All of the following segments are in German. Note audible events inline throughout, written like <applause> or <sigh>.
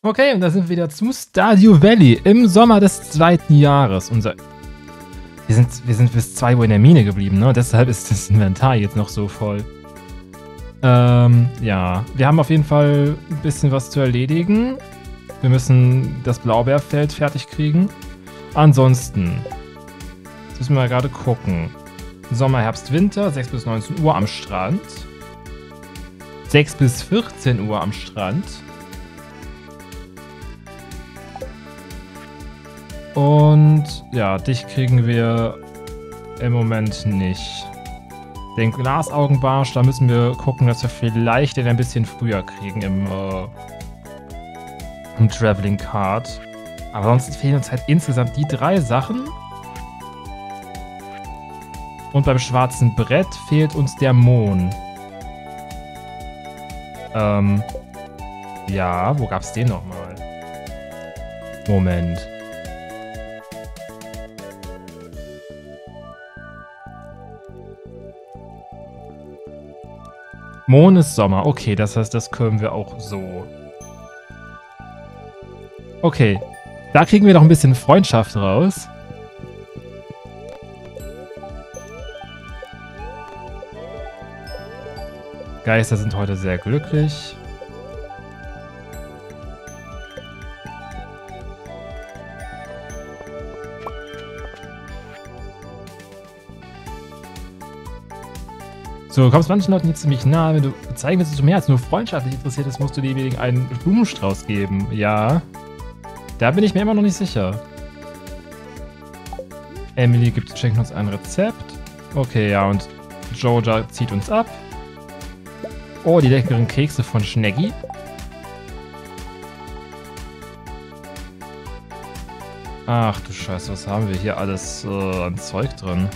Okay, und da sind wir wieder zu Stardew Valley im Sommer des zweiten Jahres. Unser wir sind, wir sind bis 2 Uhr in der Mine geblieben, ne? Deshalb ist das Inventar jetzt noch so voll. Ähm, ja. Wir haben auf jeden Fall ein bisschen was zu erledigen. Wir müssen das Blaubeerfeld fertig kriegen. Ansonsten, jetzt müssen wir mal gerade gucken. Sommer, Herbst, Winter, 6 bis 19 Uhr am Strand. 6 bis 14 Uhr am Strand. Und ja, dich kriegen wir im Moment nicht. Den Glasaugenbarsch, da müssen wir gucken, dass wir vielleicht den ein bisschen früher kriegen im, äh, im Traveling Card. Aber sonst fehlen uns halt insgesamt die drei Sachen. Und beim schwarzen Brett fehlt uns der Mond. Ähm. Ja, wo gab's den nochmal? Moment. Mond ist Sommer. Okay, das heißt, das können wir auch so. Okay. Da kriegen wir noch ein bisschen Freundschaft raus. Geister sind heute sehr glücklich. Du kommst manchen Leuten jetzt ziemlich nah. Wenn du zeigen willst, dass du mehr als nur freundschaftlich interessiert bist, musst du demjenigen einen Blumenstrauß geben. Ja. Da bin ich mir immer noch nicht sicher. Emily gibt, schenkt uns ein Rezept. Okay, ja, und Joja zieht uns ab. Oh, die leckeren Kekse von Schneggi. Ach du Scheiße, was haben wir hier alles äh, an Zeug drin?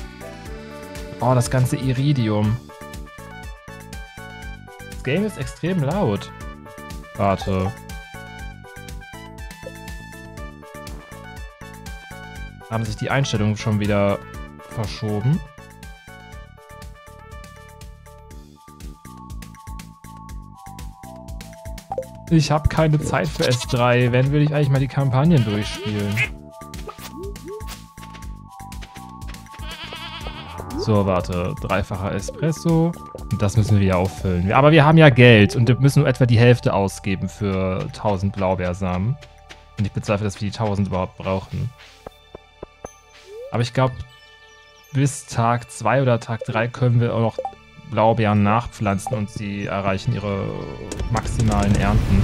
Oh, das ganze Iridium. Das Game ist extrem laut. Warte. Haben sich die Einstellungen schon wieder verschoben? Ich habe keine Zeit für S3. Wenn, will ich eigentlich mal die Kampagnen durchspielen. So, warte. Dreifacher Espresso. Und das müssen wir ja auffüllen. Aber wir haben ja Geld und wir müssen nur etwa die Hälfte ausgeben für 1000 Blaubeersamen. Und ich bezweifle, dass wir die 1000 überhaupt brauchen. Aber ich glaube, bis Tag 2 oder Tag 3 können wir auch noch Blaubeeren nachpflanzen und sie erreichen ihre maximalen Ernten.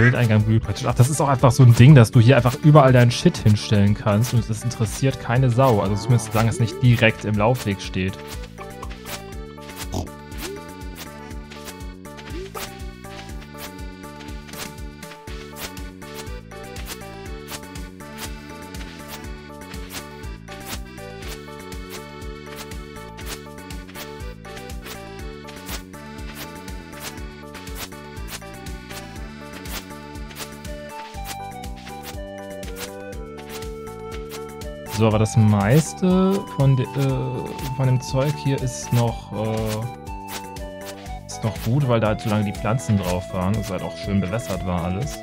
Blüht praktisch. Ach, das ist auch einfach so ein Ding, dass du hier einfach überall deinen Shit hinstellen kannst und das interessiert keine Sau. Also zumindest solange es nicht direkt im Laufweg steht. So, aber das meiste von, de, äh, von dem Zeug hier ist noch, äh, ist noch gut, weil da halt so lange die Pflanzen drauf waren. Es halt auch schön bewässert war alles.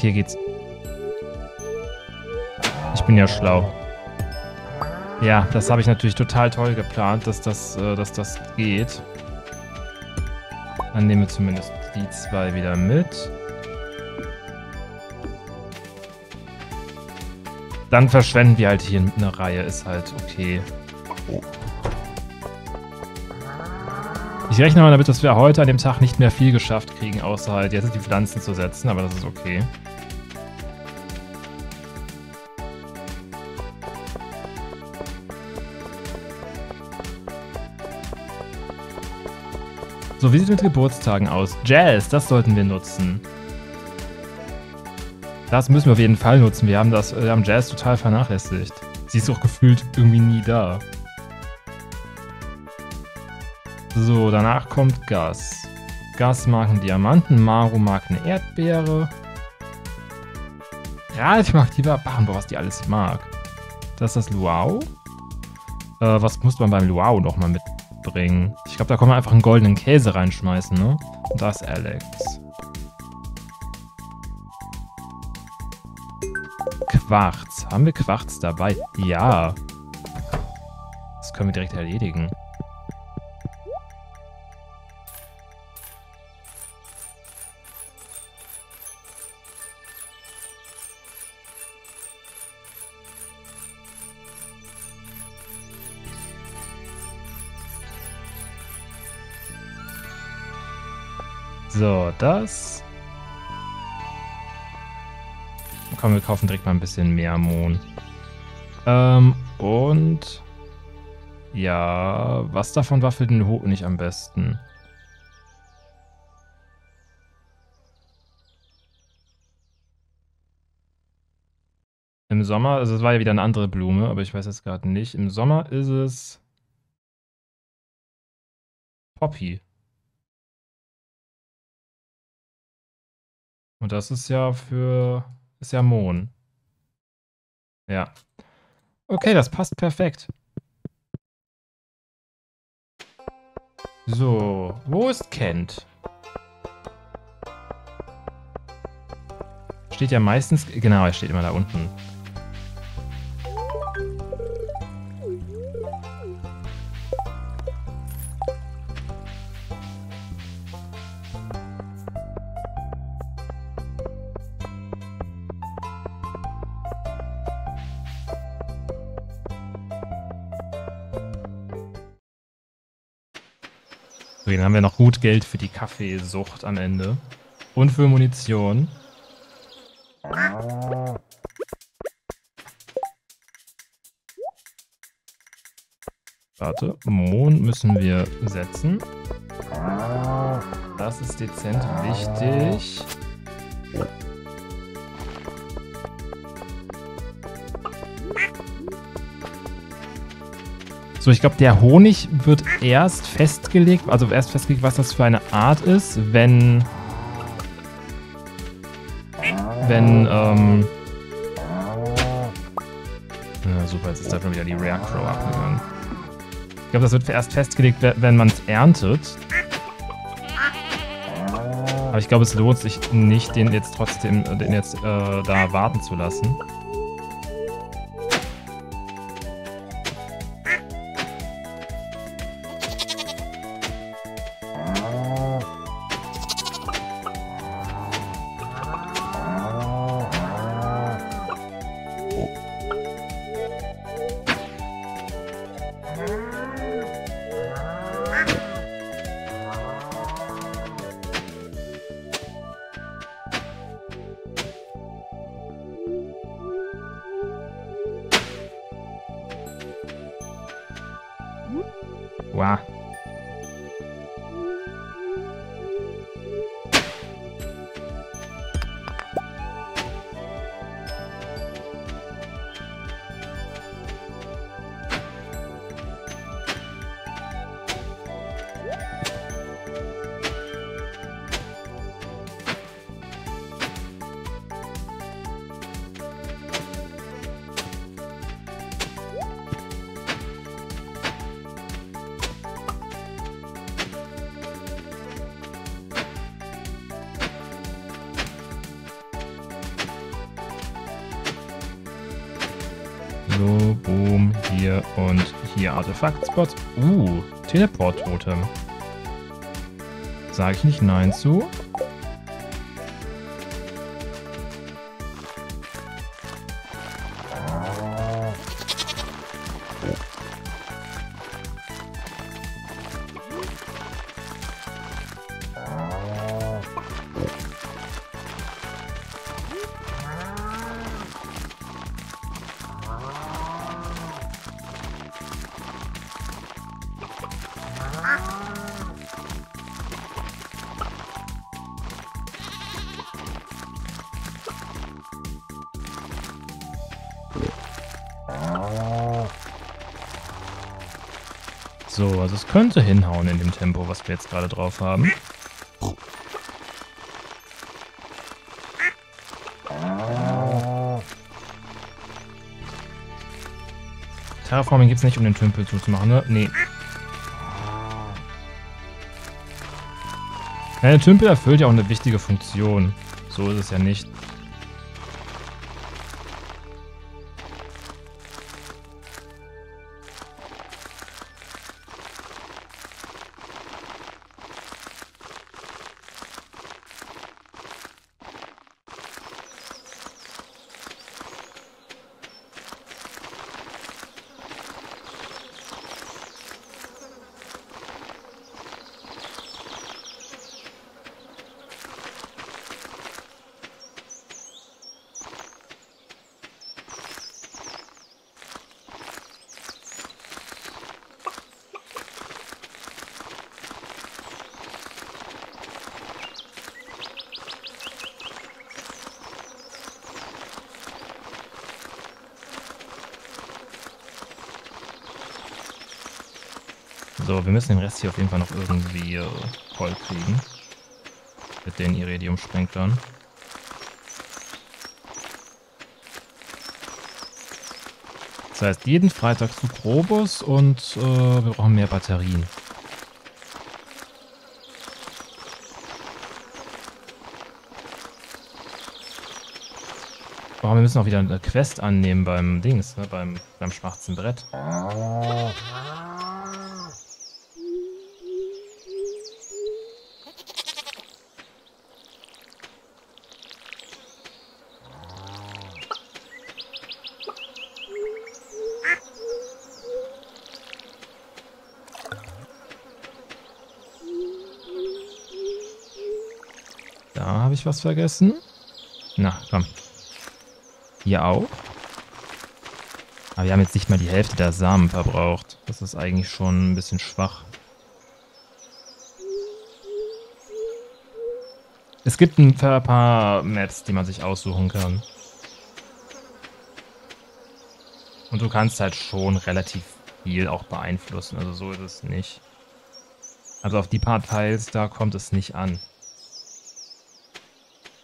Hier geht's. Ich bin ja schlau. Ja, das habe ich natürlich total toll geplant, dass das, äh, dass das geht. Dann nehmen wir zumindest die zwei wieder mit. Dann verschwenden wir halt hier eine Reihe, ist halt okay. Ich rechne mal damit, dass wir heute an dem Tag nicht mehr viel geschafft kriegen, außer halt jetzt die Pflanzen zu setzen, aber das ist okay. So, wie sieht es mit Geburtstagen aus? Jazz, das sollten wir nutzen. Das müssen wir auf jeden Fall nutzen. Wir haben, das, wir haben Jazz total vernachlässigt. Sie ist auch gefühlt irgendwie nie da. So, danach kommt Gas. Gas mag einen Diamanten, Maru mag eine Erdbeere. Ralf mag die Barbaren, was die alles mag. Das ist das Luau. Äh, was muss man beim Luau nochmal mitbringen? Glaube, da kann man einfach einen goldenen Käse reinschmeißen, ne? Und da ist Alex. Quarz. Haben wir Quarz dabei? Ja. Das können wir direkt erledigen. So, das Komm, wir kaufen direkt mal ein bisschen mehr Mohn. Ähm, und... Ja, was davon war für den Honig am besten? Im Sommer, also es war ja wieder eine andere Blume, aber ich weiß jetzt gerade nicht. Im Sommer ist es Poppy. Und das ist ja für ist ja Mohn. Ja. Okay, das passt perfekt. So, wo ist Kent? Steht ja meistens... Genau, er steht immer da unten. Dann haben wir noch gut Geld für die Kaffeesucht am Ende. Und für Munition. Warte, Mond müssen wir setzen. Das ist dezent wichtig. So, ich glaube, der Honig wird erst festgelegt, also erst festgelegt, was das für eine Art ist, wenn... Wenn, ähm... Ja, super, jetzt ist da schon wieder die Rare Crow abgegangen. Ich glaube, das wird erst festgelegt, wenn man es erntet. Aber ich glaube, es lohnt sich nicht, den jetzt trotzdem, den jetzt äh, da warten zu lassen. Teleport-Totem. Sage ich nicht Nein zu. Also es könnte hinhauen in dem Tempo, was wir jetzt gerade drauf haben. Terraforming gibt es nicht, um den Tümpel zuzumachen, ne? Nee. Ja, der Tümpel erfüllt ja auch eine wichtige Funktion. So ist es ja nicht. So, wir müssen den Rest hier auf jeden Fall noch irgendwie äh, voll kriegen. Mit den Iridium-Sprenglern. Das heißt, jeden Freitag zu Probus und äh, wir brauchen mehr Batterien. Oh, wir müssen auch wieder eine Quest annehmen beim Dings, ne? beim, beim schwarzen Brett. Ich was vergessen? Na, komm. Hier auch. Aber wir haben jetzt nicht mal die Hälfte der Samen verbraucht. Das ist eigentlich schon ein bisschen schwach. Es gibt ein paar Maps, die man sich aussuchen kann. Und du kannst halt schon relativ viel auch beeinflussen. Also so ist es nicht. Also auf die paar Teils, da kommt es nicht an.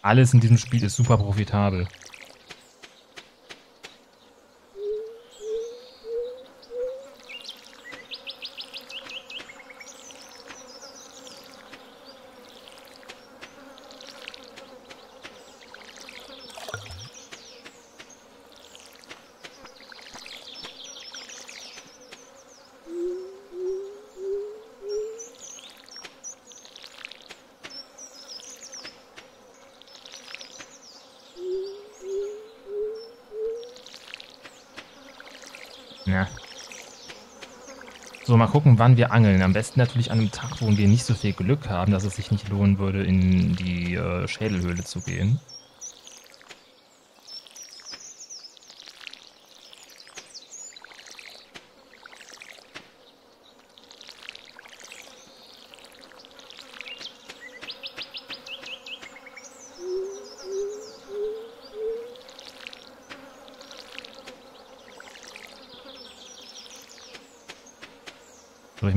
Alles in diesem Spiel ist super profitabel. Ja. So, mal gucken, wann wir angeln. Am besten natürlich an einem Tag, wo wir nicht so viel Glück haben, dass es sich nicht lohnen würde, in die äh, Schädelhöhle zu gehen.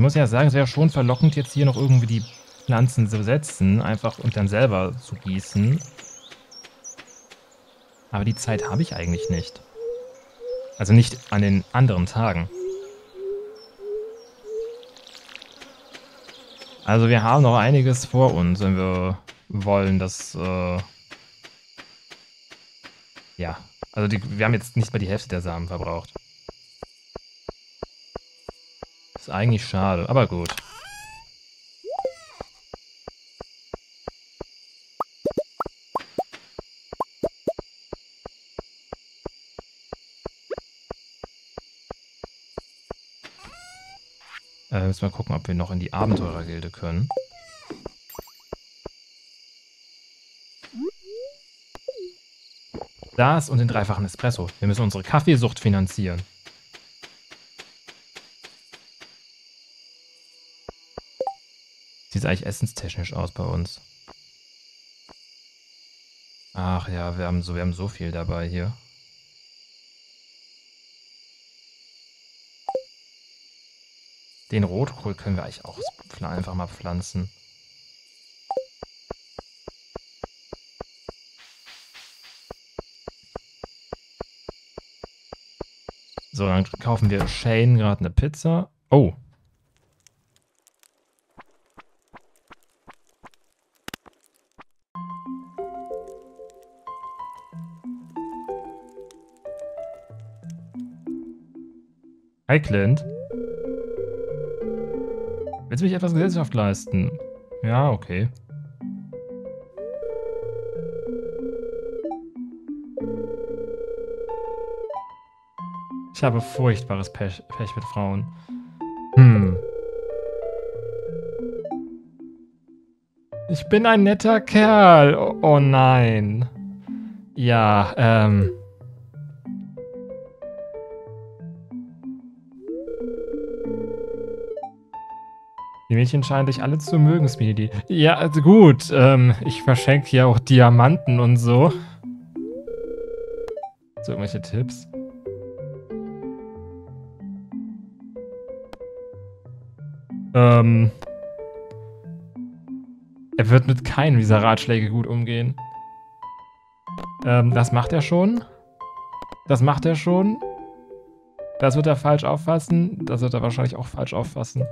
Muss ja sagen, es wäre schon verlockend, jetzt hier noch irgendwie die Pflanzen zu setzen, einfach und dann selber zu gießen. Aber die Zeit habe ich eigentlich nicht. Also nicht an den anderen Tagen. Also wir haben noch einiges vor uns, wenn wir wollen, dass... Äh ja, also die, wir haben jetzt nicht mal die Hälfte der Samen verbraucht. Eigentlich schade, aber gut. Äh, müssen wir gucken, ob wir noch in die Abenteurergilde können. Das und den dreifachen Espresso. Wir müssen unsere Kaffeesucht finanzieren. Sieht eigentlich essenstechnisch aus bei uns. Ach ja, wir haben so, wir haben so viel dabei hier. Den Rotkohl können wir eigentlich auch einfach mal pflanzen. So, dann kaufen wir Shane gerade eine Pizza. Oh. Hi, Clint. Willst du mich etwas Gesellschaft leisten? Ja, okay. Ich habe furchtbares Pech, Pech mit Frauen. Hm. Ich bin ein netter Kerl. Oh, oh nein. Ja, ähm... Mädchen scheinen dich alle zu mögen, Speedy. Ja, also gut. Ähm, ich verschenke hier auch Diamanten und so. So, irgendwelche Tipps? Ähm. Er wird mit keinem dieser Ratschläge gut umgehen. Ähm, das macht er schon. Das macht er schon. Das wird er falsch auffassen. Das wird er wahrscheinlich auch falsch auffassen.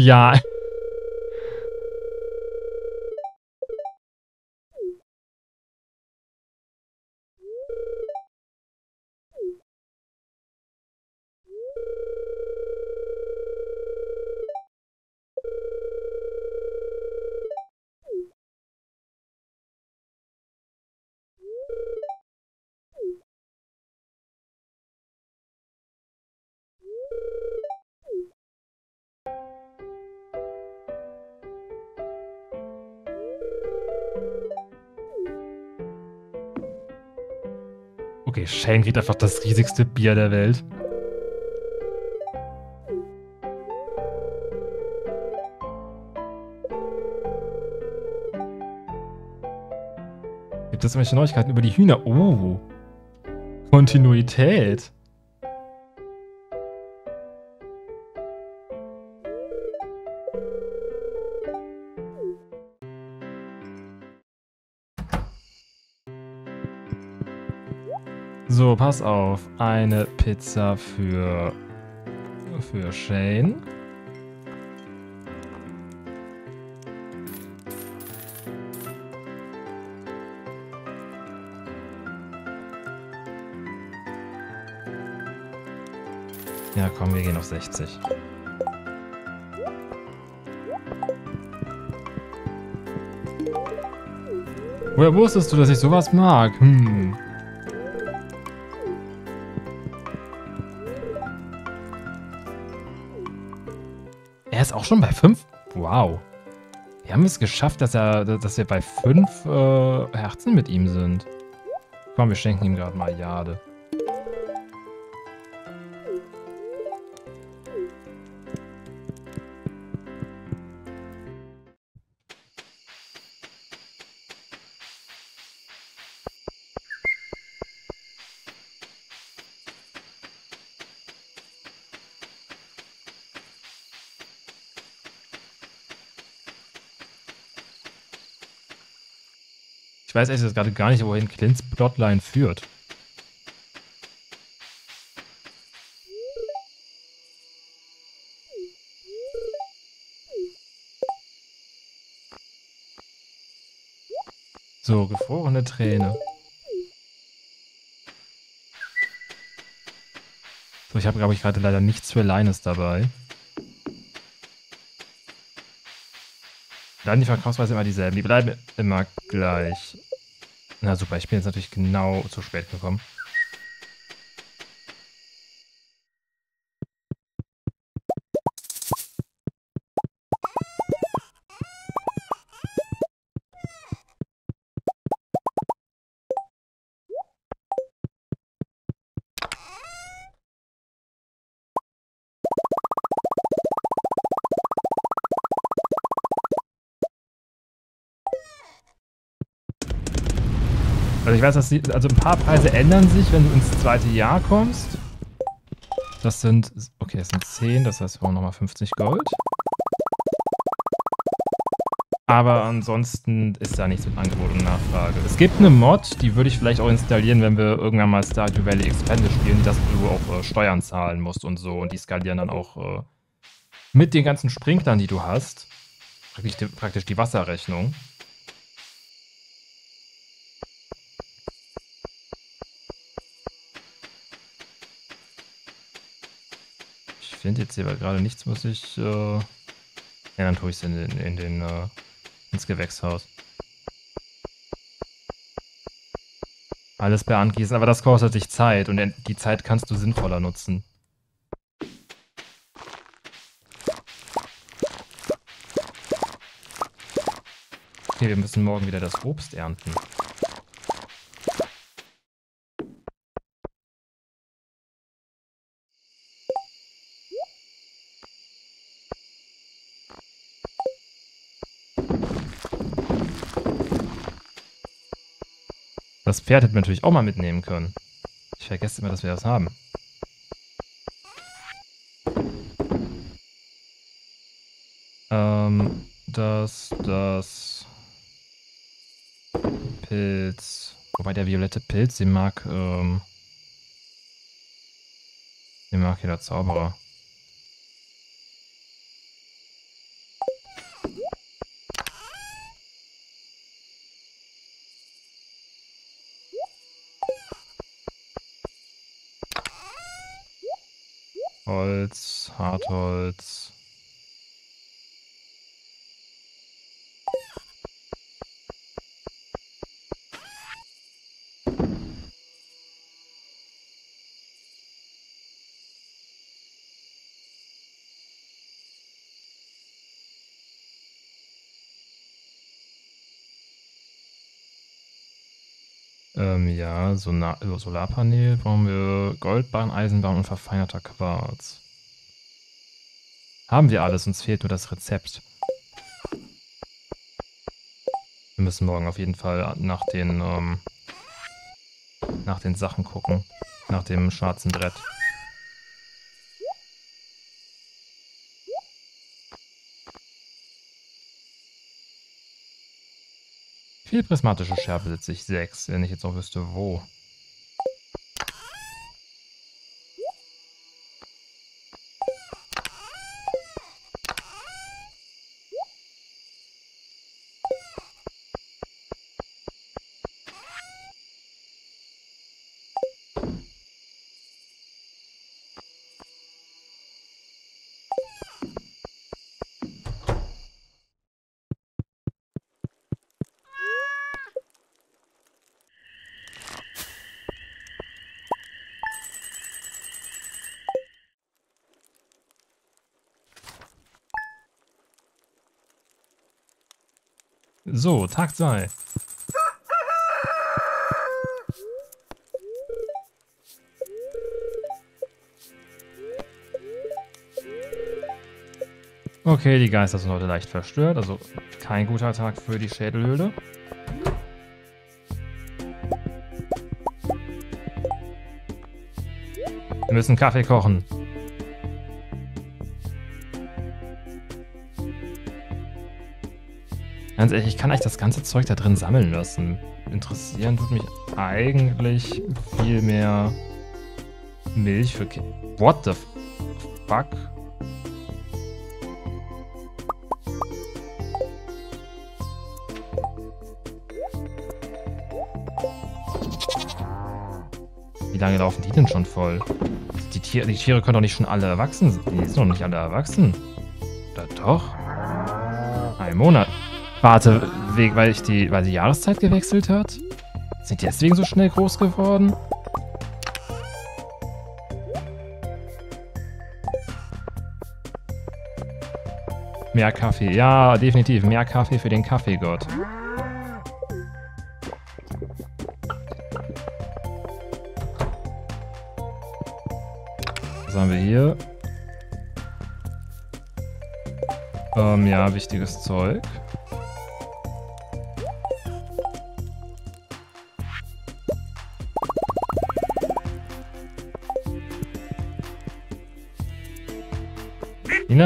Ja. Okay, Shane kriegt einfach das riesigste Bier der Welt. Gibt es irgendwelche Neuigkeiten über die Hühner? Oh. Kontinuität. Pass auf. Eine Pizza für, für Shane. Ja, komm, wir gehen auf 60. Woher wusstest du, dass ich sowas mag? Hm. Ist auch schon bei 5? Wow. Wir haben es geschafft, dass, er, dass wir bei 5 äh, Herzen mit ihm sind. Komm, wir schenken ihm gerade mal Jade. weiß ehrlich gerade gar nicht, wohin Clint's Plotline führt. So, gefrorene Träne. So, ich habe, glaube ich, gerade leider nichts für Leines dabei. Dann die Verkaufsweise immer dieselben. Die bleiben immer gleich. Na super, ich bin jetzt natürlich genau zu spät gekommen. Ich weiß, dass die, also ein paar Preise ändern sich, wenn du ins zweite Jahr kommst. Das sind, okay, das sind 10, das heißt, wir brauchen nochmal 50 Gold. Aber ansonsten ist da nichts mit Angebot und Nachfrage. Es gibt eine Mod, die würde ich vielleicht auch installieren, wenn wir irgendwann mal Stardew Valley Expanded spielen, dass du auch äh, Steuern zahlen musst und so. Und die skalieren dann auch äh, mit den ganzen Sprinklern, die du hast. Praktisch die, praktisch die Wasserrechnung. finde jetzt hier gerade nichts, was ich... Äh ja, dann tue ich es in, in, in, den, äh, ins Gewächshaus. Alles beangießen, aber das kostet dich Zeit und die Zeit kannst du sinnvoller nutzen. Okay, wir müssen morgen wieder das Obst ernten. Das Pferd hätten wir natürlich auch mal mitnehmen können. Ich vergesse immer, dass wir das haben. Ähm, das, das Pilz. Wobei der violette Pilz, den mag, ähm, den mag jeder Zauberer. Holz, Hartholz. Ähm, ja, Solar Solarpanel brauchen wir Goldbahn, Eisenbahn und verfeinerter Quarz. Haben wir alles, uns fehlt nur das Rezept. Wir müssen morgen auf jeden Fall nach den, ähm, nach den Sachen gucken. Nach dem schwarzen Brett. Viel prismatische Schärfe besitze ich. Sechs, wenn ich jetzt auch wüsste, wo. So, Tag sei. Okay, die Geister sind heute leicht verstört, also kein guter Tag für die Schädelhöhle. Wir müssen Kaffee kochen. Ganz ehrlich, ich kann eigentlich das ganze Zeug da drin sammeln lassen. Interessieren tut mich eigentlich viel mehr Milch für Kinder. What the fuck? Wie lange laufen die denn schon voll? Die Tiere, die Tiere können doch nicht schon alle erwachsen sein. Die sind doch nicht alle erwachsen. Oder doch? Ein Monat. Warte, weil ich die, weil die Jahreszeit gewechselt hat? Sind die deswegen so schnell groß geworden? Mehr Kaffee. Ja, definitiv. Mehr Kaffee für den Kaffeegott. Was haben wir hier? Ähm, ja, wichtiges Zeug.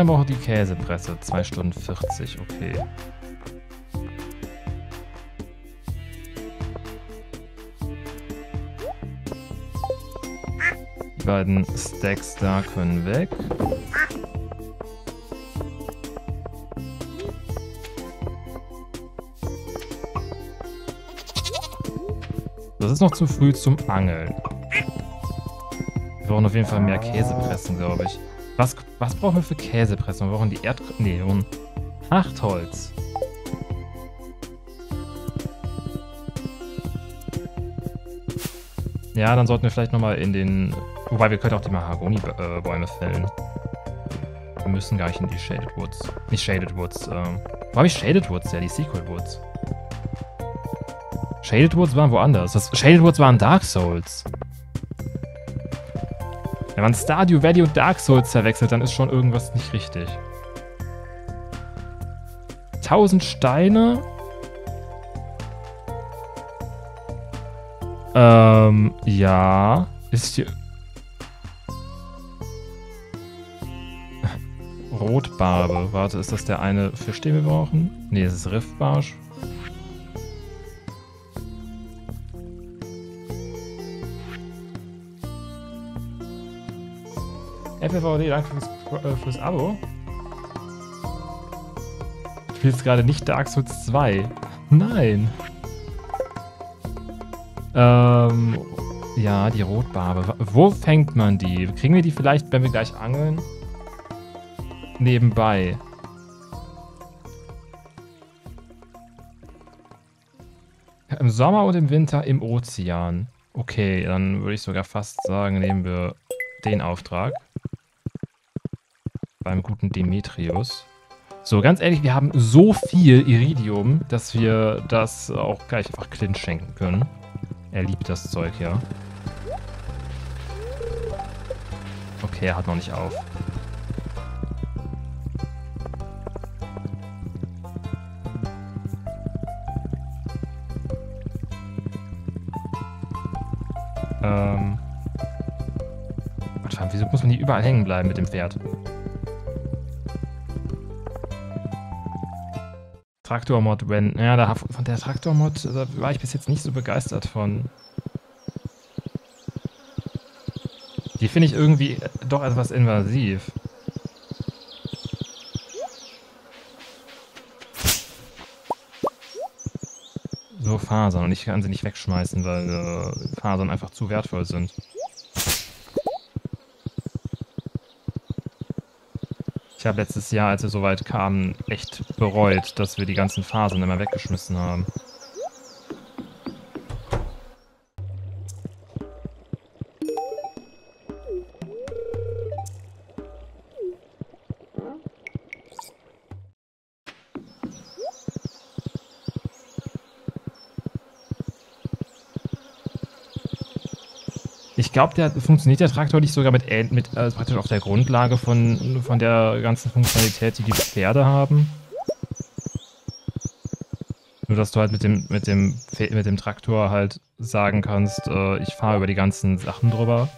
Ina braucht die Käsepresse. 2 Stunden 40, okay. Die beiden Stacks da können weg. Das ist noch zu früh zum Angeln. Wir brauchen auf jeden Fall mehr Käsepressen, glaube ich. Was, brauchen wir für Käsepressen? Wir brauchen die Erd... Nee, und Hachtholz. Ja, dann sollten wir vielleicht nochmal in den... Wobei, wir können auch die Mahagoni-Bäume fällen. Wir müssen gar nicht in die Shaded Woods. Nicht Shaded Woods, ähm... Wo habe ich Shaded Woods? Ja, die Secret Woods. Shaded Woods waren woanders. Das, Shaded Woods waren Dark Souls. Wenn man Stardew Valley und Dark Souls verwechselt, dann ist schon irgendwas nicht richtig. 1000 Steine. Ähm, ja. Ist hier... Rotbarbe. Warte, ist das der eine Fisch, den wir brauchen? Ne, es ist Riffbarsch. FFVD, danke fürs, äh, fürs Abo. Du spielst gerade nicht Dark Souls 2. Nein. Ähm, ja, die Rotbarbe. Wo fängt man die? Kriegen wir die vielleicht, wenn wir gleich angeln? Nebenbei. Im Sommer und im Winter im Ozean. Okay, dann würde ich sogar fast sagen, nehmen wir den Auftrag beim guten Demetrius. So, ganz ehrlich, wir haben so viel Iridium, dass wir das auch gleich einfach Clint schenken können. Er liebt das Zeug, ja. Okay, er hat noch nicht auf. Ähm. Wieso muss man hier überall hängen bleiben mit dem Pferd? Traktormod wenn. Ja, da, von der Traktormod da war ich bis jetzt nicht so begeistert von. Die finde ich irgendwie doch etwas invasiv. So Fasern und ich kann sie nicht wegschmeißen, weil äh, Fasern einfach zu wertvoll sind. Ich habe letztes Jahr, als wir so weit kamen, echt bereut, dass wir die ganzen Phasen immer weggeschmissen haben. Glaube, der funktioniert der Traktor nicht sogar mit, mit also praktisch auf der Grundlage von, von der ganzen Funktionalität, die die Pferde haben. Nur, dass du halt mit dem, mit dem, mit dem Traktor halt sagen kannst, äh, ich fahre über die ganzen Sachen drüber.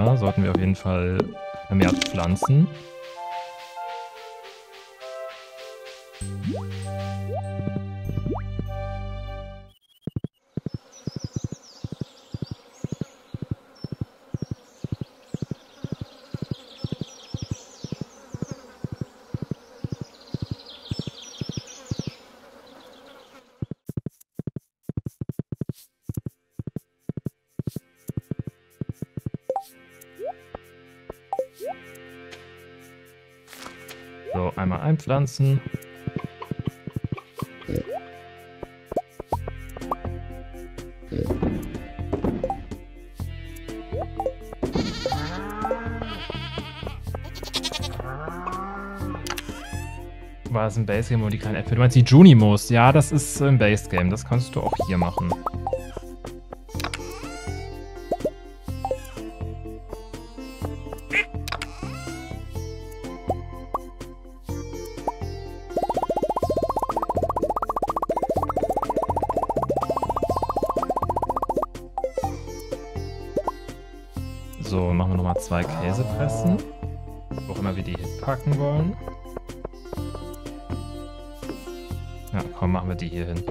Ja, sollten wir auf jeden Fall vermehrt pflanzen. Einmal einpflanzen. War es ein Base-Game, wo die kleinen Äpfel... Du meinst die Junimos? Ja, das ist ein Base-Game. Das kannst du auch hier machen. Zwei Käsepressen. Wo immer wir die hinpacken wollen. Ja, komm, machen wir die hier hin.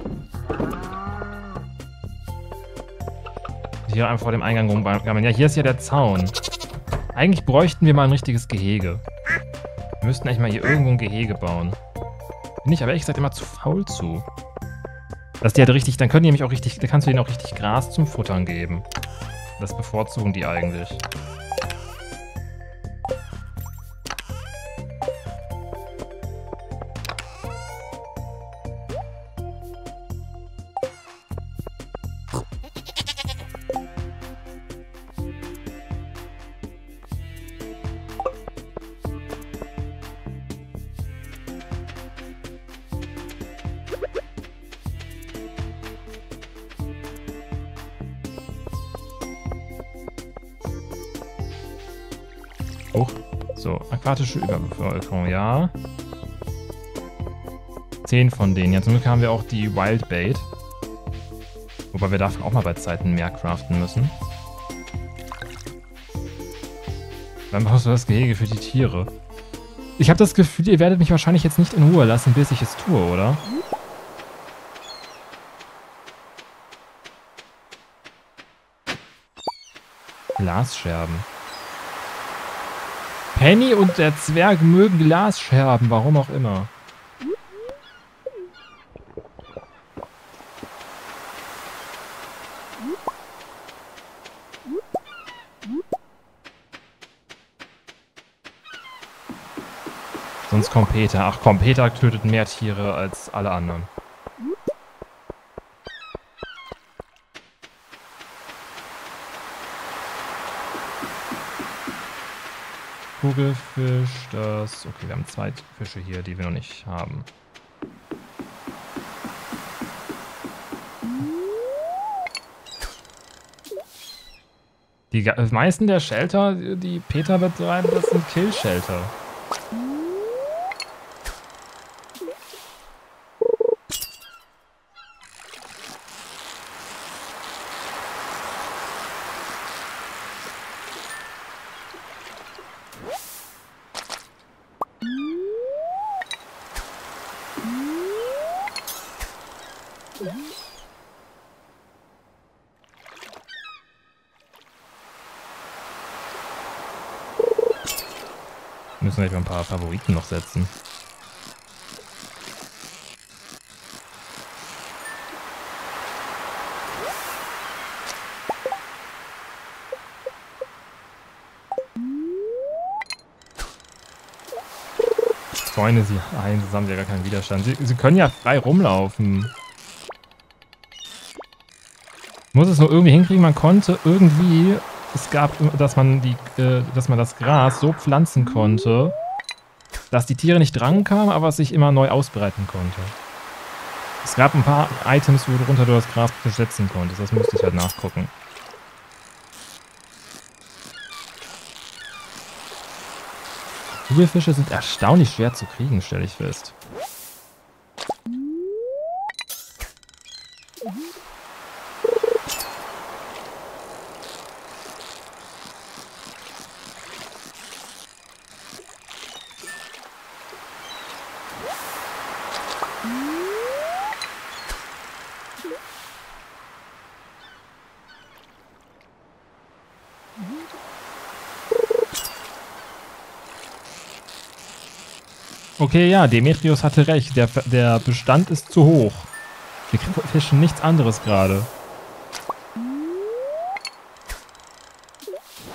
Hier einfach vor dem Eingang rumgammeln. Ja, hier ist ja der Zaun. Eigentlich bräuchten wir mal ein richtiges Gehege. Wir müssten eigentlich mal hier irgendwo ein Gehege bauen. Bin ich aber ehrlich gesagt immer zu faul zu. Dass die halt richtig, dann können die nämlich auch richtig, da kannst du denen auch richtig Gras zum Futtern geben. Das bevorzugen die eigentlich. Aquatische Überbevölkerung, ja. Zehn von denen. Ja, zum Glück haben wir auch die Wild Bait. Wobei wir dafür auch mal bei Zeiten mehr craften müssen. Dann brauchst du das Gehege für die Tiere. Ich habe das Gefühl, ihr werdet mich wahrscheinlich jetzt nicht in Ruhe lassen, bis ich es tue, oder? Glasscherben. Penny und der Zwerg mögen Glasscherben, warum auch immer. Sonst kommt Peter. Ach komm, Peter tötet mehr Tiere als alle anderen. Kugelfisch, das... Okay, wir haben zwei Fische hier, die wir noch nicht haben. Die meisten der Shelter, die Peter betreibt, das sind Kill-Shelter. Gleich mal ein paar Favoriten noch setzen. Freunde sie ein, sonst haben sie ja gar keinen Widerstand. Sie, sie können ja frei rumlaufen. Muss es nur irgendwie hinkriegen, man konnte irgendwie es gab, dass man, die, äh, dass man das Gras so pflanzen konnte, dass die Tiere nicht drankamen, aber es sich immer neu ausbreiten konnte. Es gab ein paar Items, worunter du das Gras besetzen konntest. Das musste ich halt nachgucken. Kugelfische sind erstaunlich schwer zu kriegen, stelle ich fest. Okay, ja, Demetrius hatte recht. Der, der Bestand ist zu hoch. Wir fischen nichts anderes gerade.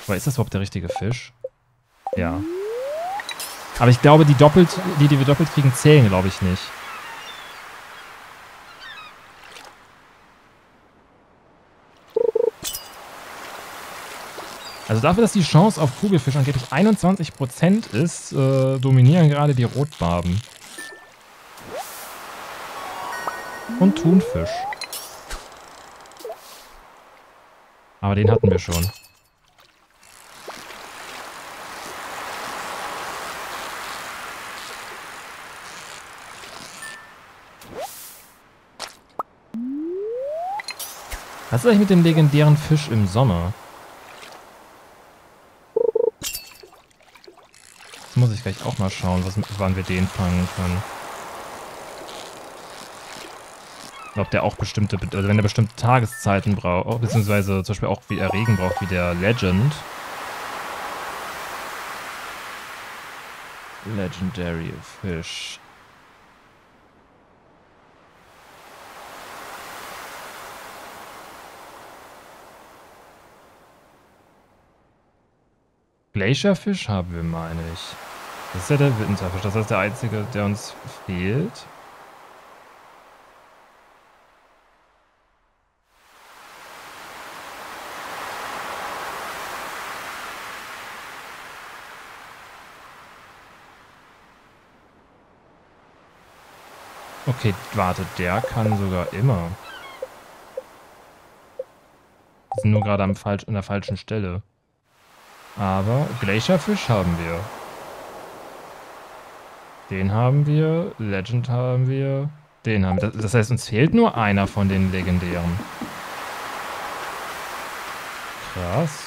Aber ist das überhaupt der richtige Fisch? Ja. Aber ich glaube, die doppelt, die, die wir doppelt kriegen, zählen, glaube ich, nicht. Also dafür, dass die Chance auf Kugelfisch angeblich 21% ist, äh, dominieren gerade die Rotbarben. Und Thunfisch. Aber den hatten wir schon. Was ist eigentlich mit dem legendären Fisch im Sommer? Gleich auch mal schauen, was, wann wir den fangen können. ob der auch bestimmte, also wenn er bestimmte Tageszeiten braucht, beziehungsweise zum Beispiel auch wie er Regen braucht, wie der Legend. Legendary Fish. Glacierfisch haben wir, meine ich. Das ist ja der Winterfisch. Das ist der einzige, der uns fehlt. Okay, warte, der kann sogar immer. Wir sind nur gerade an der falschen Stelle. Aber Glacierfisch haben wir. Den haben wir, Legend haben wir, den haben wir. Das heißt, uns fehlt nur einer von den legendären. Krass.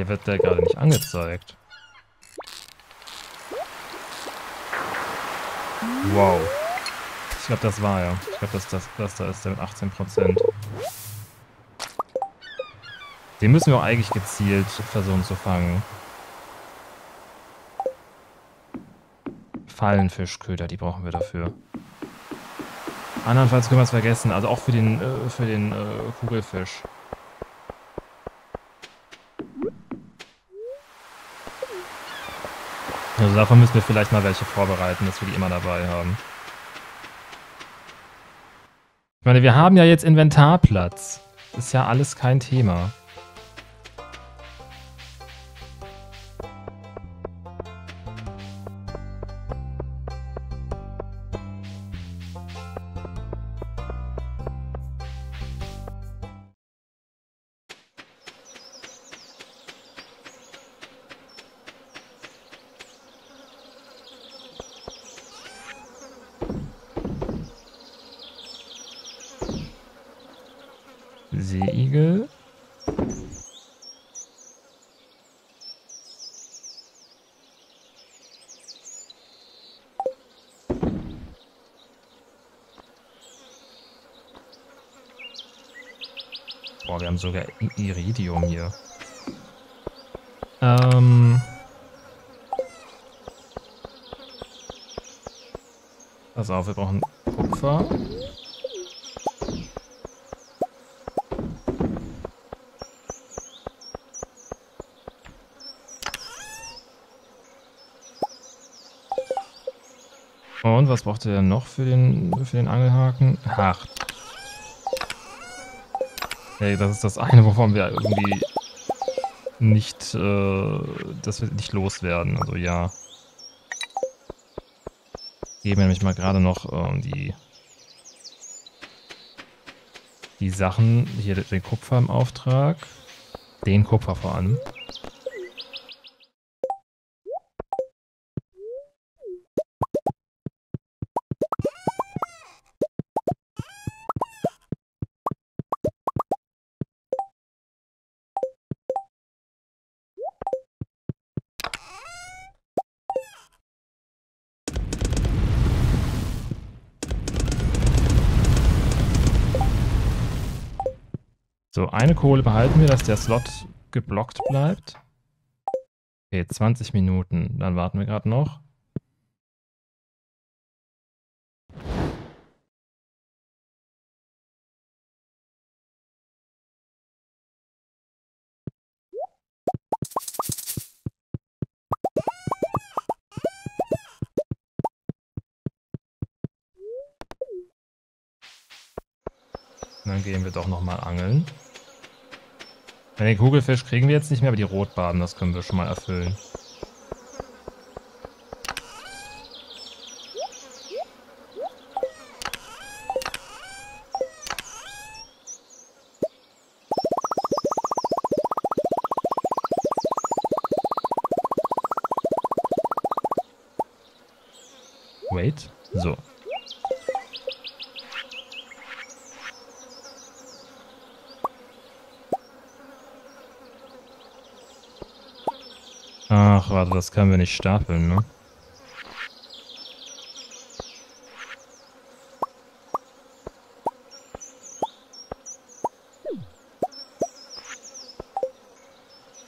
Hier wird der gerade nicht angezeigt. Wow. Ich glaube, das war ja. Ich glaube, das, das, das da ist der mit 18%. Den müssen wir auch eigentlich gezielt versuchen zu fangen. Fallenfischköder, die brauchen wir dafür. Andernfalls können wir es vergessen, also auch für den, äh, für den äh, Kugelfisch. Also davon müssen wir vielleicht mal welche vorbereiten, dass wir die immer dabei haben. Ich meine, wir haben ja jetzt Inventarplatz. Ist ja alles kein Thema. Pass auf, wir brauchen Kupfer. Und was braucht er noch für den, für den Angelhaken? Ach. Hey, das ist das eine, wovon wir irgendwie nicht, äh, dass wir nicht loswerden. Also ja. Geben nämlich mal gerade noch ähm, die die Sachen, hier den Kupfer im Auftrag. Den Kupfer vor allem. So, eine Kohle behalten wir, dass der Slot geblockt bleibt. Okay, 20 Minuten. Dann warten wir gerade noch. Dann gehen wir doch nochmal angeln. Den Kugelfisch kriegen wir jetzt nicht mehr, aber die Rotbarben, das können wir schon mal erfüllen. Wait. So. Ach, warte, das können wir nicht stapeln, ne?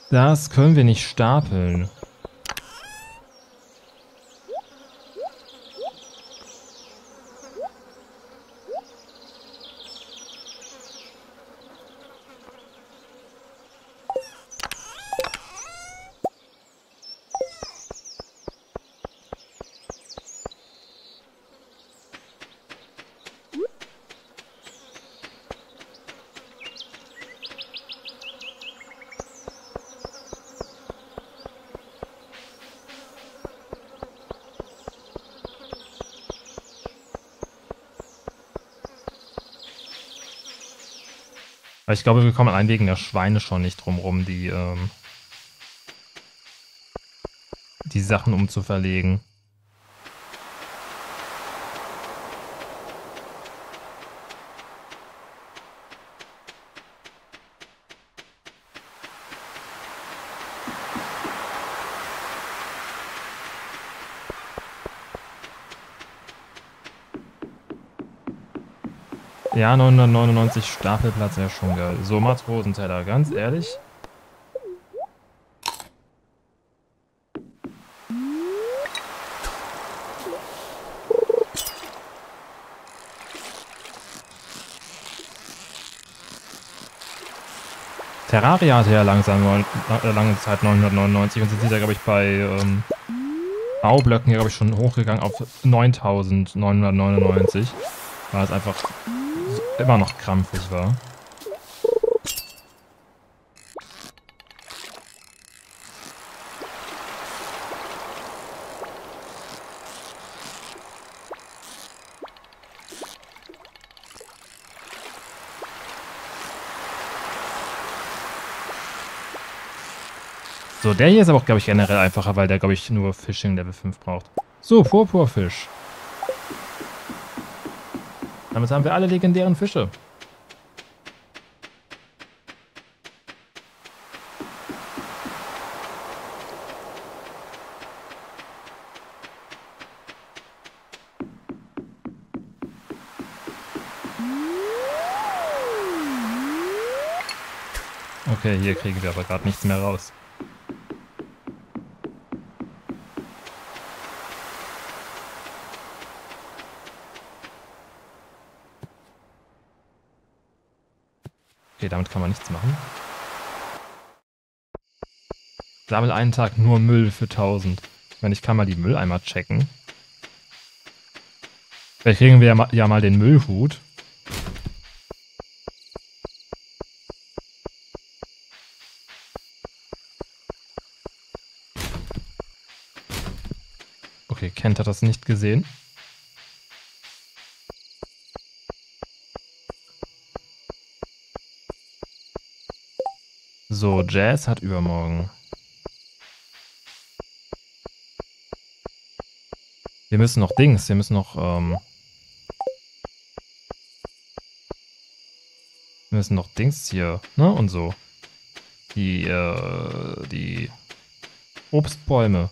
Das können wir nicht stapeln. Aber ich glaube, wir kommen allein wegen der Schweine schon nicht drum rum, die, ähm, die Sachen umzuverlegen. Ja, 999 Stapelplatz wäre schon geil. So, Matrosenteller, ganz ehrlich. Terraria hatte ja langsam äh, lange Zeit 999 und sind da, glaube ich, bei ähm, Baublöcken hier, glaube ich, schon hochgegangen auf 9999. War es einfach immer noch krampfig war. So, der hier ist aber auch, glaube ich, generell einfacher, weil der, glaube ich, nur Fishing Level 5 braucht. So, Purpurfisch. Damit haben wir alle legendären Fische. Okay, hier kriegen wir aber gerade nichts mehr raus. Damit kann man nichts machen. Sammel einen Tag nur Müll für 1000. Ich meine, ich kann mal die Mülleimer checken. Vielleicht kriegen wir ja mal, ja mal den Müllhut. Okay, Kent hat das nicht gesehen. So, Jazz hat übermorgen. Wir müssen noch Dings, wir müssen noch, ähm... Wir müssen noch Dings hier, ne, und so. Die, äh, die Obstbäume.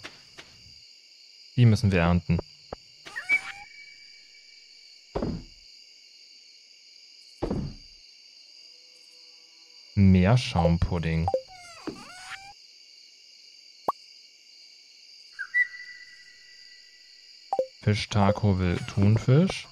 Die müssen wir ernten. Meerschaumpudding. Fischtaco will Thunfisch.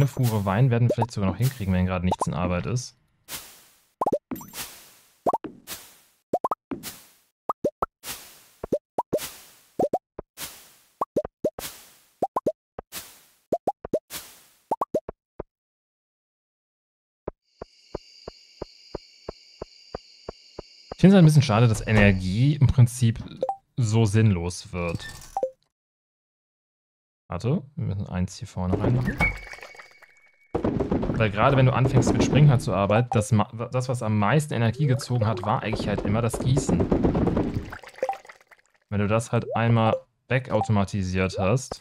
Eine Fuhre Wein werden wir vielleicht sogar noch hinkriegen, wenn gerade nichts in Arbeit ist. Ich finde es ein bisschen schade, dass Energie im Prinzip so sinnlos wird. Warte, wir müssen eins hier vorne reinmachen. Weil gerade wenn du anfängst mit Springhard zu arbeiten, das, das, was am meisten Energie gezogen hat, war eigentlich halt immer das Gießen. Wenn du das halt einmal wegautomatisiert hast,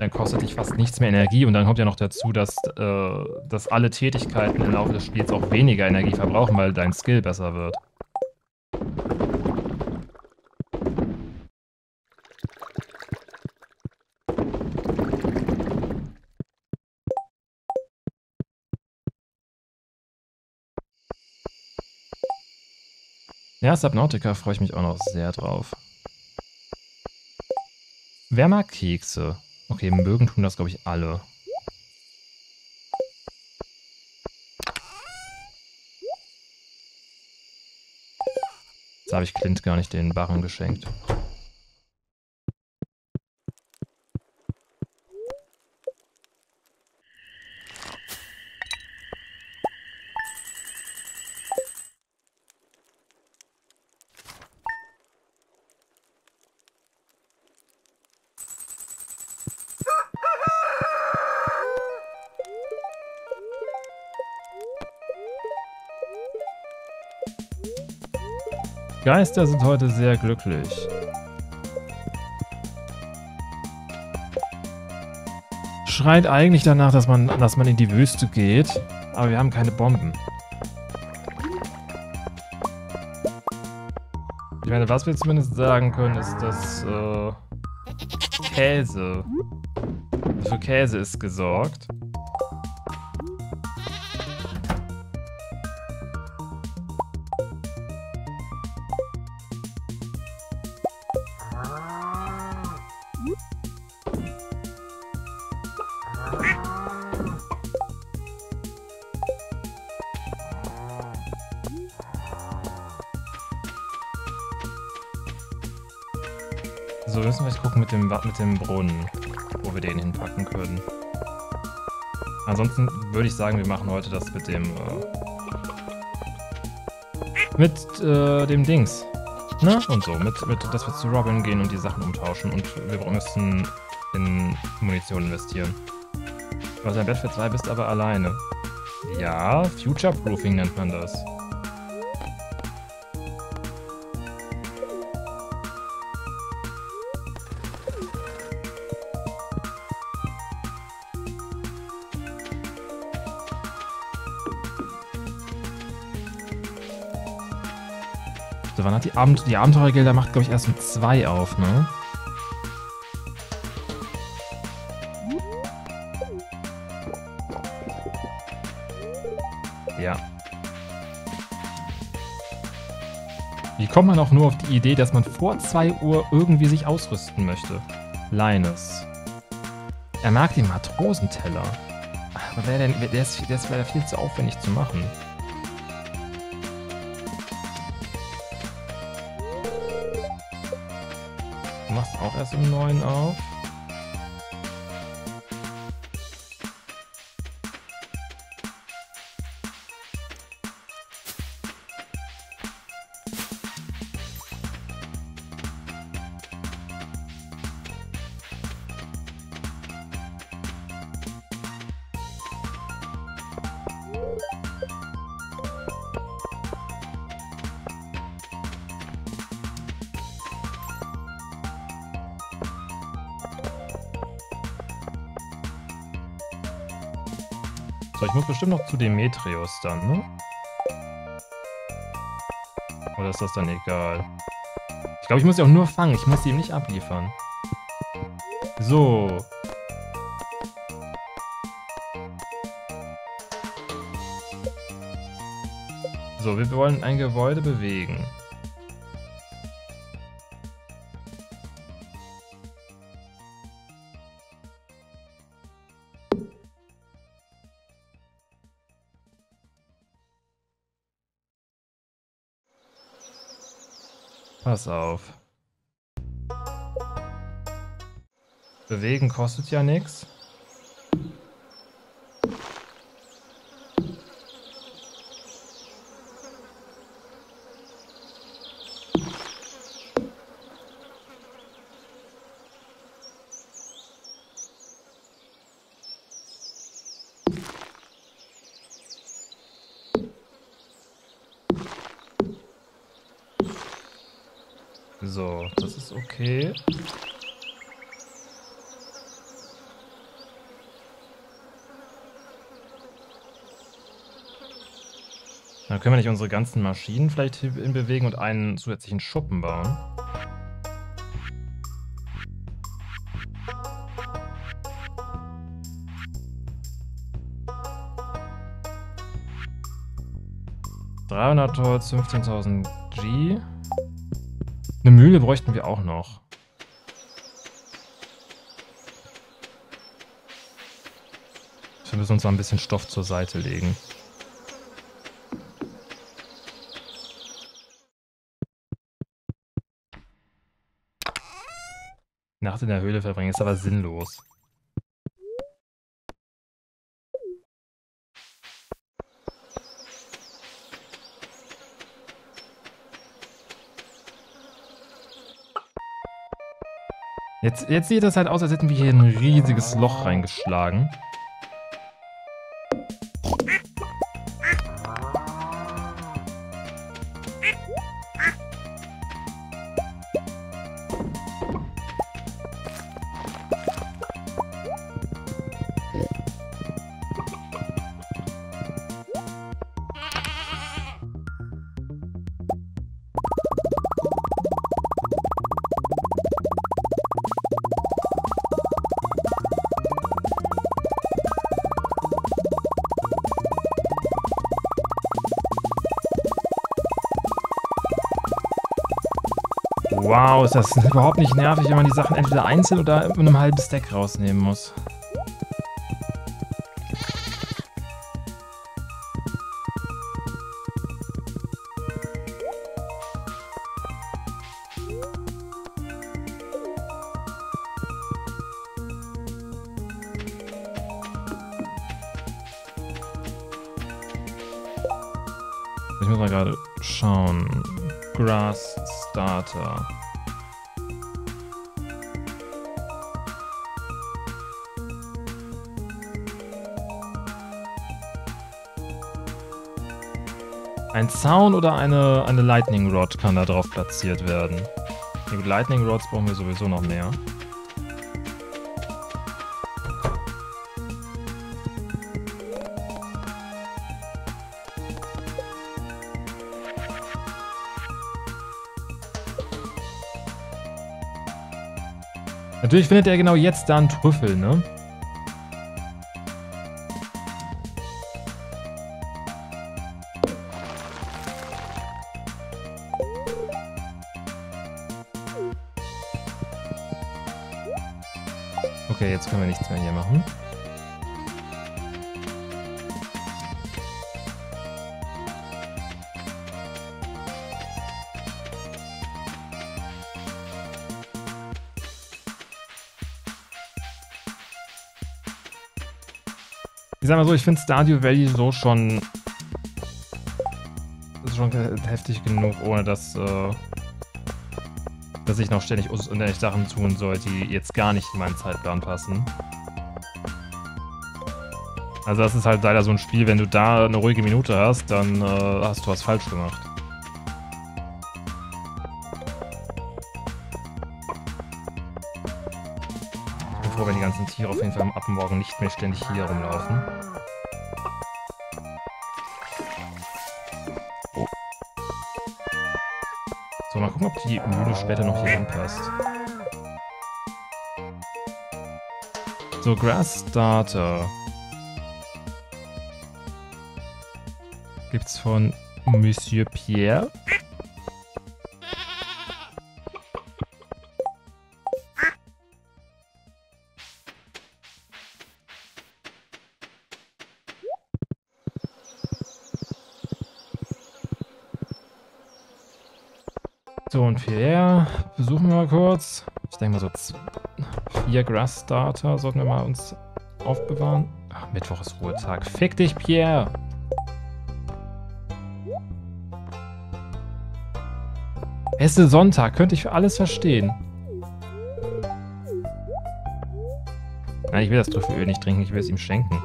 dann kostet dich fast nichts mehr Energie und dann kommt ja noch dazu, dass, äh, dass alle Tätigkeiten im Laufe des Spiels auch weniger Energie verbrauchen, weil dein Skill besser wird. Ja, Subnautica freue ich mich auch noch sehr drauf. Wer mag Kekse? Okay, mögen tun das, glaube ich, alle. Jetzt habe ich Clint gar nicht den Barren geschenkt. Geister sind heute sehr glücklich. Schreit eigentlich danach, dass man, dass man in die Wüste geht, aber wir haben keine Bomben. Ich meine, was wir zumindest sagen können, ist, dass äh, Käse. Für Käse ist gesorgt. Dem Brunnen, wo wir den hinpacken können. Ansonsten würde ich sagen, wir machen heute das mit dem, äh, mit äh, dem Dings. Ne? Und so, mit, mit, dass wir zu Robin gehen und die Sachen umtauschen und wir müssen in Munition investieren. Du hast ein Bett für zwei, bist aber alleine. Ja, Future-Proofing nennt man das. Abend die Abenteuergelder macht, glaube ich, erst mit zwei auf, ne? Ja. Wie kommt man auch nur auf die Idee, dass man vor 2 Uhr irgendwie sich ausrüsten möchte? Linus. Er mag den Matrosenteller. Aber der, der ist, der ist leider viel zu aufwendig zu machen. Erst um 9 auf. Bestimmt noch zu Demetrius dann, ne? Oder ist das dann egal? Ich glaube, ich muss sie auch nur fangen. Ich muss sie ihm nicht abliefern. So. So, wir wollen ein Gebäude bewegen. Pass auf. Bewegen kostet ja nichts. So, das ist okay. Dann können wir nicht unsere ganzen Maschinen vielleicht in bewegen und einen zusätzlichen Schuppen bauen. Dreihundert Holz, 15.000 G. Eine Mühle bräuchten wir auch noch. Wir müssen uns mal ein bisschen Stoff zur Seite legen. Nacht in der Höhle verbringen ist aber sinnlos. Jetzt, jetzt sieht das halt aus, als hätten wir hier ein riesiges Loch reingeschlagen. Ist das überhaupt nicht nervig, wenn man die Sachen entweder einzeln oder in einem halben Stack rausnehmen muss. Ich muss mal gerade schauen. Grass Starter. Ein Zaun oder eine, eine Lightning Rod kann da drauf platziert werden. Die Lightning Rods brauchen wir sowieso noch mehr. Natürlich findet er genau jetzt da einen Trüffel, ne? Ich sag mal so, ich finde Stardew Valley so schon... Schon heftig genug, ohne dass... Äh, dass ich noch ständig unendlich Sachen tun soll, die jetzt gar nicht in meinen Zeitplan passen. Also das ist halt leider so ein Spiel, wenn du da eine ruhige Minute hast, dann äh, hast du was falsch gemacht. hier auf jeden Fall ab morgen nicht mehr ständig hier rumlaufen. So, mal gucken, ob die Mühle später noch hier anpasst. So, Grass Starter. Gibt's von Monsieur Pierre. Pierre, besuchen wir mal kurz. Ich denke mal so vier Grass Starter sollten wir mal uns aufbewahren. Ach, Mittwoch ist Ruhetag. Fick dich, Pierre! Es ist Sonntag, könnte ich für alles verstehen. Nein, ich will das Trüffelöl nicht trinken, ich will es ihm schenken.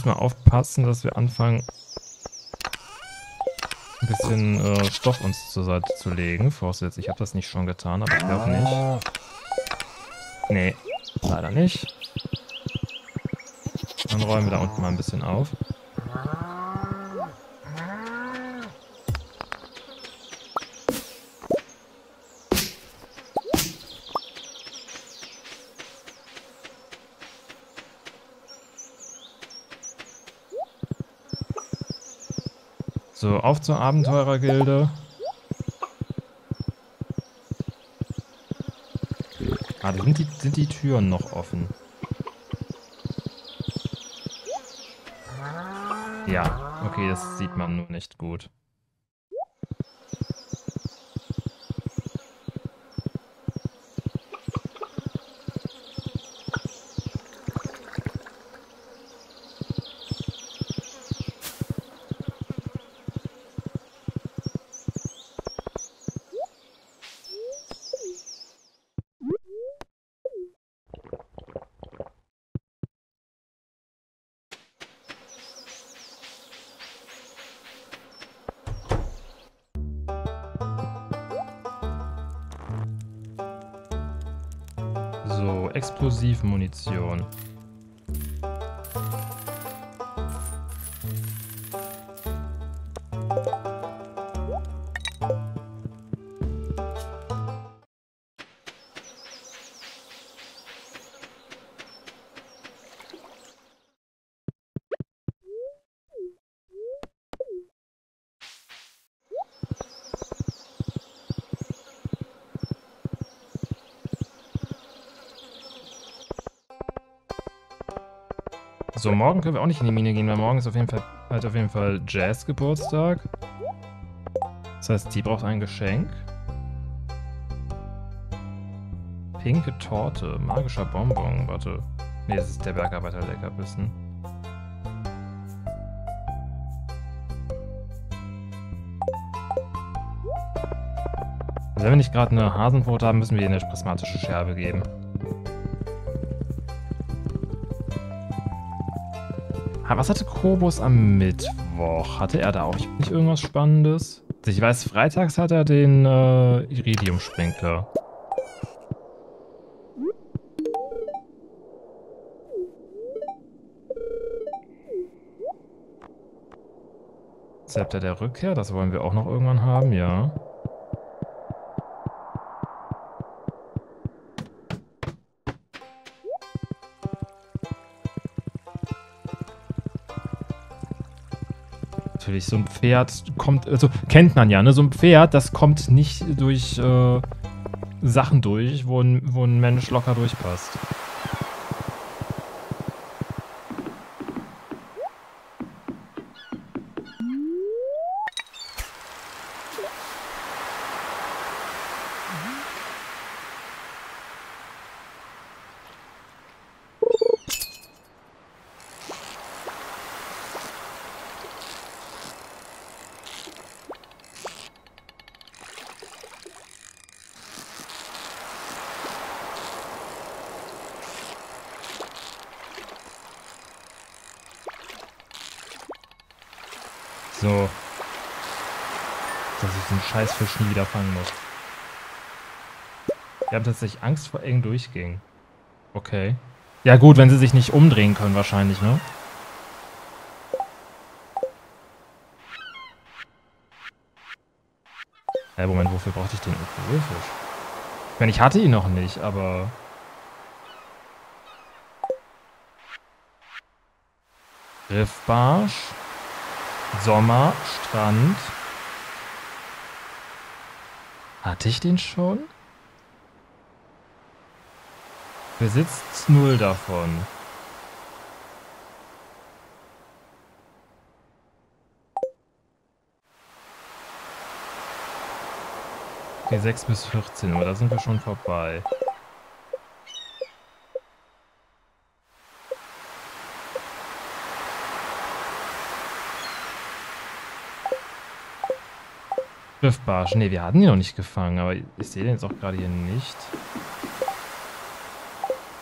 Müssen wir aufpassen, dass wir anfangen, ein bisschen äh, Stoff uns zur Seite zu legen. Voraussetzt, ich habe das nicht schon getan, aber ich glaube nicht. Nee, leider nicht. Dann räumen wir da unten mal ein bisschen auf. So, auf zur Abenteurergilde. Ah, sind die, sind die Türen noch offen? Ja, okay, das sieht man nur nicht gut. So, morgen können wir auch nicht in die Mine gehen, weil morgen ist auf jeden Fall, halt auf jeden Fall Jazz Geburtstag. Das heißt, die braucht ein Geschenk. Pinke Torte, magischer Bonbon, warte. Ne, das ist der Bergarbeiter Leckerbissen. Also wenn wir nicht gerade eine Hasenbrot haben, müssen wir ihr eine prismatische Scherbe geben. Was hatte Kobus am Mittwoch? Hatte er da auch nicht irgendwas Spannendes? Ich weiß, freitags hat er den äh, Iridium-Sprinkler. Zepter der Rückkehr, das wollen wir auch noch irgendwann haben, ja. Natürlich. So ein Pferd kommt, also kennt man ja, ne? So ein Pferd, das kommt nicht durch äh, Sachen durch, wo ein, wo ein Mensch locker durchpasst. Nie wieder fangen muss. Wir haben tatsächlich Angst vor engen Durchgängen. Okay. Ja gut, wenn sie sich nicht umdrehen können wahrscheinlich, ne? Hä, Moment, wofür brauchte ich den Ökofisch? Ich meine, ich hatte ihn noch nicht, aber... Riffbarsch. Sommer, Strand. Hatte ich den schon? Besitzt null davon. Okay, 6 bis 14 Uhr, da sind wir schon vorbei. Riffbarsch. Ne, wir hatten ihn noch nicht gefangen, aber ich sehe den jetzt auch gerade hier nicht.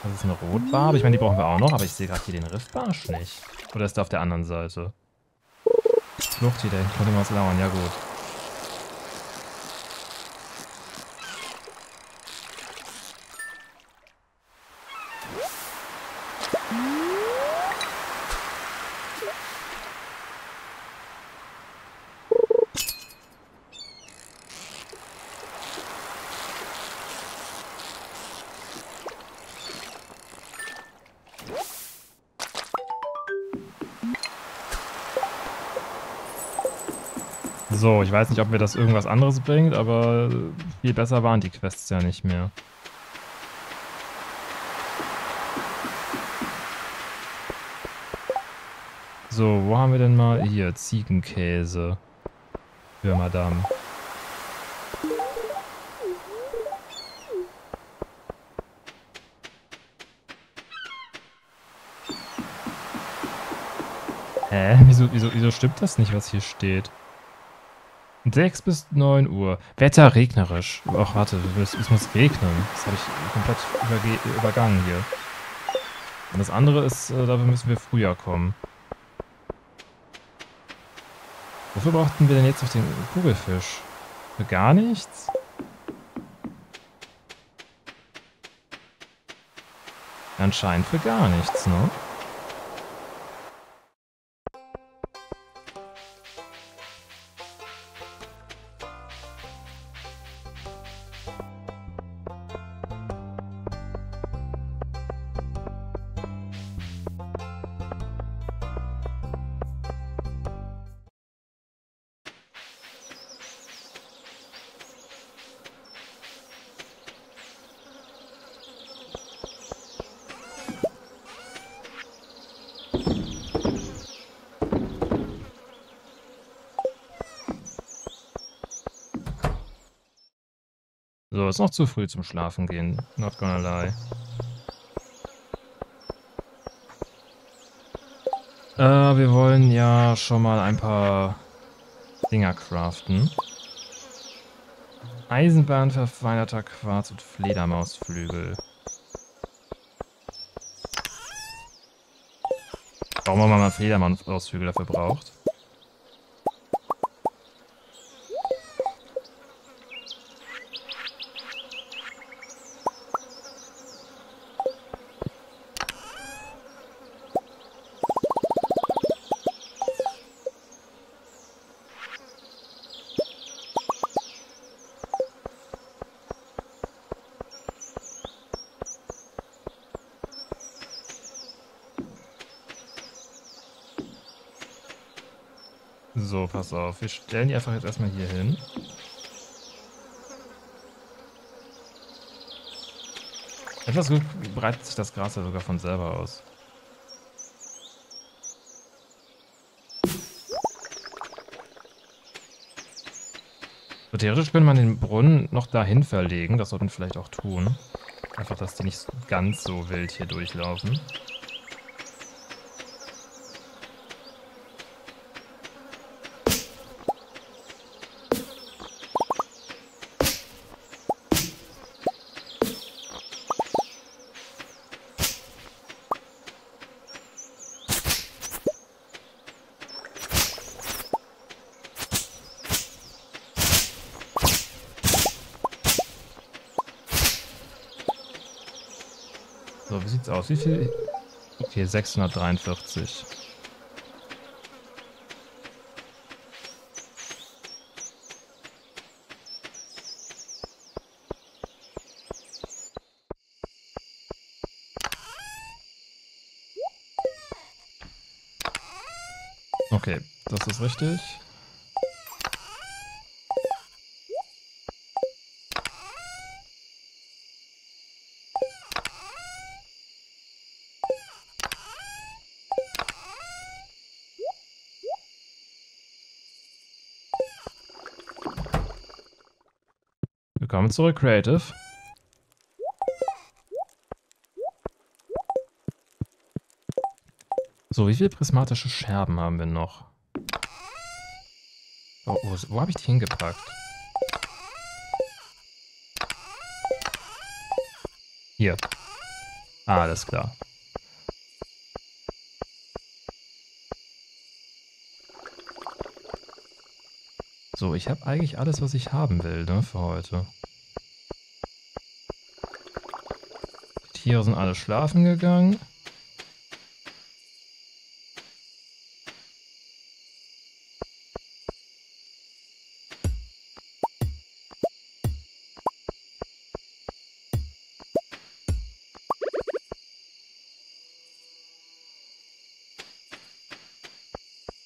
Das ist eine Rotbarbe. Ich meine, die brauchen wir auch noch, aber ich sehe gerade hier den Riffbarsch nicht. Oder ist der auf der anderen Seite? Flucht hier, der konnte mal was lauern. Ja gut. So, ich weiß nicht, ob mir das irgendwas anderes bringt, aber viel besser waren die Quests ja nicht mehr. So, wo haben wir denn mal? Hier, Ziegenkäse. Für Madame. Hä? Wieso, wieso, wieso stimmt das nicht, was hier steht? 6 bis 9 Uhr. Wetter regnerisch. Ach, warte, es, es muss regnen. Das habe ich komplett übergangen hier. Und das andere ist, äh, dafür müssen wir früher kommen. Wofür brauchten wir denn jetzt noch den Kugelfisch? Für gar nichts? Anscheinend für gar nichts, ne? Ist noch zu früh zum Schlafen gehen. Not gonna lie. Äh, wir wollen ja schon mal ein paar Dinger craften. Eisenbahn, verfeinerter Quarz und Fledermausflügel. Warum man mal Fledermausflügel dafür braucht. So, pass auf. Wir stellen die einfach jetzt erstmal hier hin. Etwas gut breitet sich das Gras ja sogar von selber aus. So, theoretisch könnte man den Brunnen noch dahin verlegen. Das sollten wir vielleicht auch tun. Einfach, dass die nicht ganz so wild hier durchlaufen. Wie viel? Okay, 643. Okay, das ist richtig. Willkommen zurück, Creative. So, wie viele prismatische Scherben haben wir noch? Oh, wo, wo habe ich die hingepackt? Hier. Ah, alles klar. So, ich habe eigentlich alles, was ich haben will, ne, für heute. Tiere sind alle schlafen gegangen.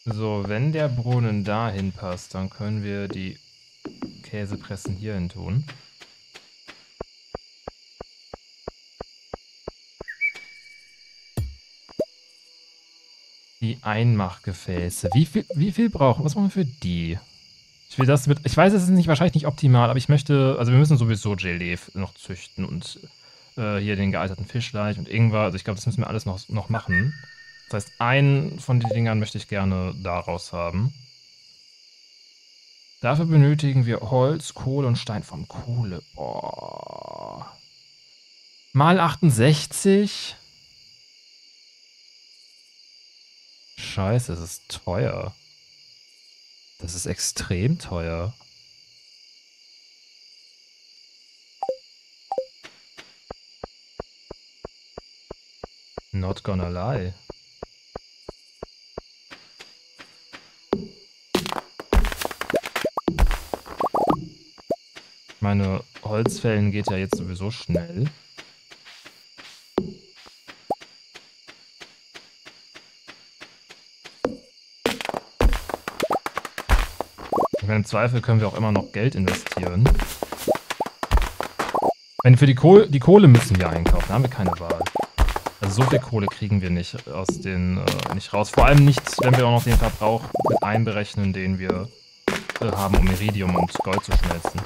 So, wenn der Brunnen dahin passt, dann können wir die Käsepressen hierhin tun. Die Einmachgefäße. Wie viel, wie viel brauchen Was brauchen wir für die? Ich will das mit. Ich weiß, es ist nicht wahrscheinlich nicht optimal, aber ich möchte. Also wir müssen sowieso Gelee noch züchten und äh, hier den gealterten Fischleich und Ingwer. Also ich glaube, das müssen wir alles noch, noch machen. Das heißt, einen von den Dingern möchte ich gerne daraus haben. Dafür benötigen wir Holz, Kohle und Stein vom Kohle. Boah. Mal 68. Scheiße, das ist teuer. Das ist extrem teuer. Not gonna lie. Meine Holzfällen geht ja jetzt sowieso schnell. Im Zweifel können wir auch immer noch Geld investieren. Wenn für die Kohle, die Kohle müssen wir einkaufen, da haben wir keine Wahl. Also so viel Kohle kriegen wir nicht aus den äh, nicht raus. Vor allem nicht, wenn wir auch noch den Verbrauch mit einberechnen, den wir äh, haben, um Iridium und Gold zu schmelzen.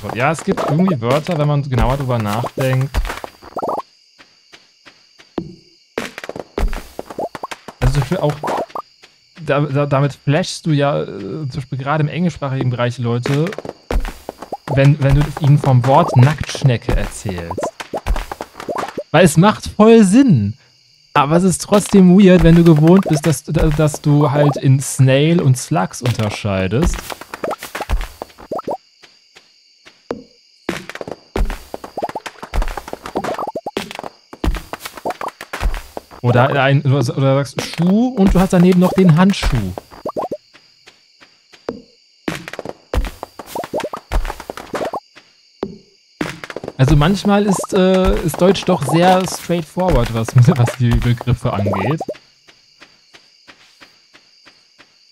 Einmachgefäße. Ja, es gibt irgendwie Wörter, wenn man genauer drüber nachdenkt. Also auch, da, da, damit flashst du ja äh, zum Beispiel gerade im englischsprachigen Bereich Leute, wenn, wenn du ihnen vom Wort Nacktschnecke erzählst. Weil es macht voll Sinn. Aber es ist trotzdem weird, wenn du gewohnt bist, dass, dass du halt in Snail und Slugs unterscheidest. Oder, ein, oder sagst Schuh und du hast daneben noch den Handschuh. Also manchmal ist, äh, ist Deutsch doch sehr straightforward, was, <laughs> was die Begriffe angeht.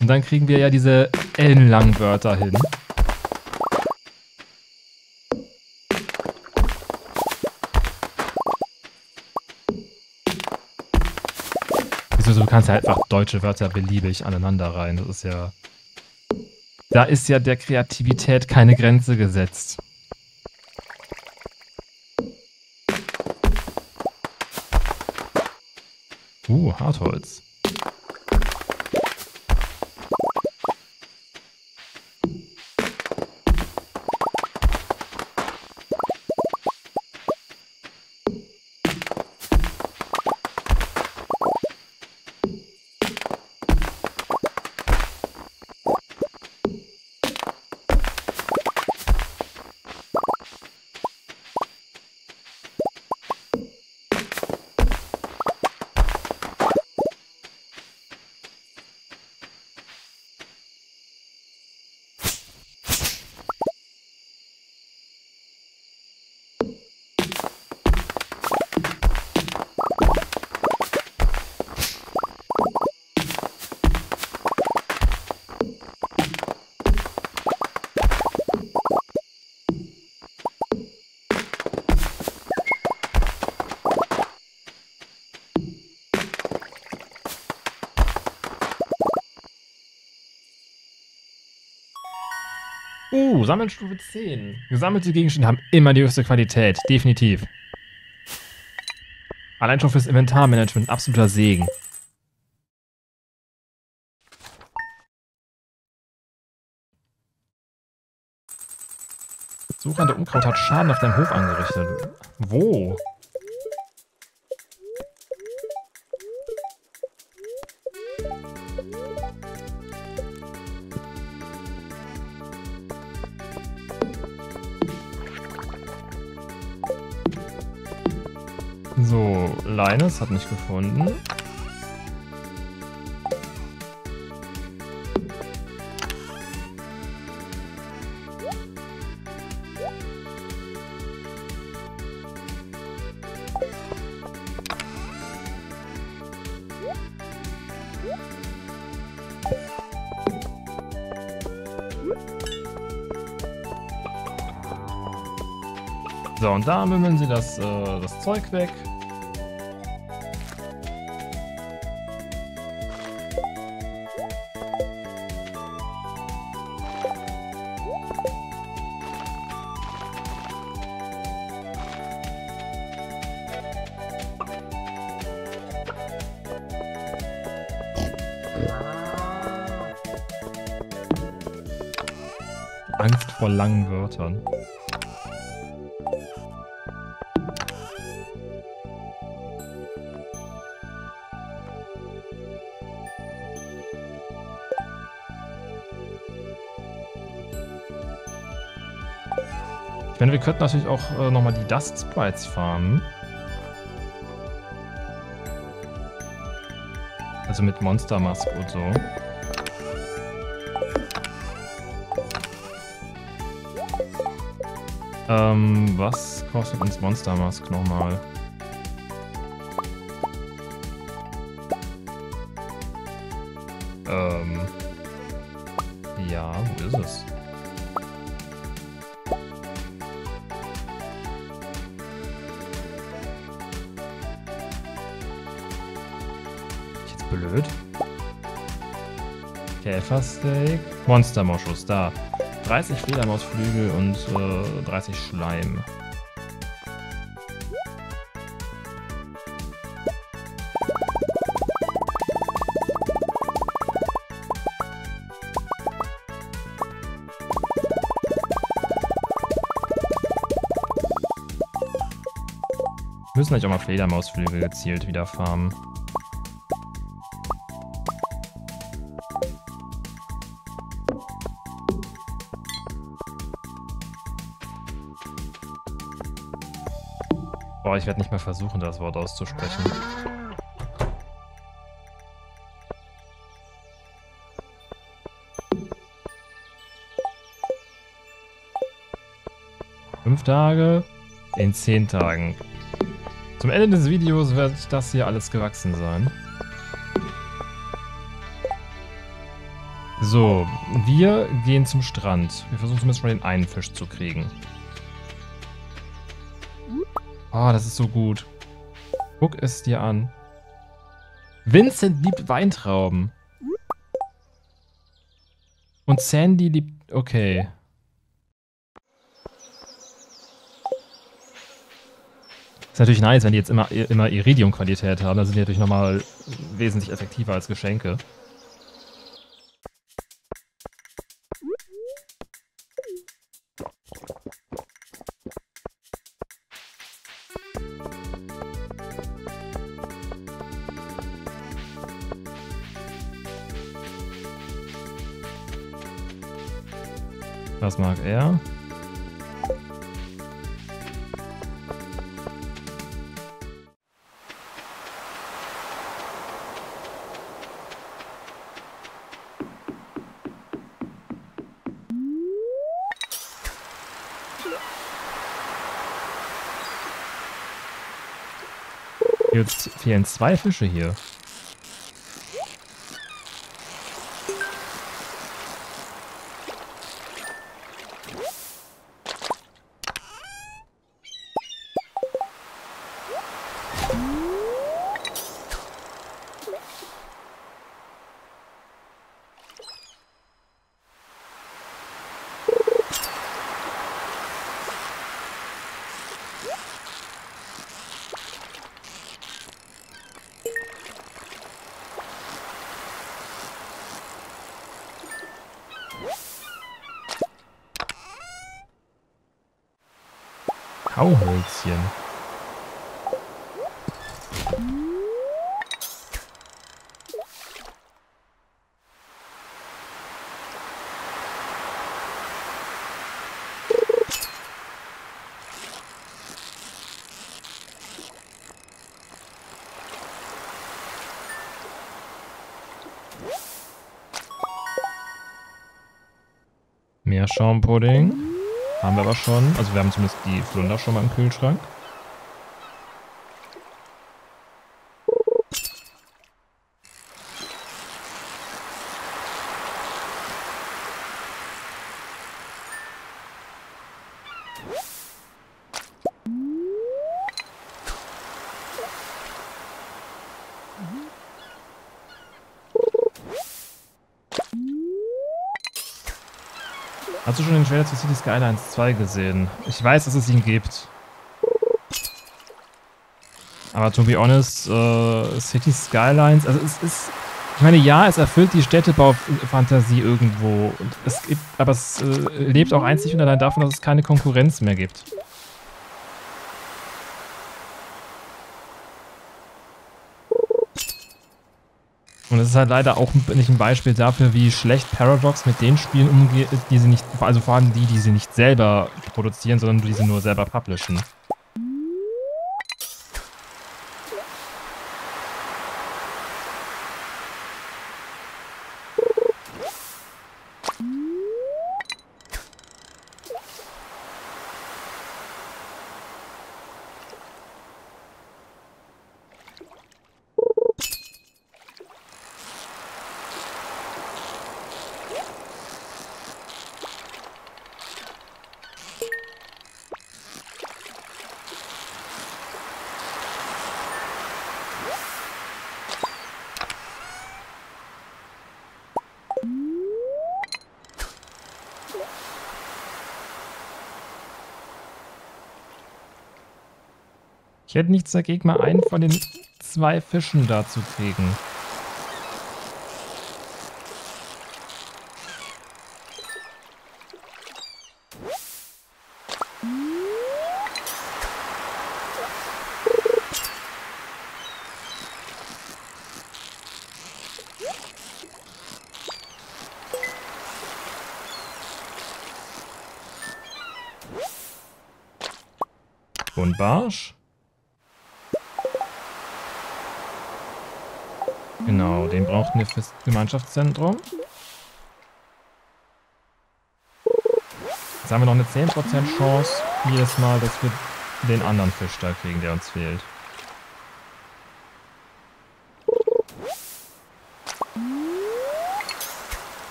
Und dann kriegen wir ja diese ellenlangen Wörter hin. Kannst halt einfach deutsche Wörter beliebig aneinander rein. Das ist ja. Da ist ja der Kreativität keine Grenze gesetzt. Uh, Hartholz. Sammelstufe 10. Gesammelte Gegenstände haben immer die höchste Qualität. Definitiv. Allein schon fürs Inventarmanagement absoluter Segen. Suche an der Unkraut hat Schaden auf deinem Hof angerichtet. Wo? Linus hat mich gefunden. So, und da mümmeln sie das, äh, das Zeug weg. Vor langen Wörtern. Ich meine, wir könnten natürlich auch äh, nochmal die Dust Sprites farmen. Also mit Monster Mask und so. Ähm, was kostet uns Monster Mask nochmal? Ähm. Ja, wo ist es? Blöd? Käfersteak. Monstermoschus, da. 30 Fledermausflügel und äh, 30 Schleim. Müssen eigentlich auch mal Fledermausflügel gezielt wieder farmen. Ich werde nicht mehr versuchen, das Wort auszusprechen. Fünf Tage in zehn Tagen. Zum Ende des Videos wird das hier alles gewachsen sein. So, wir gehen zum Strand. Wir versuchen zumindest mal den einen Fisch zu kriegen. Oh, das ist so gut. Guck es dir an. Vincent liebt Weintrauben. Und Sandy liebt... Okay. Ist natürlich nice, wenn die jetzt immer, immer Iridium-Qualität haben. Da sind die natürlich nochmal wesentlich effektiver als Geschenke. Fehlen zwei Fische hier. Meerschaumppudding. Haben wir aber schon. Also wir haben zumindest die Flunder schon mal im Kühlschrank. Hast du schon den Trailer zu City Skylines 2 gesehen? Ich weiß, dass es ihn gibt. Aber to be honest, äh, City Skylines, also es ist, ich meine, ja, es erfüllt die Städtebaufantasie irgendwo. Es gibt, aber es äh, lebt auch einzig und allein davon, dass es keine Konkurrenz mehr gibt. Es ist halt leider auch nicht ein Beispiel dafür, wie schlecht Paradox mit den Spielen umgeht, die sie nicht, also vor allem die, die sie nicht selber produzieren, sondern die sie nur selber publishen. Hätte nichts dagegen, mal einen von den zwei Fischen da zu kriegen. Und Barsch. Wir fürs Gemeinschaftszentrum. Jetzt haben wir noch eine 10% Chance jedes Mal, dass wir den anderen Fisch da kriegen, der uns fehlt.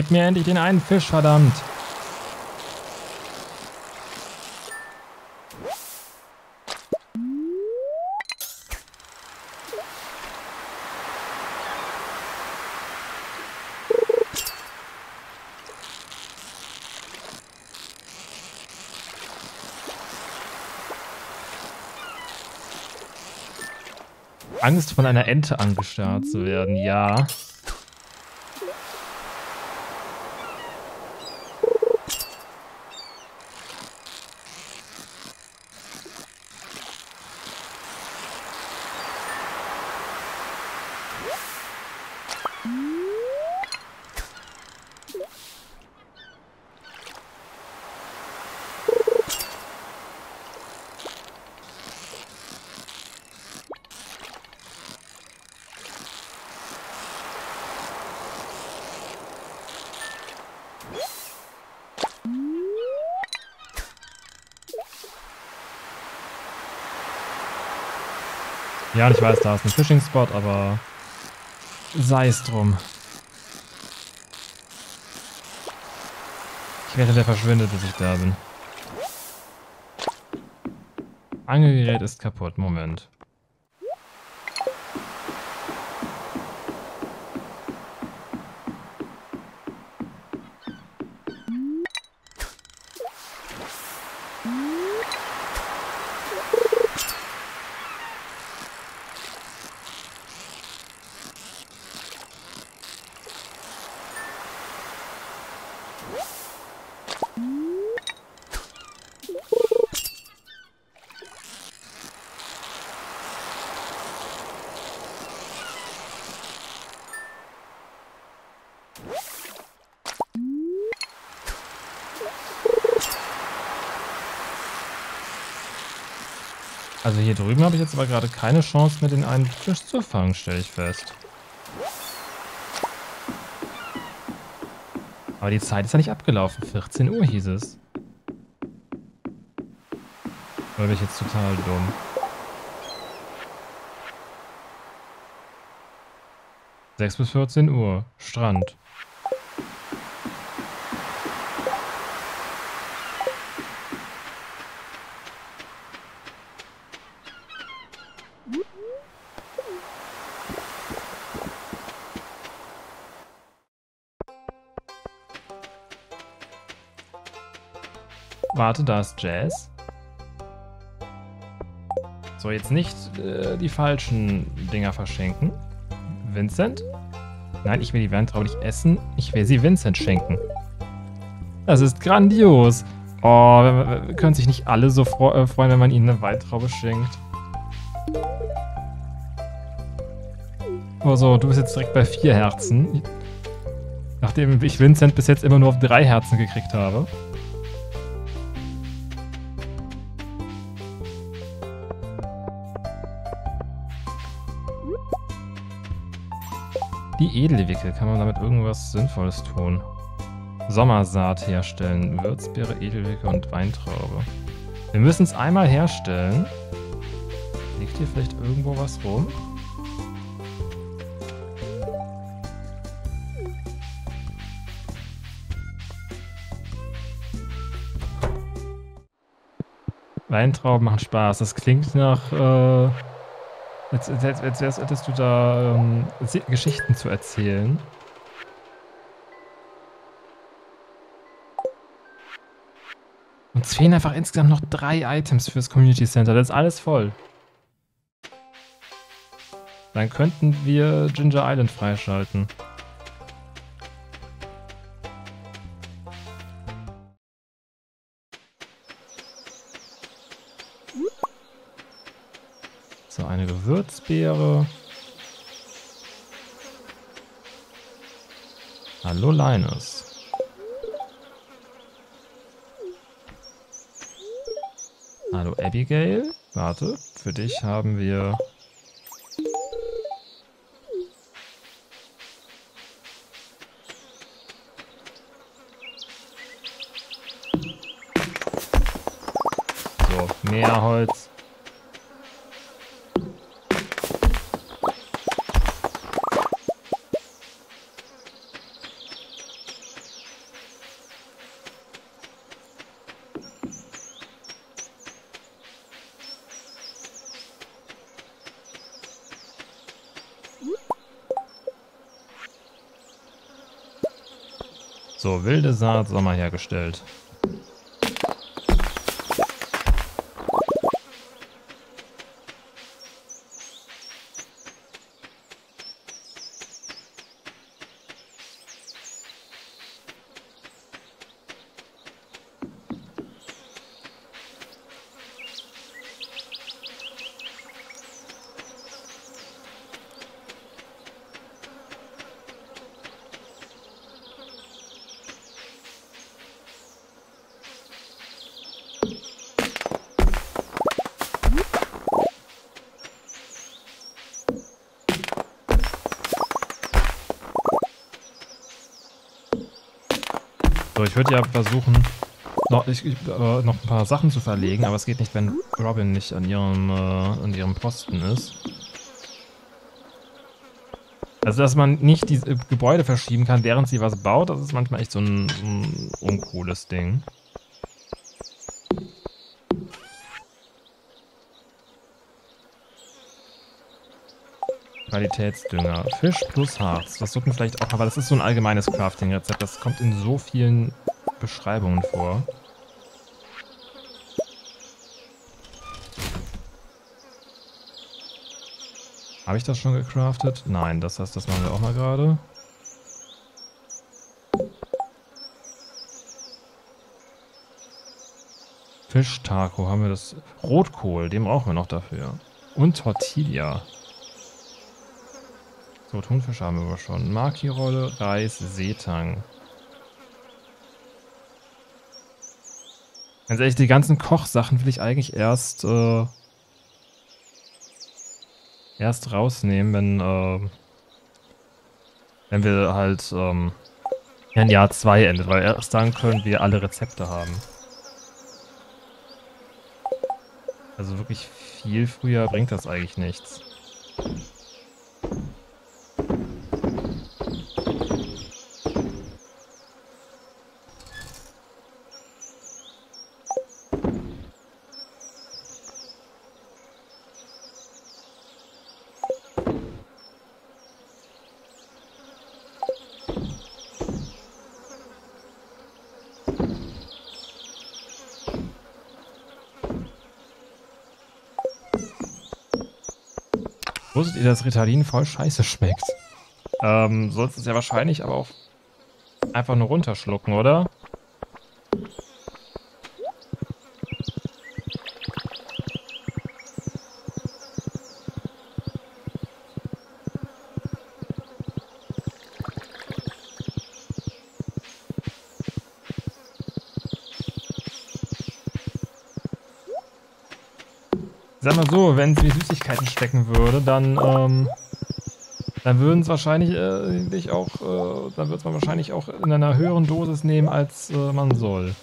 Gebt mir endlich den einen Fisch, verdammt. Angst von einer Ente angestarrt zu werden, ja. Ja, ich weiß, da ist ein Fishing-Spot, aber sei es drum. Ich wette, der verschwindet, bis ich da bin. Angelgerät ist kaputt. Moment. Drüben habe ich jetzt aber gerade keine Chance mehr, den einen Fisch zu fangen, stelle ich fest. Aber die Zeit ist ja nicht abgelaufen. 14 Uhr hieß es. Oder bin ich jetzt total dumm? Sechs bis 14 Uhr. Strand. Warte, da ist Jazz. So, jetzt nicht äh, die falschen Dinger verschenken. Vincent? Nein, ich will die Weintraube nicht essen. Ich will sie Vincent schenken. Das ist grandios. Oh, können sich nicht alle so äh, freuen, wenn man ihnen eine Weintraube schenkt. Oh so, du bist jetzt direkt bei vier Herzen. Nachdem ich Vincent bis jetzt immer nur auf drei Herzen gekriegt habe. Edelwickel, kann man damit irgendwas Sinnvolles tun? Sommersaat herstellen, Würzbeere, Edelwickel und Weintraube. Wir müssen es einmal herstellen. Liegt hier vielleicht irgendwo was rum? Weintrauben machen Spaß. Das klingt nach äh, Jetzt, jetzt, jetzt, jetzt hättest du da ähm, Geschichten zu erzählen. Uns fehlen einfach insgesamt noch drei Items fürs Community Center. Das ist alles voll. Dann könnten wir Ginger Island freischalten. Gewürzbeere. Hallo Linus. Hallo Abigail. Warte, für dich haben wir... So, mehr Holz. So, wilde Saat, Sommer hergestellt. Würde ja versuchen, noch, ich, äh, noch ein paar Sachen zu verlegen, aber es geht nicht, wenn Robin nicht an ihrem, äh, an ihrem Posten ist. Also, dass man nicht die äh, Gebäude verschieben kann, während sie was baut, das ist manchmal echt so ein, ein uncooles Ding. Qualitätsdünger. Fisch plus Harz. Das sollten wir vielleicht auch, aber das ist so ein allgemeines Crafting-Rezept. Das kommt in so vielen Beschreibungen vor. Habe ich das schon gecraftet? Nein, das heißt, das machen wir auch mal gerade. Fisch-Taco haben wir das. Rotkohl, den brauchen wir noch dafür. Und Tortilla. So, Thunfisch haben wir aber schon. Maki-Rolle, Reis, Seetang. Ganz ehrlich, die ganzen Kochsachen will ich eigentlich erst, äh, erst rausnehmen, wenn, äh, wenn wir halt, ähm, ein Jahr 2 endet, weil erst dann können wir alle Rezepte haben. Also wirklich viel früher bringt das eigentlich nichts. Ihr, dass Ritalin voll scheiße schmeckt? Ähm, sollst es ja wahrscheinlich aber auch einfach nur runterschlucken, oder? Sag mal so, wenn es wie Süßigkeiten stecken würde, dann, ähm, dann würden es wahrscheinlich äh, auch, äh, dann wird man wahrscheinlich auch in einer höheren Dosis nehmen, als äh, man soll.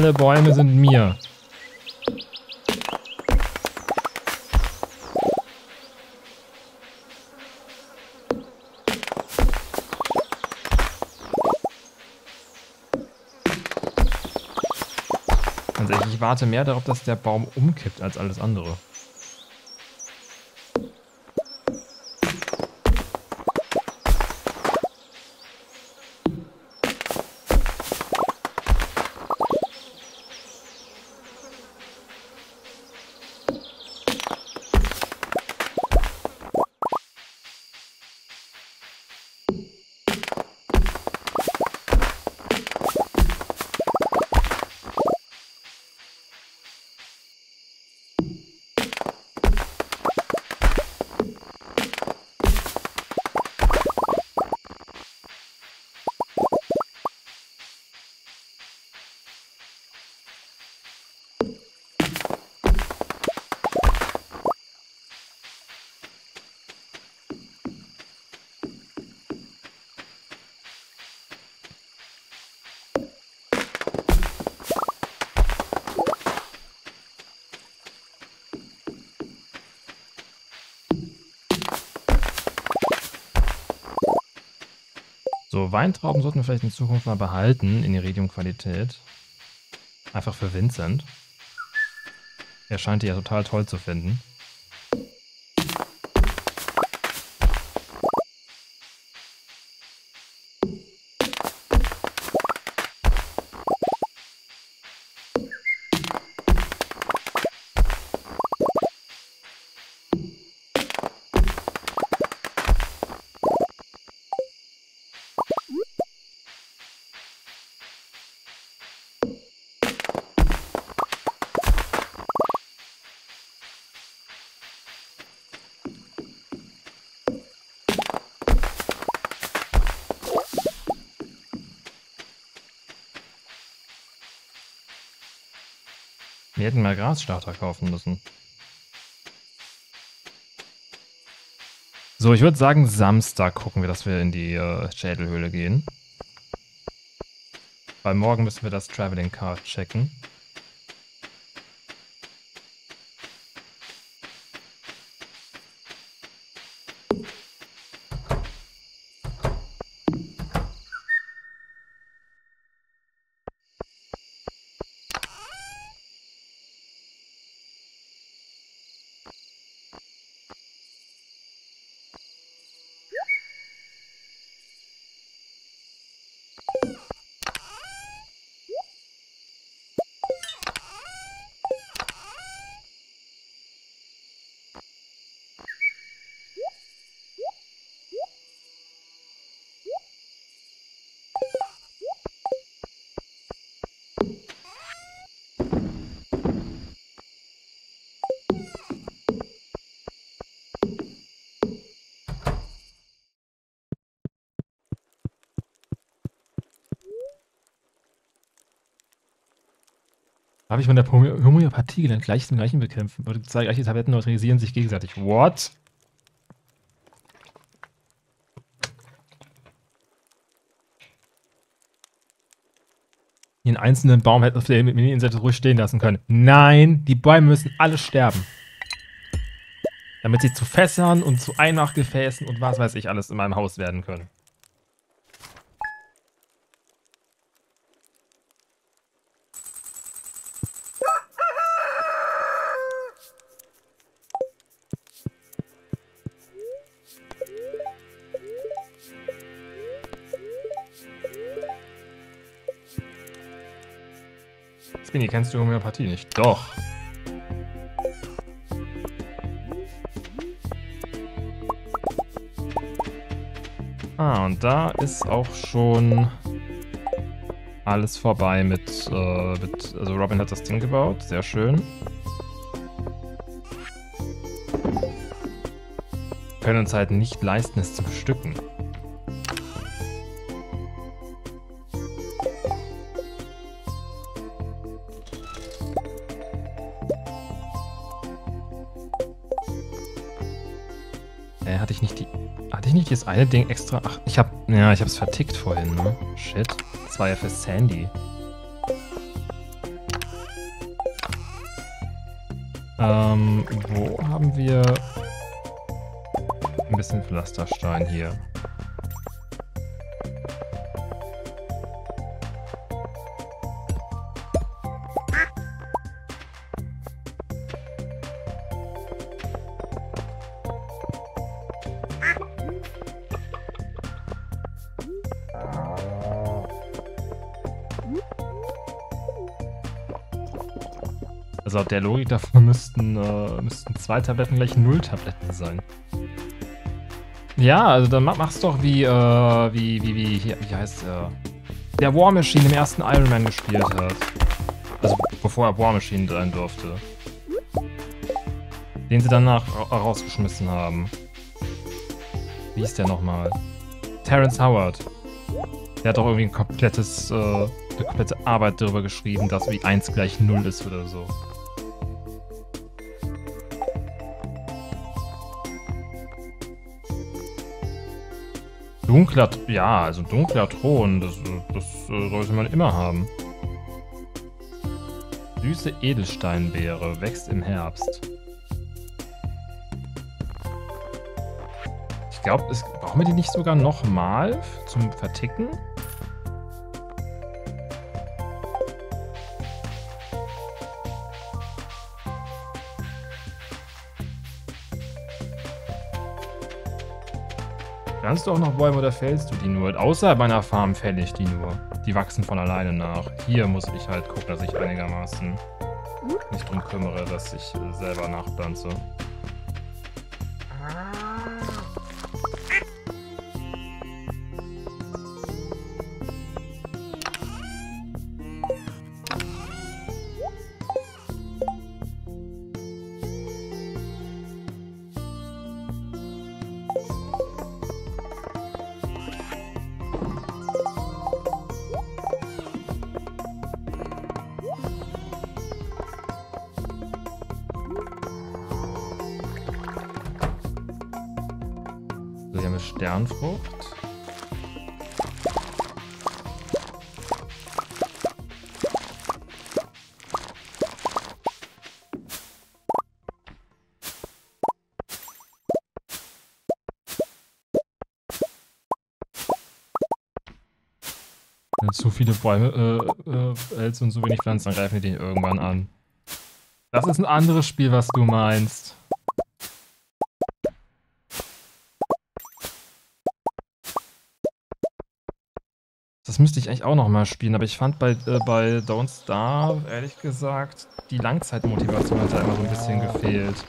Alle Bäume sind mir. Also ich warte mehr darauf, dass der Baum umkippt als alles andere. Weintrauben sollten wir vielleicht in Zukunft mal behalten in Iridium-Qualität. Einfach für Vincent. Er scheint die ja total toll zu finden. Hätten mal Grasstarter kaufen müssen. So, ich würde sagen, Samstag gucken wir, dass wir in die äh, Schädelhöhle gehen. Weil morgen müssen wir das Traveling Card checken. Habe ich von der Homöopathie gelernt, gleich zum gleichen bekämpfen. Zwei gleiche Tabletten neutralisieren sich gegenseitig. What? Den einzelnen Baum hätte auf der Mini-Insel ruhig stehen lassen können. Nein, die Bäume müssen alle sterben. Damit sie zu Fässern und zu Einmachgefäßen und was weiß ich alles in meinem Haus werden können. Kennst du Homöopathie nicht? Doch. Ah, und da ist auch schon alles vorbei mit, äh, mit, also Robin hat das Ding gebaut, sehr schön. können uns halt nicht leisten, es zu bestücken. Eine Ding extra... Ach, ich hab... Ja, ich hab's vertickt vorhin, ne? Shit. Das war ja für Sandy. Ähm, wo haben wir... Ein bisschen Pflasterstein hier. Der Logik davon müssten, äh, müssten zwei Tabletten gleich null Tabletten sein. Ja, also dann mach's doch wie, äh, wie, wie, wie, wie heißt er? Der War Machine im ersten Iron Man gespielt hat. Also bevor er War Machine sein durfte. Den sie danach rausgeschmissen haben. Wie ist der nochmal? Terrence Howard. Der hat doch irgendwie ein komplettes, äh, eine komplette Arbeit darüber geschrieben, dass wie 1 gleich 0 ist oder so. Dunkler, ja, also dunkler Thron, das, das äh, sollte man immer haben. Süße Edelsteinbeere, wächst im Herbst. Ich glaube, brauchen wir die nicht sogar nochmal zum Verticken? Kannst du auch noch Bäume oder fällst du die nur? Außerhalb meiner Farm fälle ich die nur. Die wachsen von alleine nach. Hier muss ich halt gucken, dass ich einigermaßen mich drum kümmere, dass ich selber nachpflanze. Viele Bäume, äh, äh, Els und so wenig Pflanzen, dann greifen die dich irgendwann an. Das ist ein anderes Spiel, was du meinst. Das müsste ich eigentlich auch nochmal spielen, aber ich fand bei, äh, bei Don't Starve, ehrlich gesagt, die Langzeitmotivation hat da immer so ein bisschen gefehlt.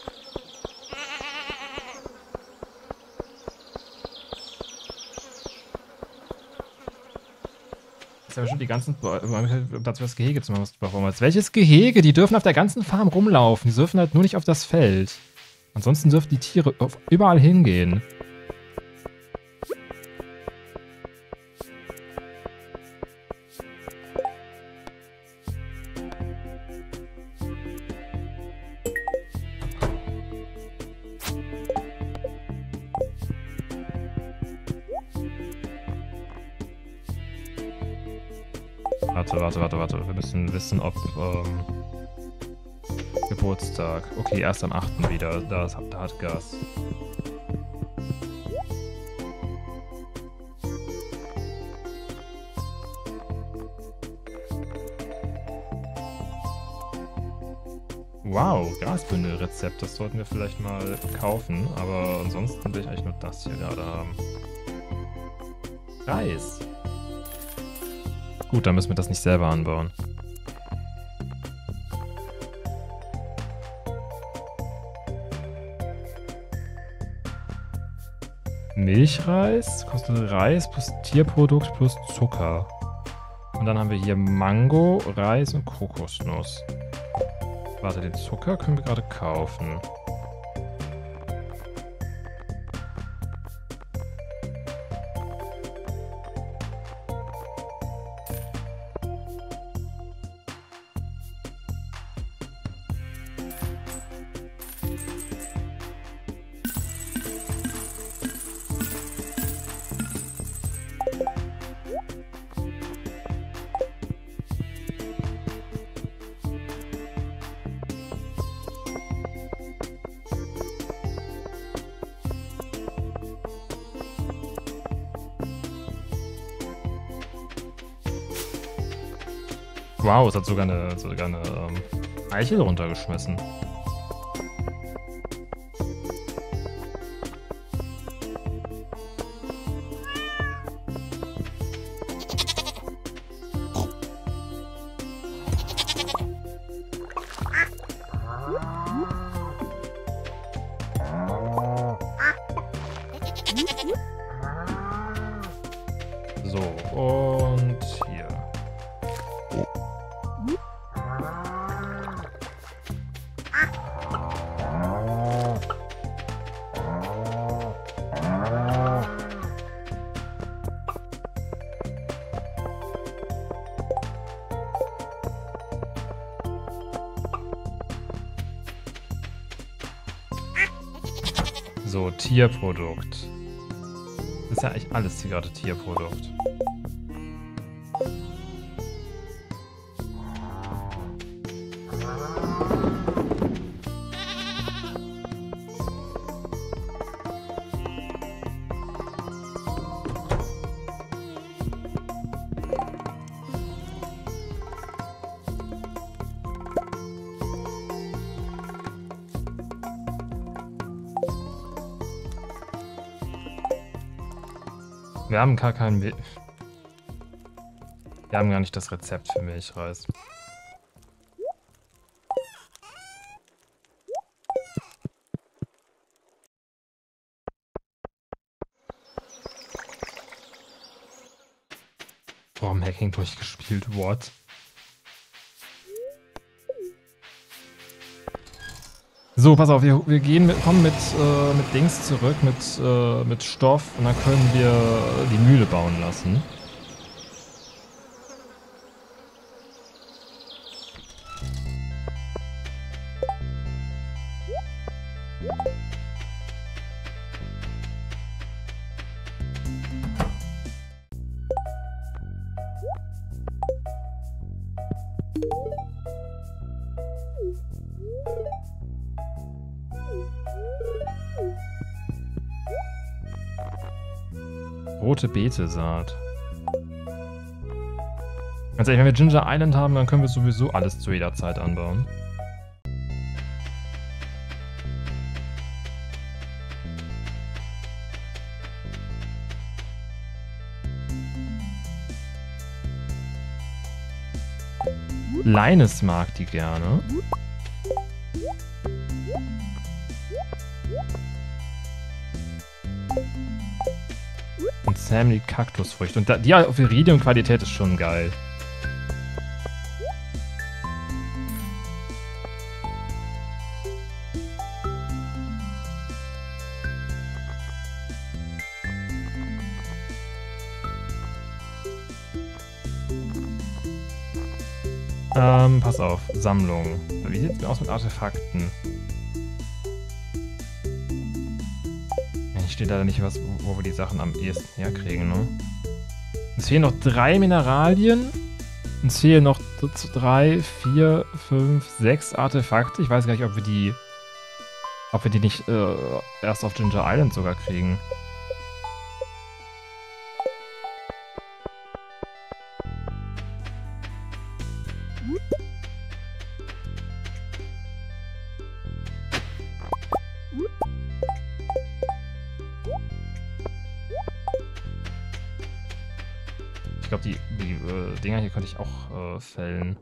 Ja schon die ganzen dazu das Gehege zu machen, was du brauchst. Welches Gehege? Die dürfen auf der ganzen Farm rumlaufen. Die dürfen halt nur nicht auf das Feld. Ansonsten dürfen die Tiere überall hingehen. Warte, warte. Wir müssen wissen, ob ähm, Geburtstag. Okay, erst am 8. wieder. Da, da hat Gas. Wow, Gasbündelrezept. Das sollten wir vielleicht mal kaufen. Aber ansonsten will ich eigentlich nur das hier gerade haben. Reis. Gut, dann müssen wir das nicht selber anbauen. Milchreis kostet Reis plus Tierprodukt plus Zucker. Und dann haben wir hier Mango, Reis und Kokosnuss. Warte, den Zucker können wir gerade kaufen. Wow, es hat sogar eine, sogar eine ähm, Eichel runtergeschmissen. Tierprodukt. Das ist ja eigentlich alles gerade Tierprodukt. Wir haben gar kein Milch. Wir haben gar nicht das Rezept für Milchreis. Warum Hacking durchgespielt? What? So, pass auf, wir, wir gehen mit, kommen mit, äh, mit Dings zurück, mit, äh, mit Stoff und dann können wir die Mühle bauen lassen. Rote Beete-Saat. Ganz ehrlich, wenn wir Ginger Island haben, dann können wir sowieso alles zu jeder Zeit anbauen. Leines mag die gerne. Sam die Kaktusfrüchte. Und da, die auf Iridium-Qualität ist schon geil. Ähm, pass auf. Sammlung. Wie sieht es denn aus mit Artefakten? Steht leider nicht was, wo wir die Sachen am ehesten herkriegen, ne? Es fehlen noch drei Mineralien. Es fehlen noch drei, vier, fünf, sechs Artefakte. Ich weiß gar nicht, ob wir die... Ob wir die nicht äh, erst auf Ginger Island sogar kriegen. Könnte ich auch äh, fällen.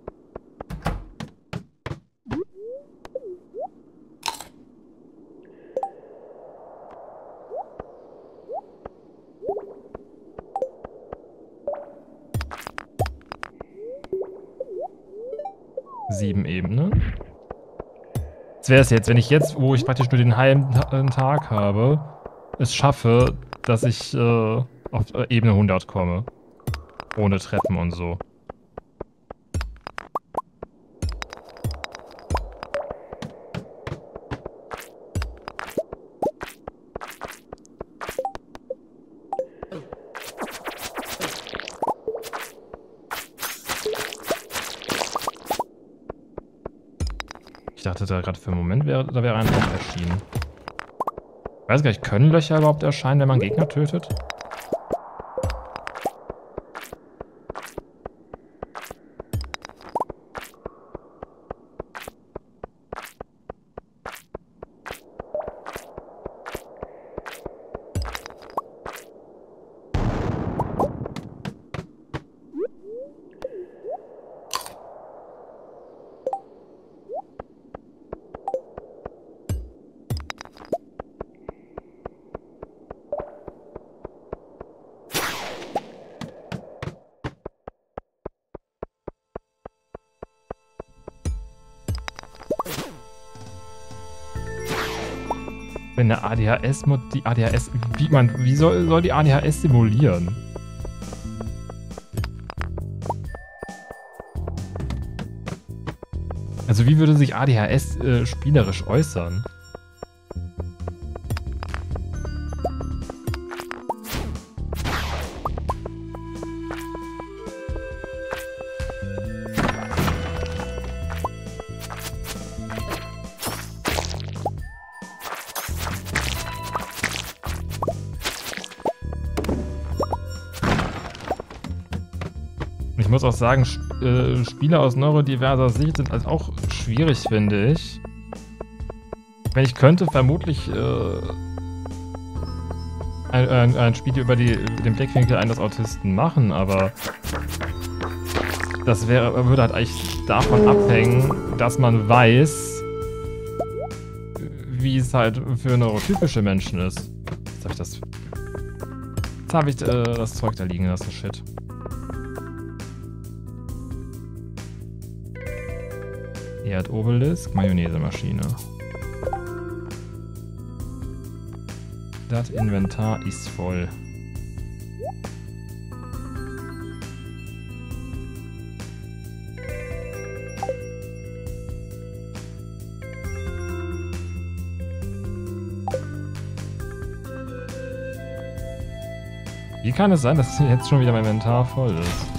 Sieben Ebenen. Das wäre es jetzt, wenn ich jetzt, wo ich praktisch nur den halben Tag habe, es schaffe, dass ich äh, auf äh, Ebene 100 komme. Ohne Treppen und so. Da gerade für einen Moment wäre, da wäre ein Loch erschienen. Ich weiß gar nicht, können Löcher überhaupt erscheinen, wenn man Gegner tötet? ADHS, die ADHS, wie, man, wie soll, soll die ADHS simulieren? Also wie würde sich ADHS äh, spielerisch äußern? Auch sagen, äh, Spiele aus neurodiverser Sicht sind also auch schwierig, finde ich. Wenn ich könnte, vermutlich äh, ein, ein, ein, Spiel über die, den Blickwinkel eines Autisten machen, aber das wäre, würde halt eigentlich davon abhängen, dass man weiß, wie es halt für neurotypische Menschen ist. Jetzt habe ich das. Jetzt habe ich äh, das Zeug da liegen lassen, shit. Erdobelisk, Mayonnaise-Maschine. Das Inventar ist voll. Wie kann es sein, dass jetzt schon wieder mein Inventar voll ist?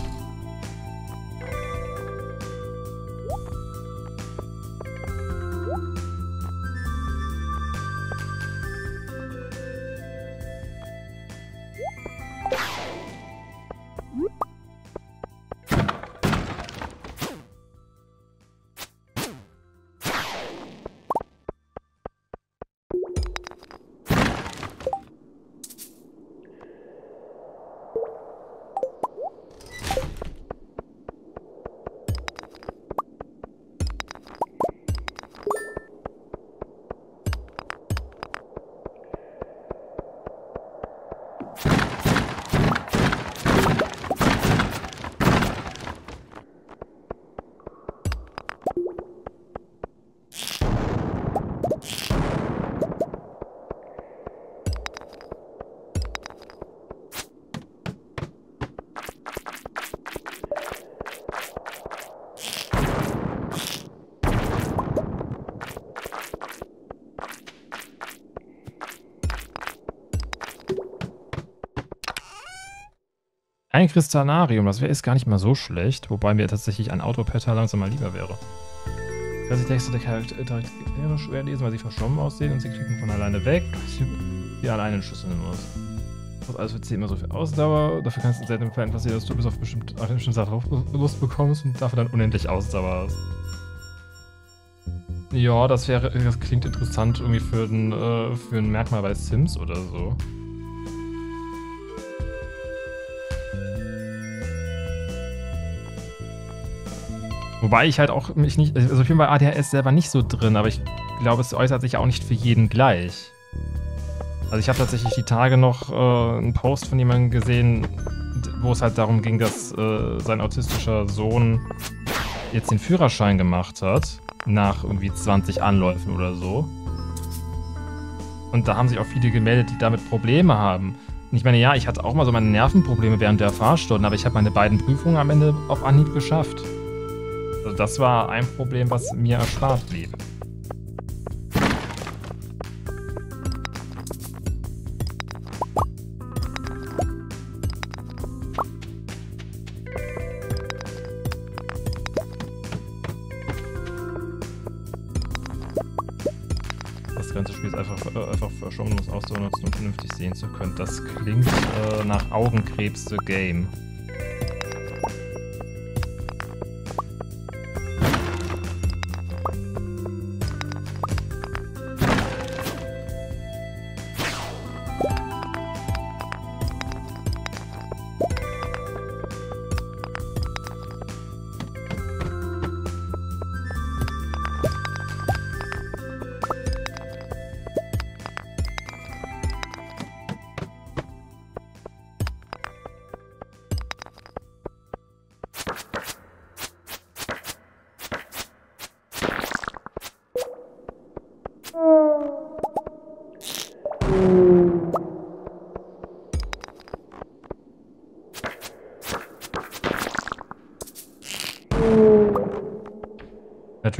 Ein Kristallarium, das wäre ist gar nicht mal so schlecht, wobei mir tatsächlich ein Autopetter langsam mal lieber wäre. Dass ich Texte der Charaktere schwer lesen, weil sie verschwommen aussehen und sie klicken von alleine weg, sie alleine schüsseln muss. Das alles wird immer so viel Ausdauer, dafür kannst du in seltenen Fällen passieren, dass du bis auf bestimmte, auf eine bestimmte Sache Lust bekommst und dafür dann unendlich Ausdauer hast. Ja, das wäre, das klingt interessant irgendwie für ein, äh, für ein Merkmal bei Sims oder so. Wobei ich halt auch mich nicht, also ich bin bei ADHS selber nicht so drin, aber ich glaube, es äußert sich auch nicht für jeden gleich. Also ich habe tatsächlich die Tage noch äh, einen Post von jemandem gesehen, wo es halt darum ging, dass äh, sein autistischer Sohn jetzt den Führerschein gemacht hat, nach irgendwie 20 Anläufen oder so. Und da haben sich auch viele gemeldet, die damit Probleme haben. Und ich meine, ja, ich hatte auch mal so meine Nervenprobleme während der Fahrstunden, aber ich habe meine beiden Prüfungen am Ende auf Anhieb geschafft. Das war ein Problem, was mir erspart blieb. Das ganze Spiel ist einfach, äh, einfach verschoben, um es auszunutzen und vernünftig sehen zu können. Das klingt äh, nach Augenkrebs The Game.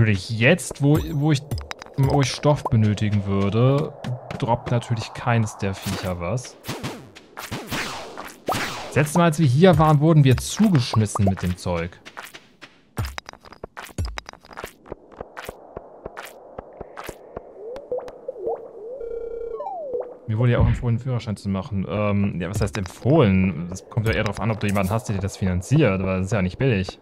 Natürlich jetzt, wo, wo, ich, wo ich Stoff benötigen würde, droppt natürlich keines der Viecher was. Das letzte Mal, als wir hier waren, wurden wir zugeschmissen mit dem Zeug. Mir wurde ja auch empfohlen, einen Führerschein zu machen. Ähm, ja, was heißt empfohlen? Das kommt ja eher darauf an, ob du jemanden hast, der dir das finanziert, aber das ist ja nicht billig.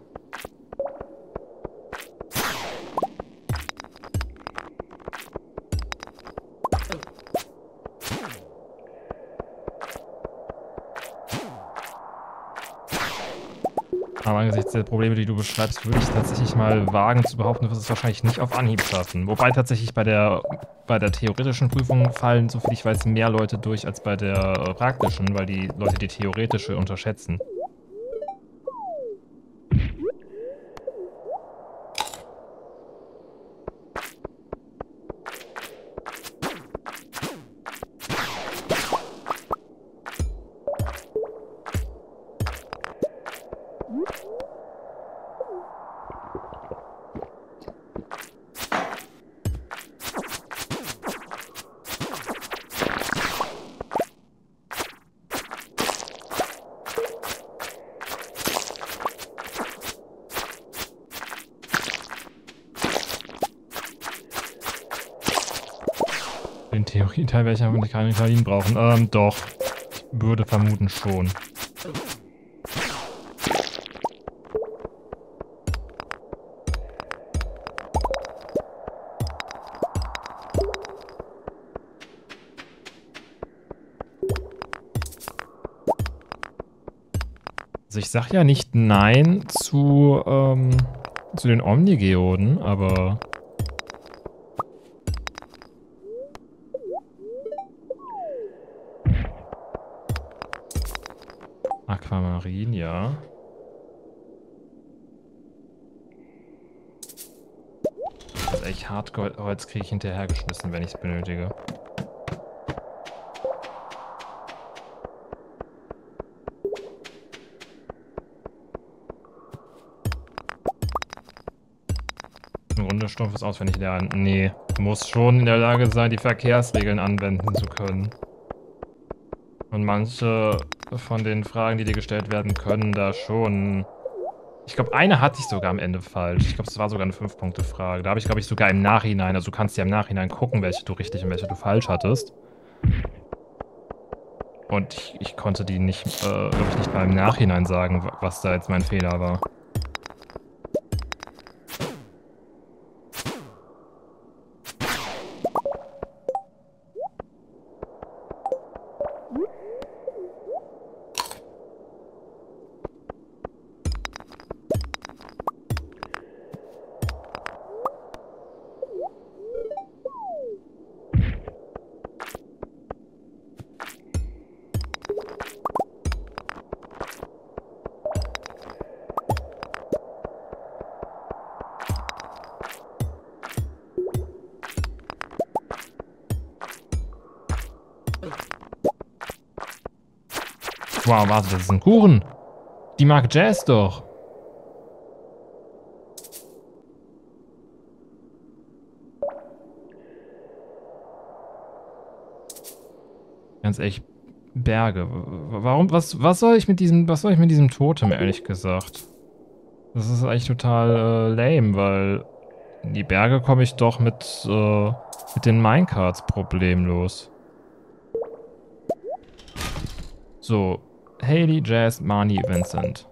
Angesichts der Probleme, die du beschreibst, würde ich tatsächlich mal wagen zu behaupten, du wirst es wahrscheinlich nicht auf Anhieb schaffen. Wobei tatsächlich bei der, bei der theoretischen Prüfung fallen, soviel ich weiß, mehr Leute durch als bei der äh, praktischen, weil die Leute die theoretische unterschätzen. Theorieteil werde ich einfach keine Italien brauchen. Ähm, doch. Ich würde vermuten schon. Also ich sag ja nicht Nein zu, ähm, zu den Omnigeoden, aber... Ja. Also echt Hartholz kriege ich hinterhergeschmissen, wenn ich es benötige. Stumpfes auswendig lernen. Nee, muss schon in der Lage sein, die Verkehrsregeln anwenden zu können. Und manche von den Fragen, die dir gestellt werden, können da schon... Ich glaube, eine hatte ich sogar am Ende falsch. Ich glaube, es war sogar eine 5-Punkte-Frage. Da habe ich, glaube ich, sogar im Nachhinein, also du kannst ja im Nachhinein gucken, welche du richtig und welche du falsch hattest. Und ich, ich konnte die nicht, äh, glaube ich, nicht mal im Nachhinein sagen, was da jetzt mein Fehler war. Warte, das ist ein Kuchen. Die mag Jazz doch. Ganz ehrlich, Berge. Warum, was, was soll ich mit diesem, was soll ich mit diesem Totem, ehrlich gesagt? Das ist eigentlich total äh, lame, weil in die Berge komme ich doch mit, äh, mit den Minecarts problemlos. So, Haley, Jazz, Marnie, Vincent.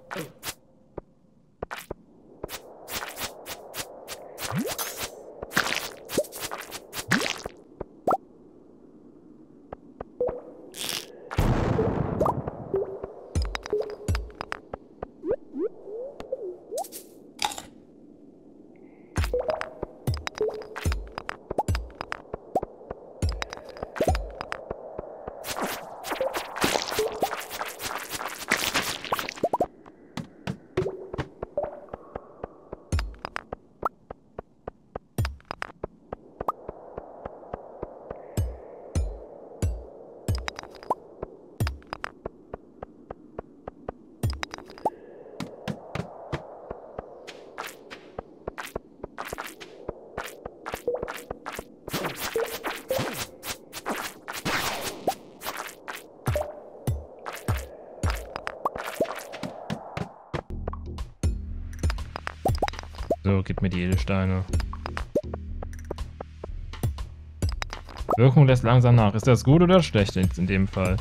Wirkung lässt langsam nach. Ist das gut oder schlecht in dem Fall?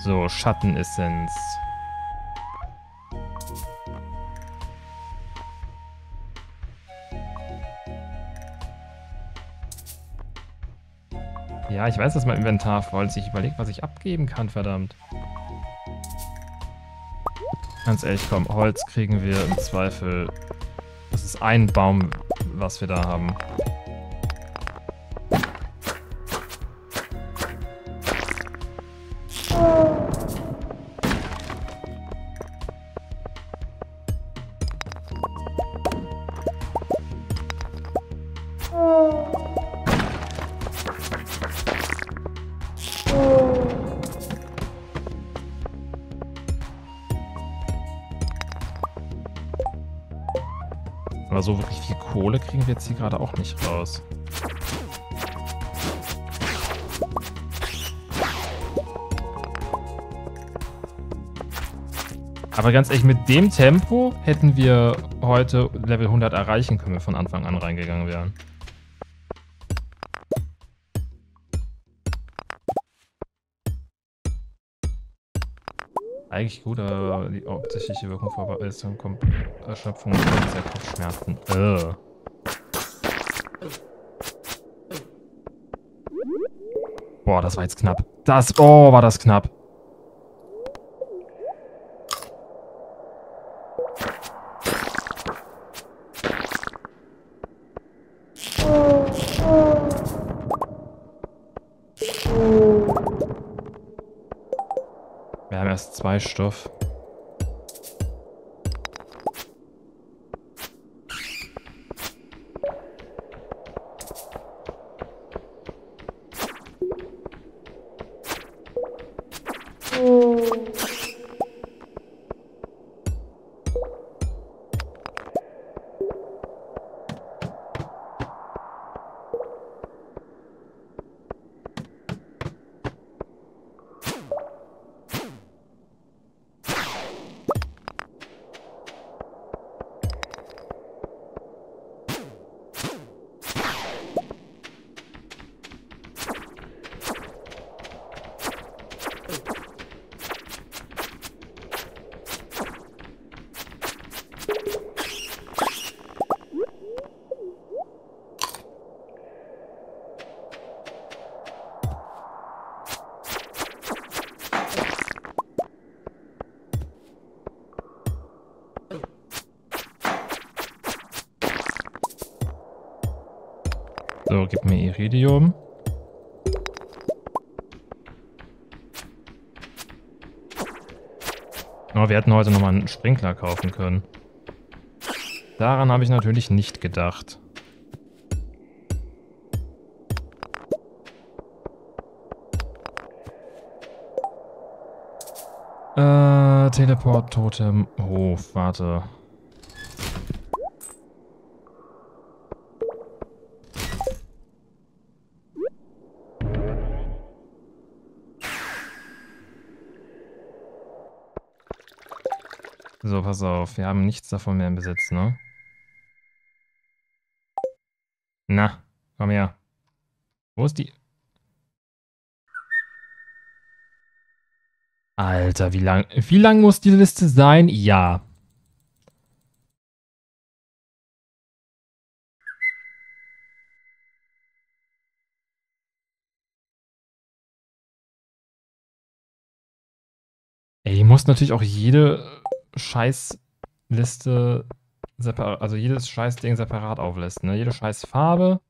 So, Schattenessenz. Ja, ich weiß, dass mein Inventar voll ist. Ich überlege, was ich abgeben kann, verdammt. Ganz ehrlich, komm, Holz kriegen wir im Zweifel. Das ist ein Baum, was wir da haben. Nicht raus. Aber ganz ehrlich, mit dem Tempo hätten wir heute Level 100 erreichen können, wenn wir von Anfang an reingegangen wären. Eigentlich gut, aber die hauptsächliche Wirkung vor Verbesserung kommt Erschöpfung und Kopfschmerzen. Boah, das war jetzt knapp. Das, oh, war das knapp. Wir haben erst zwei Stoff. Wir hätten heute nochmal einen Sprinkler kaufen können. Daran habe ich natürlich nicht gedacht. Äh, Teleport, Totem, Hof, warte. So, pass auf. Wir haben nichts davon mehr im Besitz, ne? Na, komm her. Wo ist die... Alter, wie lang... Wie lang muss die Liste sein? Ja. Ey, muss natürlich auch jede Scheißliste also jedes Scheißding separat auflisten, ne? Jede Scheißfarbe.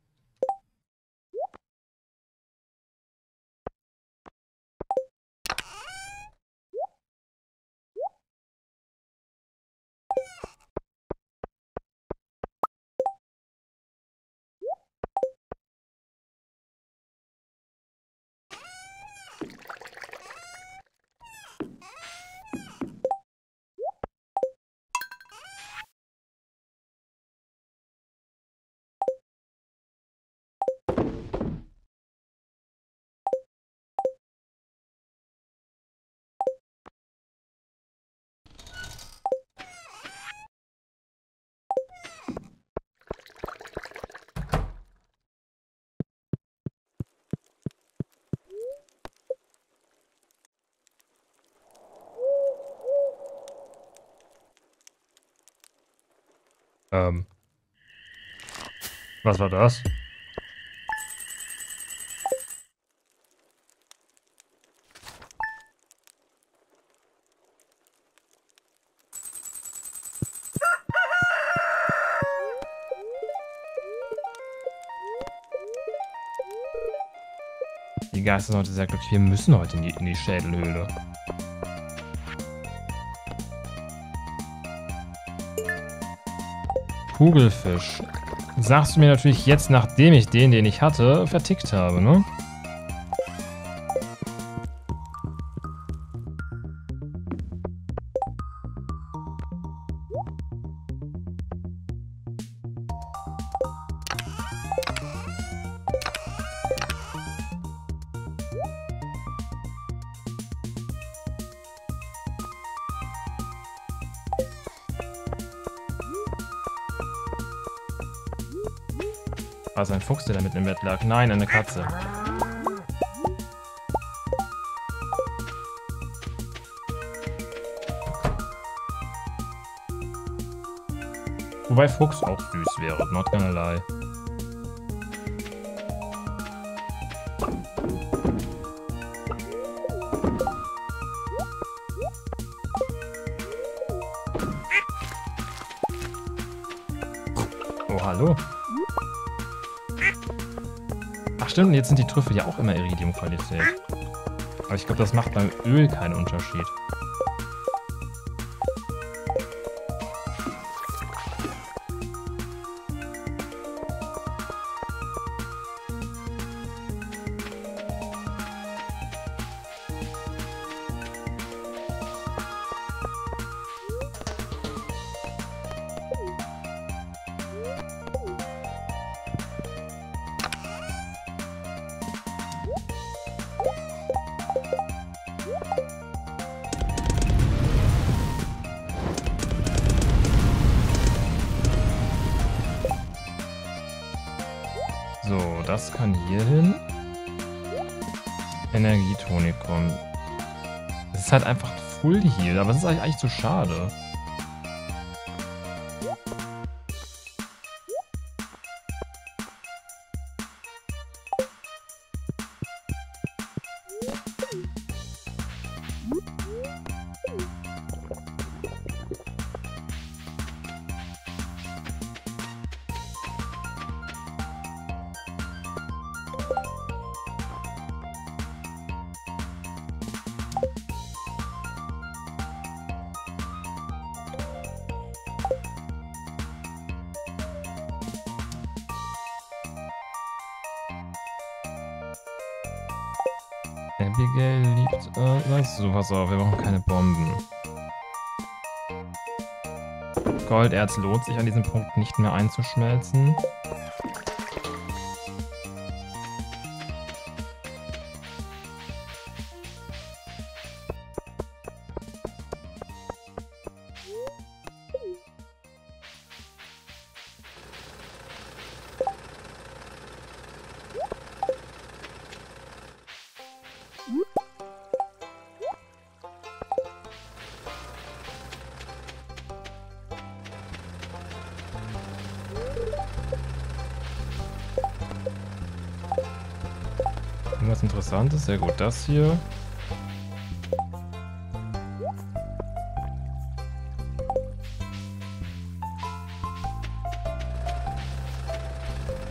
Ähm. Was war das? Die Geister sind heute sehr glücklich. Wir müssen heute in die, in die Schädelhöhle. Kugelfisch. Sagst du mir natürlich jetzt, nachdem ich den, den ich hatte, vertickt habe, ne? Fuchs, der da mitten im Bett lag? Nein, eine Katze. Wobei Fuchs auch süß wäre, not gonna lie. Stimmt, jetzt sind die Trüffel ja auch immer Iridium-Qualität. Aber ich glaube, das macht beim Öl keinen Unterschied. Heal, aber das ist eigentlich so schade. Golderz lohnt sich an diesem Punkt nicht mehr einzuschmelzen. Sehr gut. Das hier.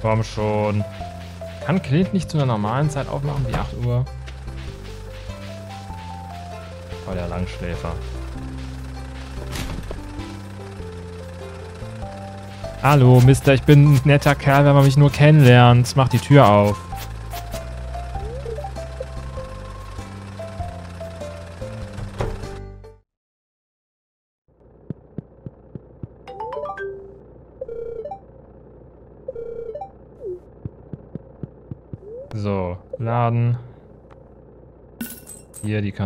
Komm schon. Kann Clint nicht zu einer normalen Zeit aufmachen, wie 8 Uhr? Voll der Langschläfer. Hallo, Mister, ich bin ein netter Kerl, wenn man mich nur kennenlernt. Mach die Tür auf.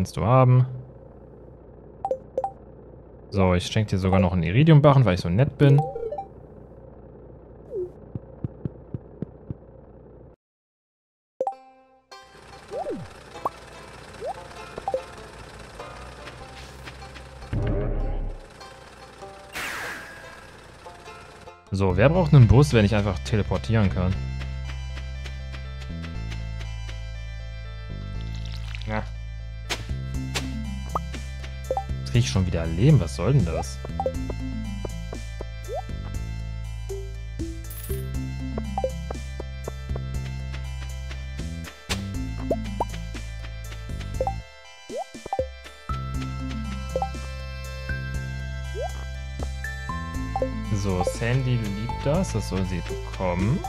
Kannst du haben. So, ich schenke dir sogar noch einen Iridiumbarren, weil ich so nett bin. So, wer braucht einen Bus, wenn ich einfach teleportieren kann? Ich schon wieder Leben. Was soll denn das? So, Sandy liebt das. Das soll sie bekommen.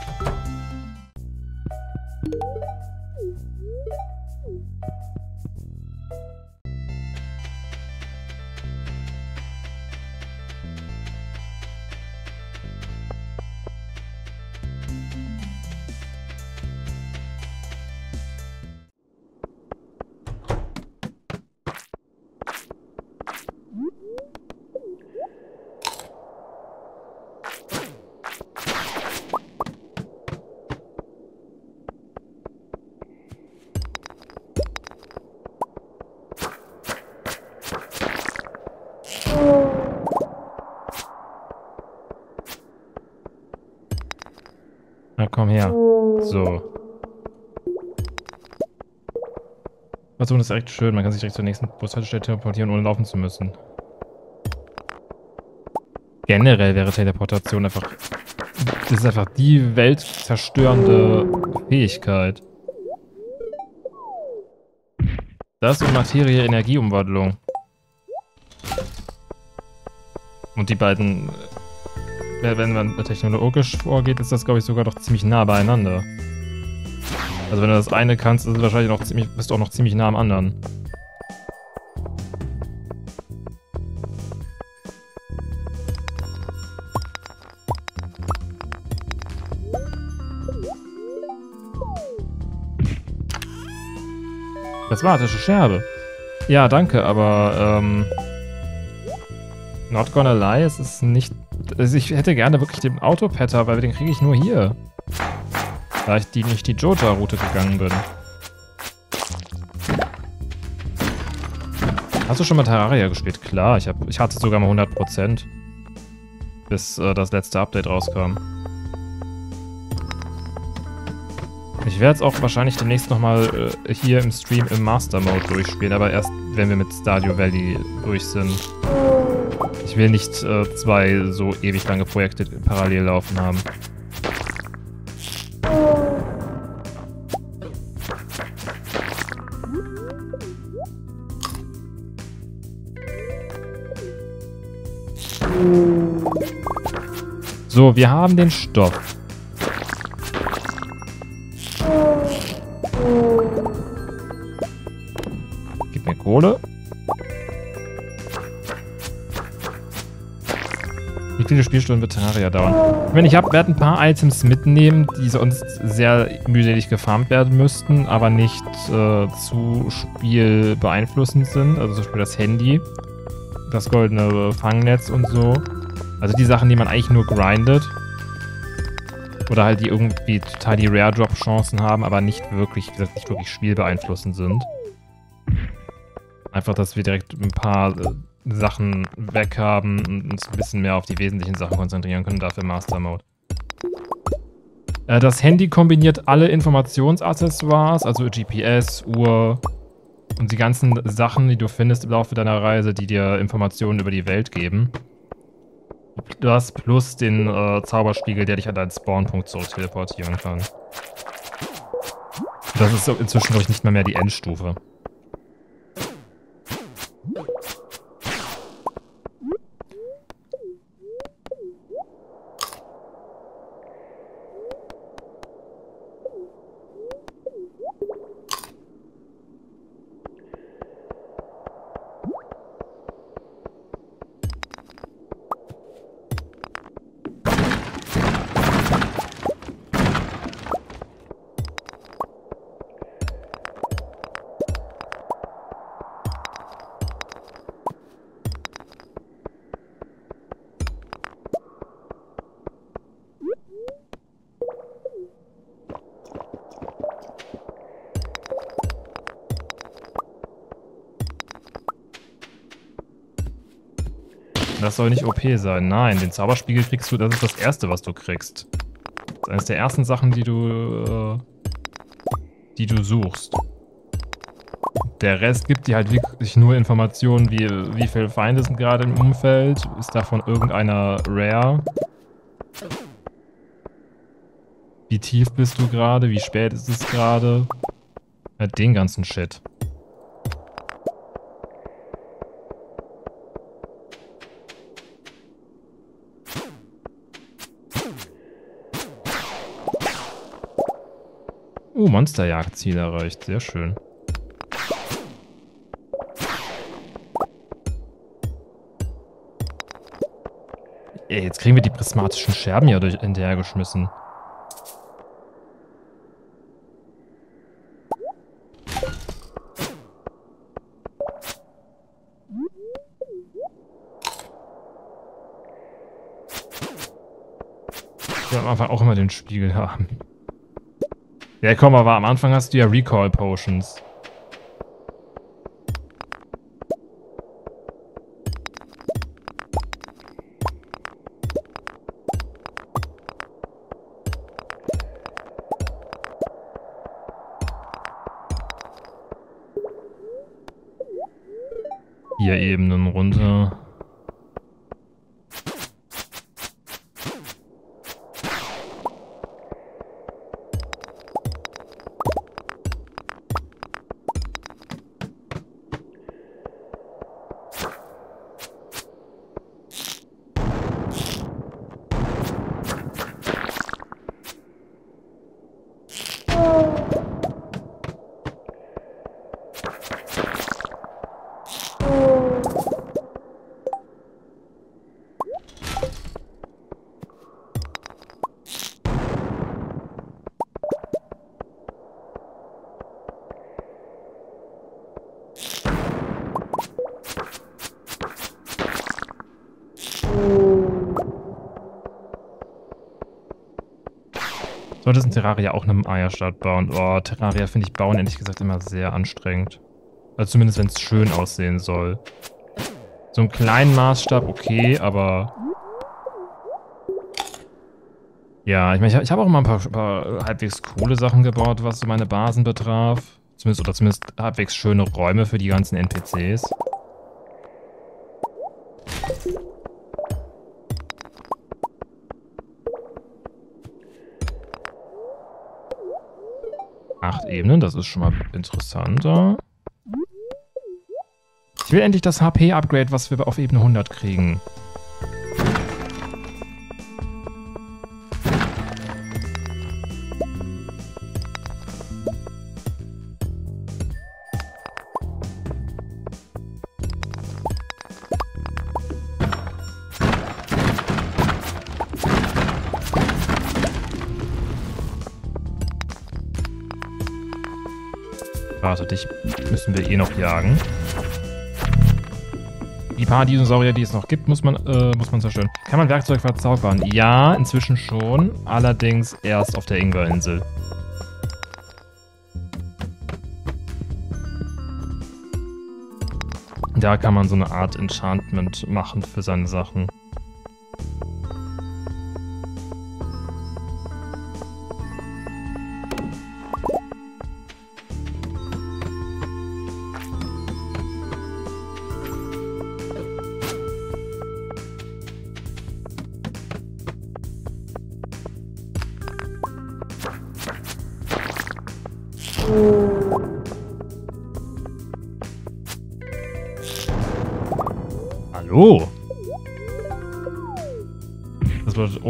Das ist echt schön. Man kann sich direkt zur nächsten Bushaltestelle teleportieren, ohne laufen zu müssen. Generell wäre Teleportation einfach... Das ist einfach die weltzerstörende Fähigkeit. Das und Materie-Energieumwandlung. Und die beiden... Wenn man technologisch vorgeht, ist das, glaube ich, sogar doch ziemlich nah beieinander. Also wenn du das eine kannst, ist wahrscheinlich noch ziemlich, bist du auch noch ziemlich nah am anderen. Das war eine Scherbe. Ja, danke, aber ähm, Not gonna lie, es ist nicht... Also ich hätte gerne wirklich den Autopetter, weil den kriege ich nur hier. Da ich die nicht die Joja-Route gegangen bin. Hast du schon mal Terraria gespielt? Klar, ich, hab, ich hatte sogar mal 100%. Bis äh, das letzte Update rauskam. Ich werde es auch wahrscheinlich demnächst nochmal äh, hier im Stream im Master Mode durchspielen, aber erst wenn wir mit Stadio Valley durch sind. Ich will nicht äh, zwei so ewig lange Projekte parallel laufen haben. So, wir haben den Stoff. Gib mir Kohle. Wie viele Spielstunden wird Terraria dauern? Ich meine, ich werde ein paar Items mitnehmen, die sonst sehr mühselig gefarmt werden müssten, aber nicht äh, zu spielbeeinflussend sind. Also zum Beispiel das Handy, das goldene Fangnetz und so. Also die Sachen, die man eigentlich nur grindet. Oder halt die irgendwie total die Rare-Drop-Chancen haben, aber nicht wirklich, wie gesagt, nicht wirklich spielbeeinflussend sind. Einfach, dass wir direkt ein paar äh, Sachen weghaben und uns ein bisschen mehr auf die wesentlichen Sachen konzentrieren können, dafür Master Mode. Äh, das Handy kombiniert alle Informationsaccessoires, also GPS, Uhr und die ganzen Sachen, die du findest im Laufe deiner Reise, die dir Informationen über die Welt geben. Das plus den äh, Zauberspiegel, der dich an deinen Spawnpunkt zurück teleportieren kann. Das ist inzwischen, glaube ich, nicht mehr, mehr die Endstufe. Das soll nicht OP sein. Nein, den Zauberspiegel kriegst du, das ist das Erste, was du kriegst. Das ist eines der ersten Sachen, die du, äh, die du suchst. Der Rest gibt dir halt wirklich nur Informationen, wie, wie viele Feinde sind gerade im Umfeld, ist davon irgendeiner Rare. Wie tief bist du gerade, wie spät ist es gerade. Ja, den ganzen Shit. Monsterjagdziel erreicht. Sehr schön. Ey, jetzt kriegen wir die prismatischen Scherben ja durch hinterhergeschmissen. Ich will am Anfang auch immer den Spiegel haben. Ja, komm, aber am Anfang hast du ja Recall Potions. Terraria auch einem Eierstadt bauen. Oh, Terraria finde ich bauen ehrlich gesagt immer sehr anstrengend. Also zumindest wenn es schön aussehen soll. So einen kleinen Maßstab, okay, aber... Ja, ich meine, ich, ich habe auch mal ein paar, paar, halbwegs coole Sachen gebaut, was so meine Basen betraf. Zumindest, oder zumindest halbwegs schöne Räume für die ganzen NPCs. Ebenen, das ist schon mal interessanter. Ich will endlich das HP-Upgrade, was wir auf Ebene 100 kriegen. Dich müssen wir eh noch jagen. Die paar Dinosaurier, die es noch gibt, muss man, äh, muss man zerstören. Kann man Werkzeug verzaubern? Ja, inzwischen schon. Allerdings erst auf der Ingwer-Insel. Da kann man so eine Art Enchantment machen für seine Sachen.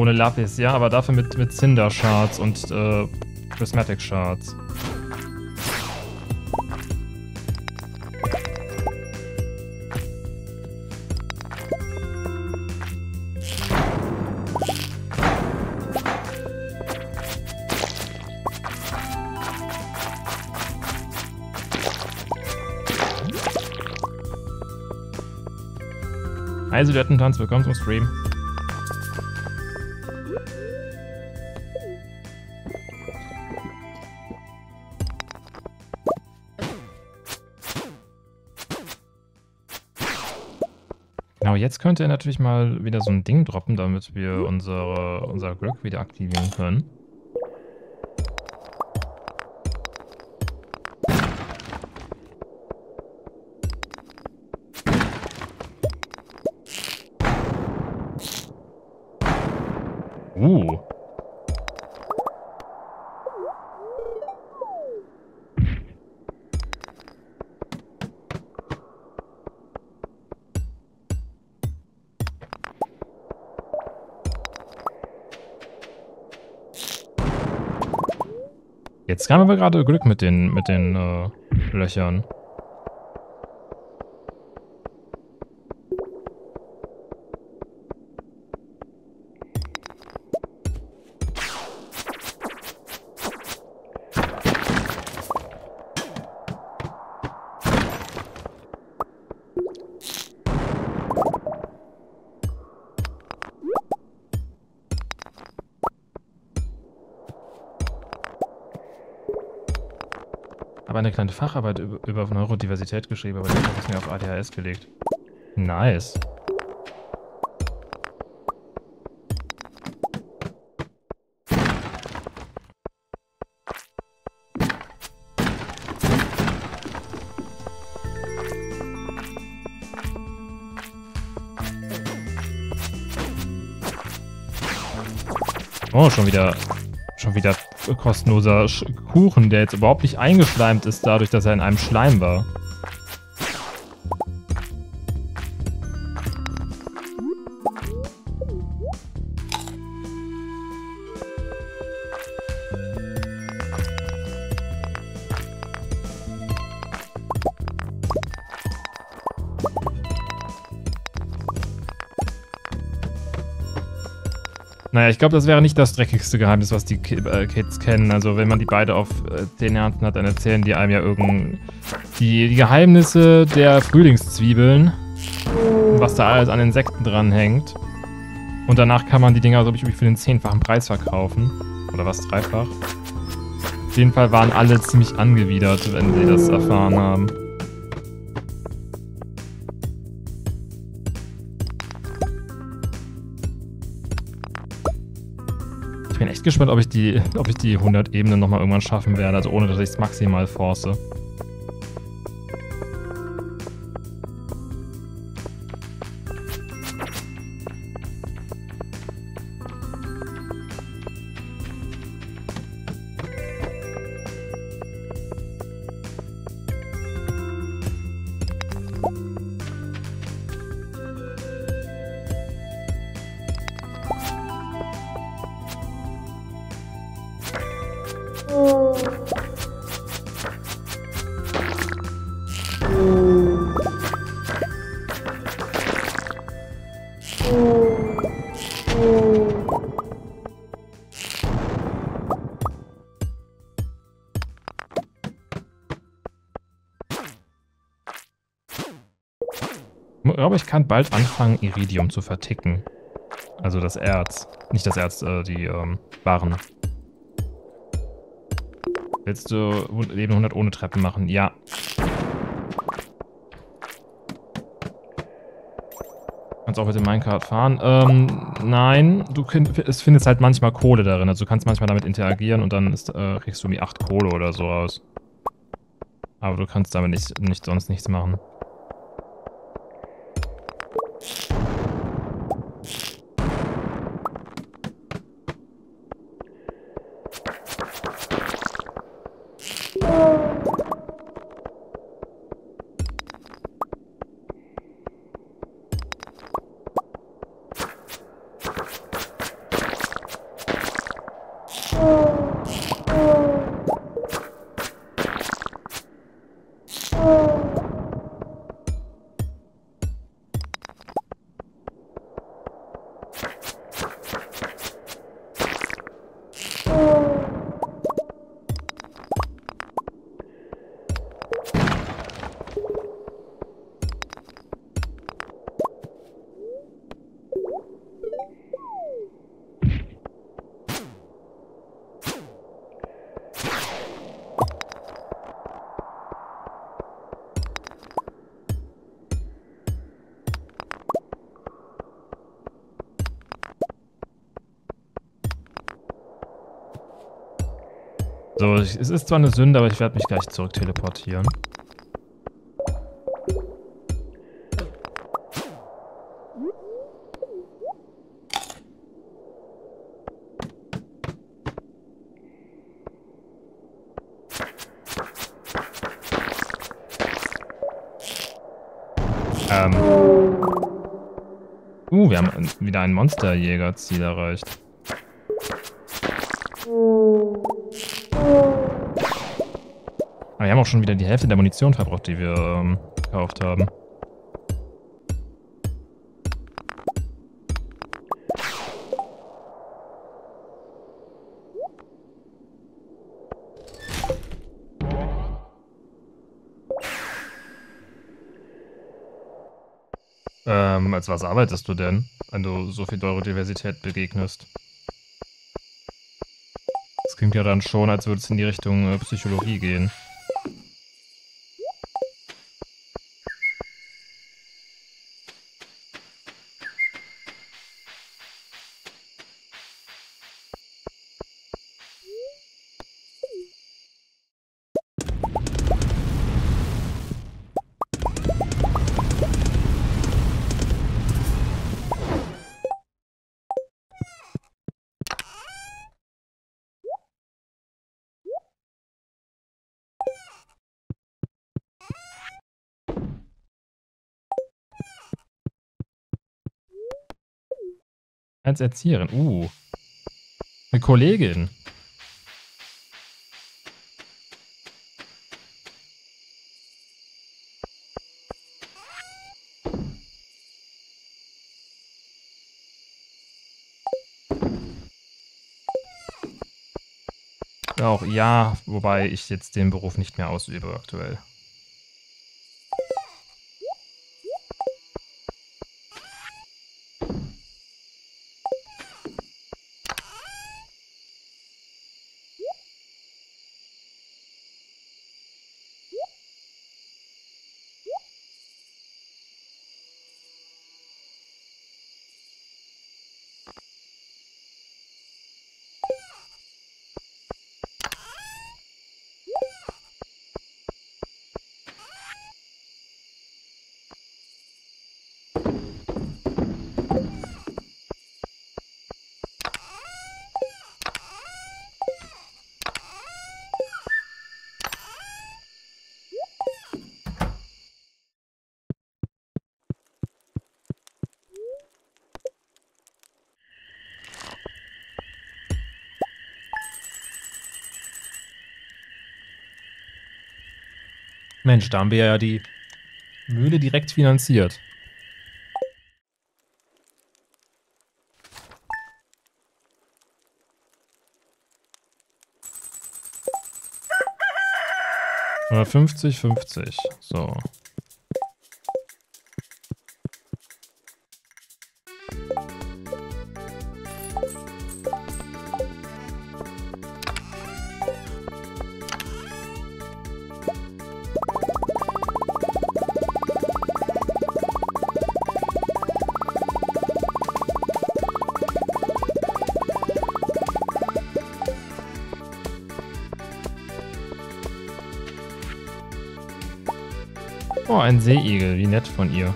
Ohne Lapis, ja, aber dafür mit, mit Cinder Shards und äh, Prismatic Shards. Also, Tanz, willkommen zum Stream. Jetzt könnte er natürlich mal wieder so ein Ding droppen, damit wir unsere, unser Glück wieder aktivieren können. Jetzt haben wir gerade Glück mit den, mit den äh, Löchern. eine kleine Facharbeit über Neurodiversität geschrieben, aber die habe ich mir auf ADHS gelegt. Nice. Oh, schon wieder, schon wieder kostenloser Kuchen, der jetzt überhaupt nicht eingeschleimt ist, dadurch, dass er in einem Schleim war. Naja, ich glaube, das wäre nicht das dreckigste Geheimnis, was die äh, Kids kennen. Also wenn man die beide auf äh, den Ernten hat, dann erzählen die einem ja irgend die, die Geheimnisse der Frühlingszwiebeln. Was da alles an Insekten dranhängt. Und danach kann man die Dinger, glaube ich, für den zehnfachen Preis verkaufen. Oder was, dreifach? Auf jeden Fall waren alle ziemlich angewidert, wenn sie das erfahren haben. Gespannt, ob ich die, ob ich die 100 Ebenen nochmal irgendwann schaffen werde, also ohne, dass ich es maximal force. Bald anfangen, Iridium zu verticken. Also das Erz. Nicht das Erz, äh, die ähm, Waren. Willst du Leben 100 ohne Treppen machen? Ja. Kannst auch mit dem Minecart fahren. Ähm, nein, du es findest halt manchmal Kohle darin. Also du kannst manchmal damit interagieren und dann ist, äh, kriegst du irgendwie 8 Kohle oder so aus. Aber du kannst damit nicht, nicht sonst nichts machen. So, es ist zwar eine Sünde, aber ich werde mich gleich zurück teleportieren. Ähm. Uh, wir haben wieder ein Monsterjägerziel erreicht. Auch schon wieder die Hälfte der Munition verbraucht, die wir ähm, gekauft haben. Ähm, als was arbeitest du denn, wenn du so viel Diversität begegnest? Das klingt ja dann schon, als würde es in die Richtung äh, Psychologie gehen. Als Erzieherin. Uh. Eine Kollegin. Auch ja, wobei ich jetzt den Beruf nicht mehr ausübe aktuell. Mensch, da haben wir ja die Mühle direkt finanziert. Oder 50, 50. So. Seeigel. Wie nett von ihr.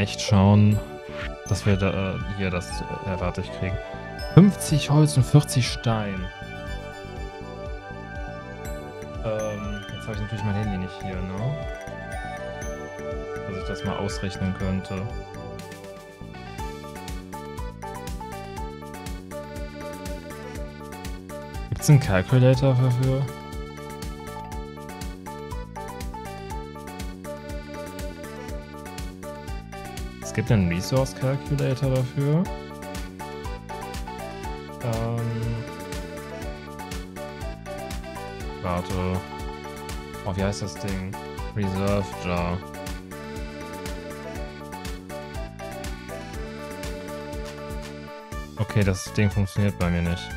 Echt schauen, dass wir da, äh, hier das äh, erwarte ich kriegen. 50 Holz und 40 Stein. Ähm, jetzt habe ich natürlich mein Handy nicht hier, ne? Dass ich das mal ausrechnen könnte. Gibt es einen Calculator dafür? Es gibt einen Resource Calculator dafür. Ähm. Warte. Oh, wie heißt das Ding? Reserve Jar. Okay, das Ding funktioniert bei mir nicht.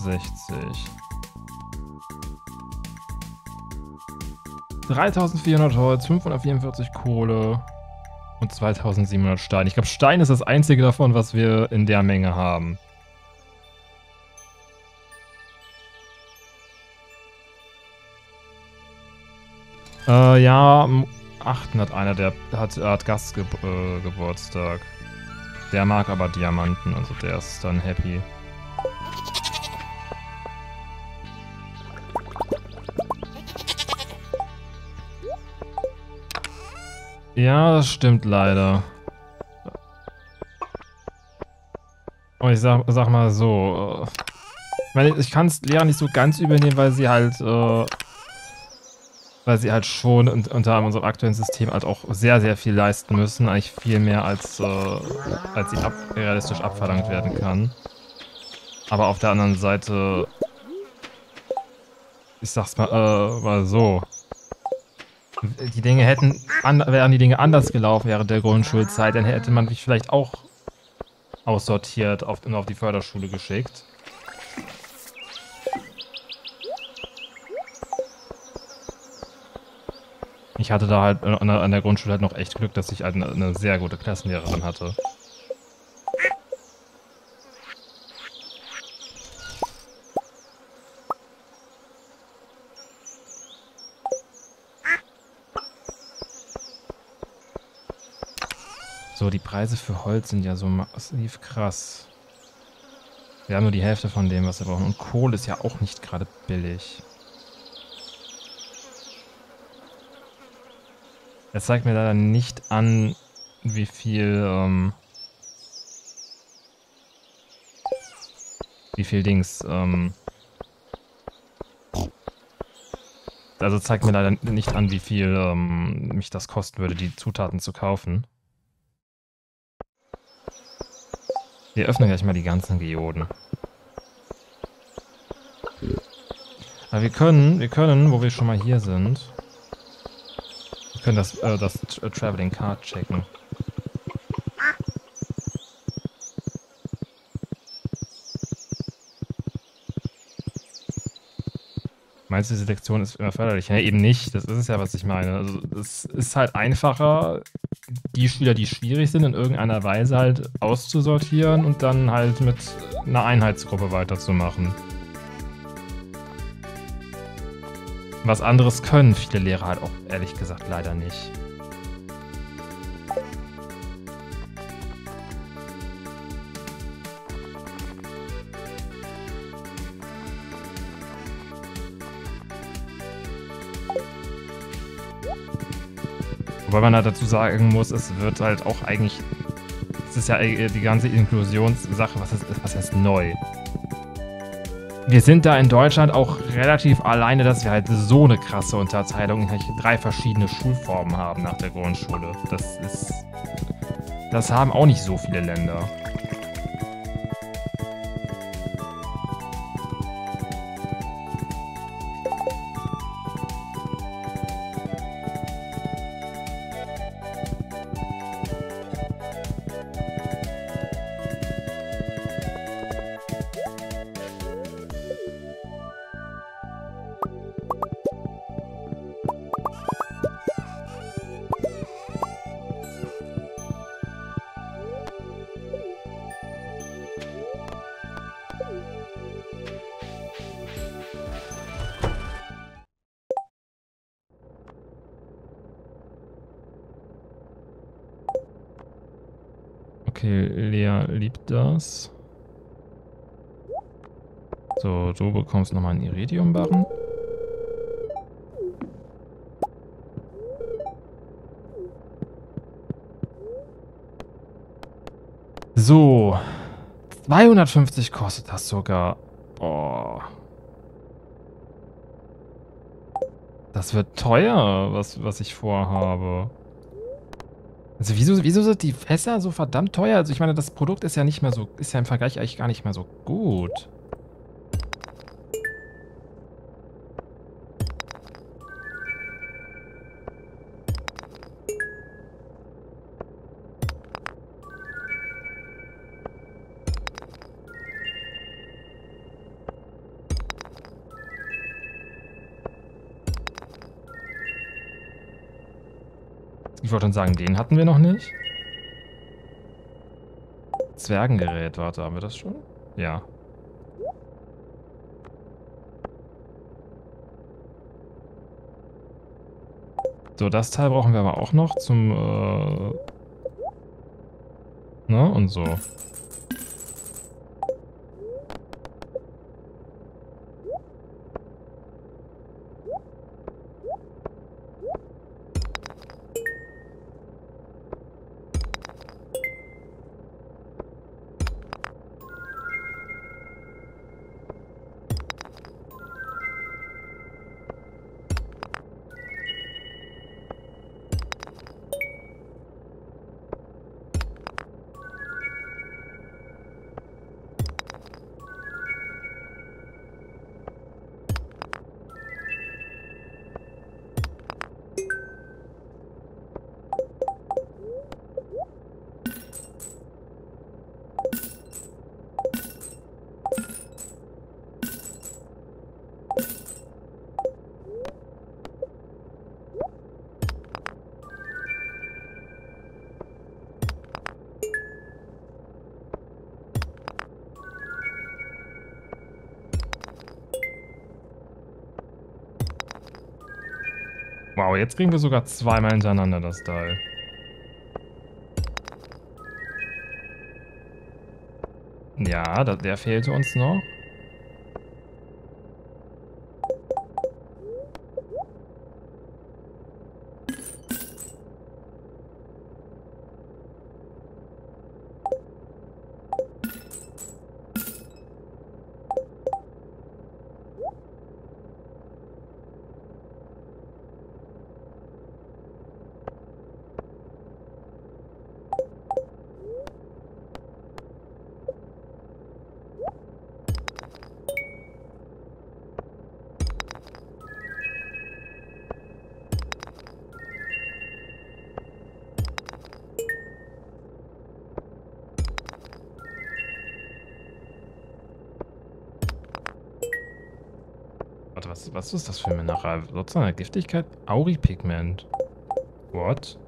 68. 3400 Holz, 544 Kohle und 2700 Stein. Ich glaube, Stein ist das einzige davon, was wir in der Menge haben. Äh, ja, 800 einer, der hat, hat Gastgeburtstag. Äh, der mag aber Diamanten, also der ist dann happy. Ja, das stimmt leider. Und ich sag, sag mal so, äh, ich, kann es Lehrer nicht so ganz übernehmen, weil sie halt, äh, weil sie halt schon unter unserem aktuellen System halt auch sehr, sehr viel leisten müssen. Eigentlich viel mehr, als, äh, als sie ab realistisch abverlangt werden kann. Aber auf der anderen Seite, ich sag's mal, äh, mal so. Die Dinge hätten, an, wären die Dinge anders gelaufen während der Grundschulzeit, dann hätte man mich vielleicht auch aussortiert auf, und auf die Förderschule geschickt. Ich hatte da halt an der, Grundschule halt noch echt Glück, dass ich halt eine sehr gute Klassenlehrerin hatte. So, die Preise für Holz sind ja so massiv krass. Wir haben nur die Hälfte von dem, was wir brauchen. Und Kohle ist ja auch nicht gerade billig. Er zeigt mir leider nicht an, wie viel, ähm, wie viel Dings, ähm, also zeigt mir leider nicht an, wie viel ähm, mich das kosten würde, die Zutaten zu kaufen. Wir öffnen gleich mal die ganzen Geoden. Aber wir können, wir können, wo wir schon mal hier sind, wir können das, äh, das Traveling Card checken. Meinst du, die Selektion ist immer förderlich? Ja, eben nicht. Das ist es ja, was ich meine. Also, es ist halt einfacher, die Spieler, die schwierig sind, in irgendeiner Weise halt auszusortieren und dann halt mit einer Einheitsgruppe weiterzumachen. Was anderes können viele Lehrer halt auch ehrlich gesagt leider nicht. Wobei man halt dazu sagen muss, es wird halt auch eigentlich. Es ist ja die ganze Inklusionssache, was ist, was ist neu? Wir sind da in Deutschland auch relativ alleine, dass wir halt so eine krasse Unterteilung in drei verschiedene Schulformen haben nach der Grundschule. Das ist. Das haben auch nicht so viele Länder. Du bekommst nochmal einen Iridium-Barren. So. 250 kostet das sogar. Boah. Das wird teuer, was, was ich vorhabe. Also wieso, wieso sind die Fässer so verdammt teuer? Also ich meine, das Produkt ist ja nicht mehr so, ist ja im Vergleich eigentlich gar nicht mehr so gut. Wollte schon sagen, den hatten wir noch nicht. Zwergengerät, warte, haben wir das schon? Ja. So, das Teil brauchen wir aber auch noch zum, äh... Ne, und so. Jetzt kriegen wir sogar zweimal hintereinander das Teil. Ja, der fehlte uns noch. Was ist das für ein Mineral? Sozusagen Giftigkeit? Auripigment. What?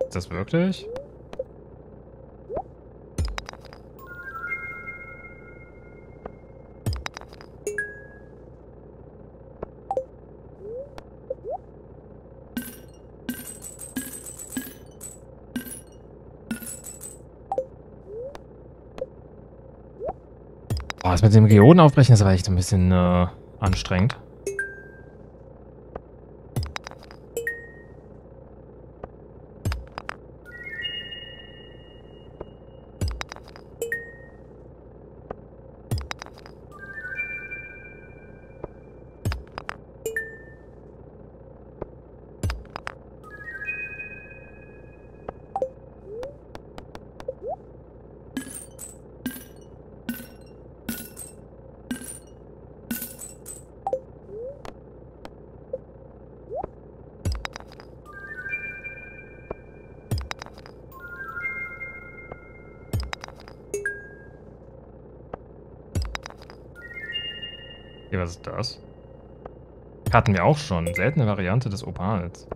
Ist das wirklich? Das mit dem Geoden aufbrechen, das war echt ein bisschen äh, anstrengend. Ist das? Hatten wir auch schon. Seltene Variante des Opals.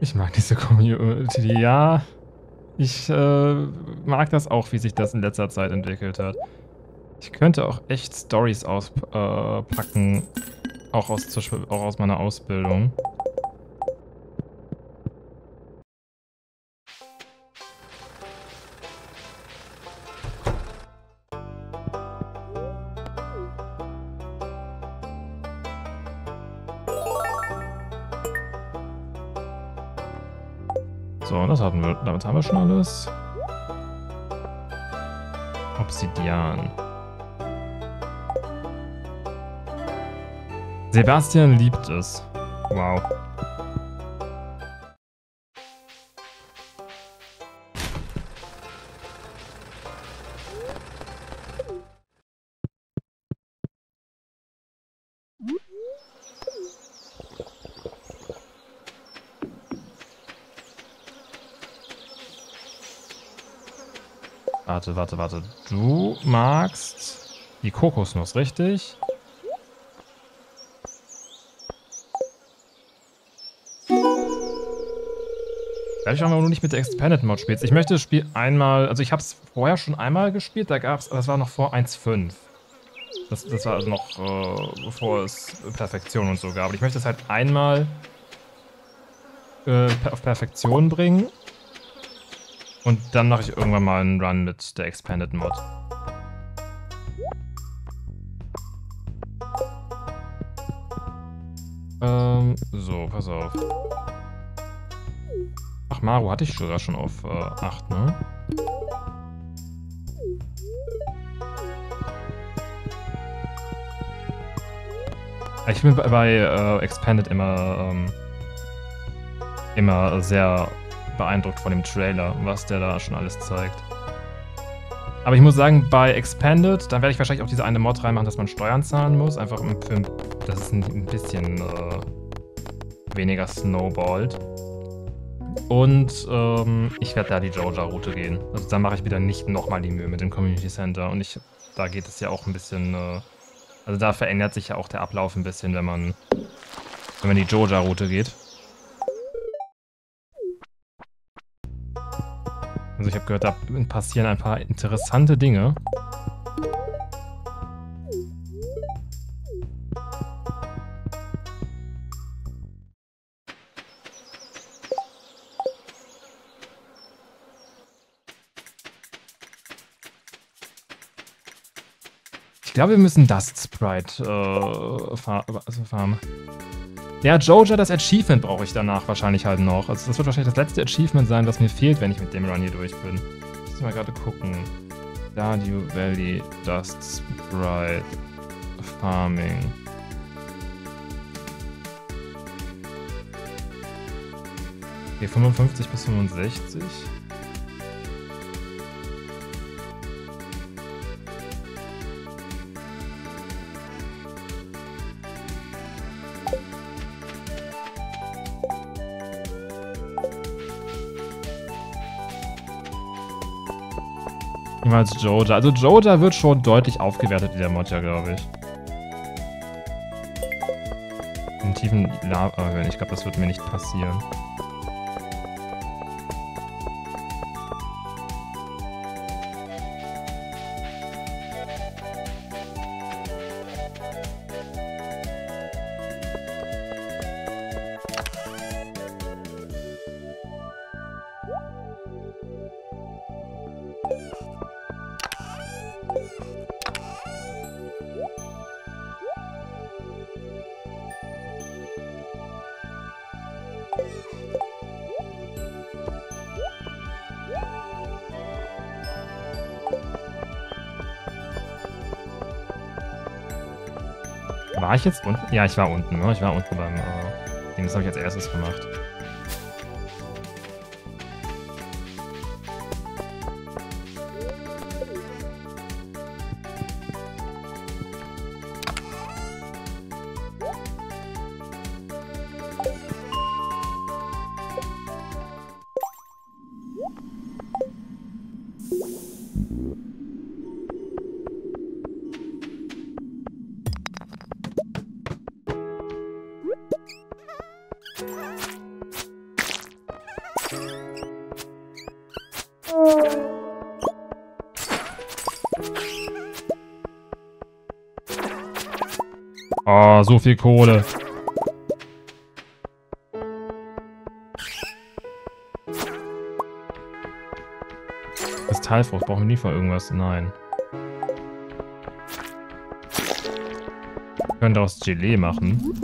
Ich mag diese Community, ja. Ich äh, mag das auch, wie sich das in letzter Zeit entwickelt hat. Ich könnte auch echt Stories auspacken, äh, auch, aus, auch aus meiner Ausbildung. Haben wir schon alles. Obsidian. Sebastian liebt es. Wow. Warte, warte, warte. Du magst die Kokosnuss, richtig? Vielleicht auch, wenn du nicht mit der Expanded Mod spielst. Ich möchte das Spiel einmal, also ich habe es vorher schon einmal gespielt, da gab es, das war noch vor 1.5. Das, das war also noch, äh, bevor es Perfektion und so gab. Und ich möchte es halt einmal äh, auf Perfektion bringen und dann mache ich irgendwann mal einen Run mit der Expanded Mod. Ähm, so, pass auf. Ach, Maru hatte ich sogar schon auf äh, 8, ne? Ich bin bei, bei äh, Expanded immer, ähm, immer sehr beeindruckt von dem Trailer, was der da schon alles zeigt. Aber ich muss sagen, bei Expanded, dann werde ich wahrscheinlich auch diese eine Mod reinmachen, dass man Steuern zahlen muss. Einfach im Film, dass es ein, bisschen äh, weniger snowballt. Und ähm, ich werde da die Joja-Route gehen. Also dann mache ich wieder nicht nochmal die Mühe mit dem Community Center. Und ich, da geht es ja auch ein bisschen äh, Also da verändert sich ja auch der Ablauf ein bisschen, wenn man, wenn man die Joja-Route geht. Also ich habe gehört, da passieren ein paar interessante Dinge. glaube, wir müssen Dust Sprite äh, also farmen. Ja, Joja, das Achievement brauche ich danach wahrscheinlich halt noch. Also das wird wahrscheinlich das letzte Achievement sein, das mir fehlt, wenn ich mit dem Run hier durch bin. Muss mal gerade gucken. Stardew Valley, Dust Sprite, Farming. Okay, 55 bis 65. Niemals Joja. Also Joja wird schon deutlich aufgewertet in der Mod, ja, glaube ich. In tiefen Lava. Ich glaube, das wird mir nicht passieren. War ich jetzt unten? Ja, ich war unten. Ne? Ich war unten beim äh. Das habe ich als erstes gemacht. Viel Kohle. Kristallfrucht brauchen wir nie für irgendwas. Nein. Wir können daraus Gelee machen.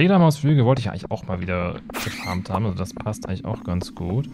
Fledermausflüge wollte ich eigentlich auch mal wieder gefarmt haben. Also das passt eigentlich auch ganz gut.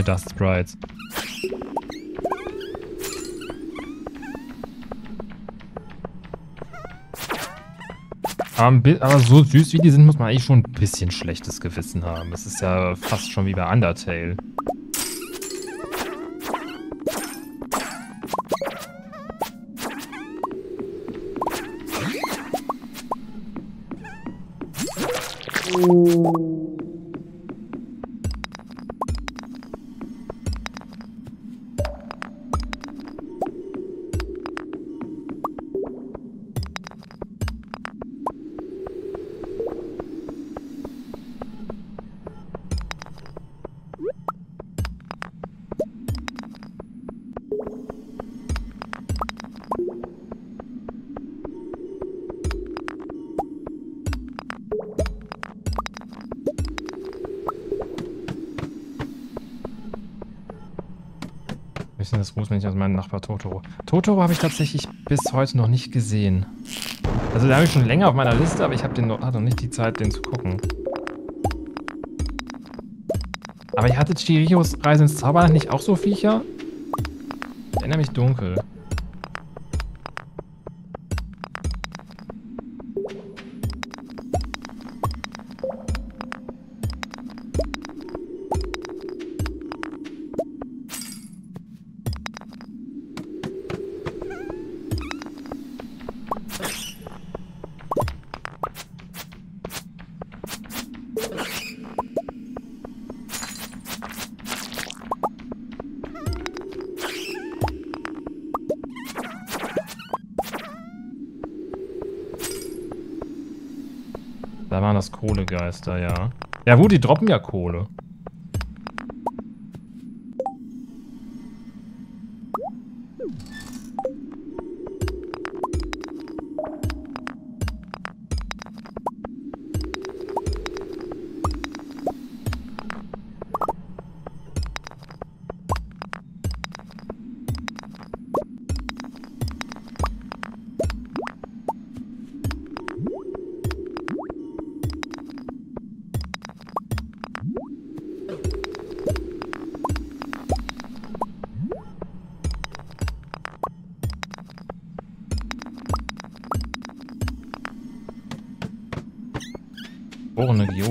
Oh, viele Dust Sprites. Aber, so süß wie die sind, muss man eigentlich schon ein bisschen schlechtes Gewissen haben. Das ist ja fast schon wie bei Undertale. Fußmännchen meinem Nachbar Totoro. Totoro habe ich tatsächlich bis heute noch nicht gesehen. Also den habe ich schon länger auf meiner Liste, aber ich habe noch, noch nicht die Zeit, den zu gucken. Aber ich hatte Chirios Reise ins Zauberland nicht auch so Viecher? Ich erinnere mich dunkel. Kohlegeister, ja. Ja gut, die droppen ja Kohle.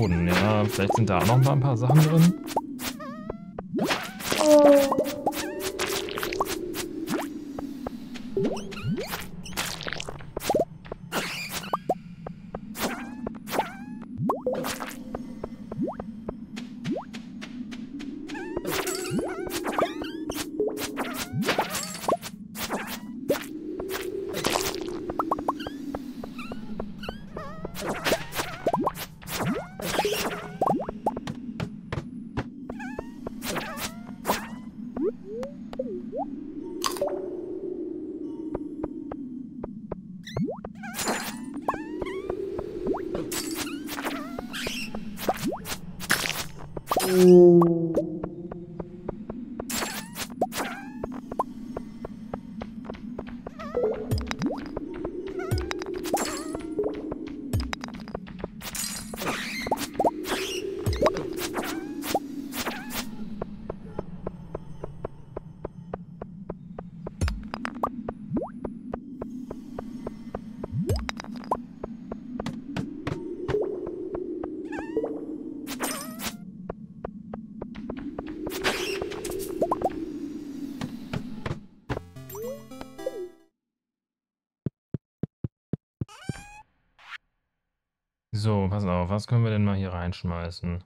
Geoden. Ja, vielleicht sind da auch noch ein paar Sachen drin. Was können wir denn mal hier reinschmeißen?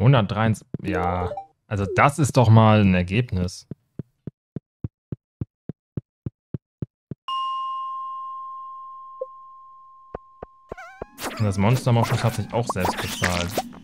Hundertdreiundzwanzig, ja, also das ist doch mal ein Ergebnis. Und das Monstermoschus hat sich auch selbst bezahlt.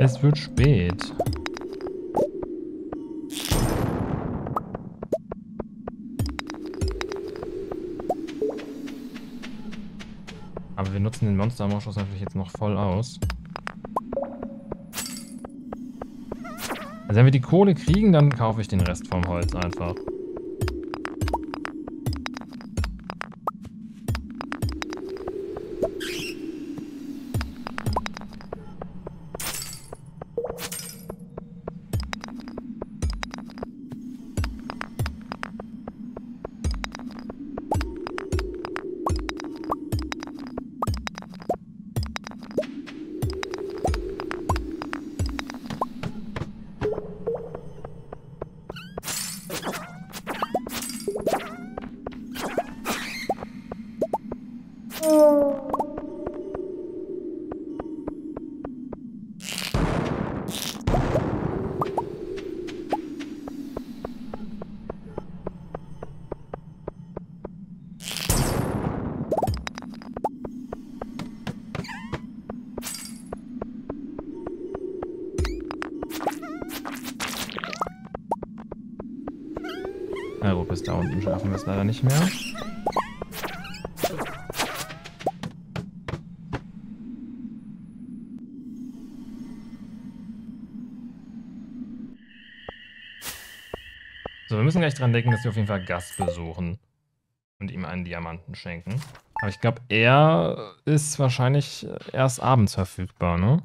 Es wird spät. Aber wir nutzen den Monster-Moschus natürlich jetzt noch voll aus. Also wenn wir die Kohle kriegen, dann kaufe ich den Rest vom Holz einfach. Nicht mehr. So, wir müssen gleich dran denken, dass wir auf jeden Fall Gast besuchen und ihm einen Diamanten schenken. Aber ich glaube, er ist wahrscheinlich erst abends verfügbar, ne?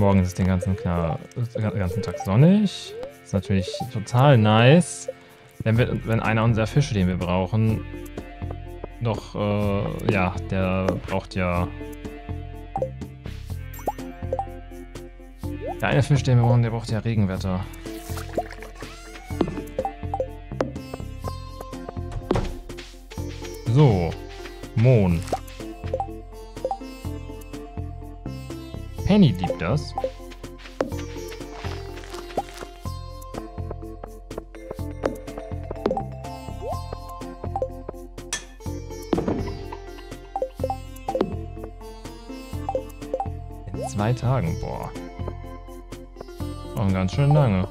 Morgen ist es den ganzen, klar, den ganzen Tag sonnig. Ist natürlich total nice, wenn, wir, wenn einer unserer Fische, den wir brauchen, noch, äh, ja, der braucht ja... Der eine Fisch, den wir brauchen, der braucht ja Regenwetter. So, Mohn. Penny liebt das. In zwei Tagen, boah. Auch ganz schön lange.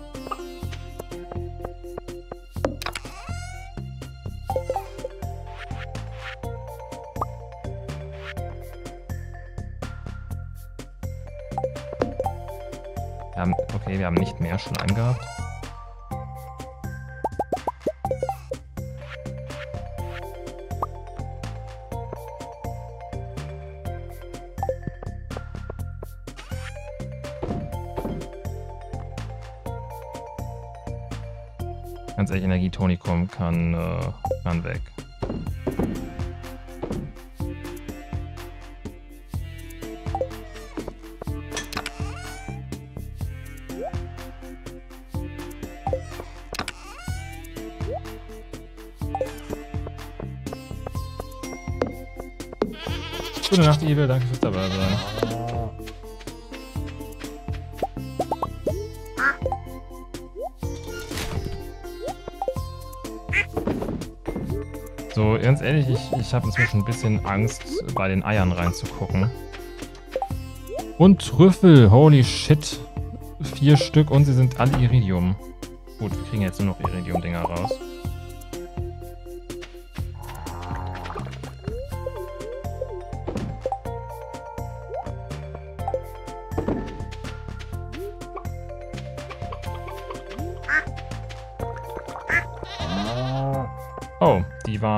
Wir haben nicht mehr Schleim gehabt. Ganz ehrlich, Energietonikum kann, äh, kann weg. Evil. Danke fürs dabei sein. So, ganz ehrlich, ich, ich habe inzwischen ein bisschen Angst, bei den Eiern reinzugucken. Und Trüffel, holy shit. Vier Stück und sie sind alle Iridium. Gut, wir kriegen jetzt nur noch Iridium-Dinger raus.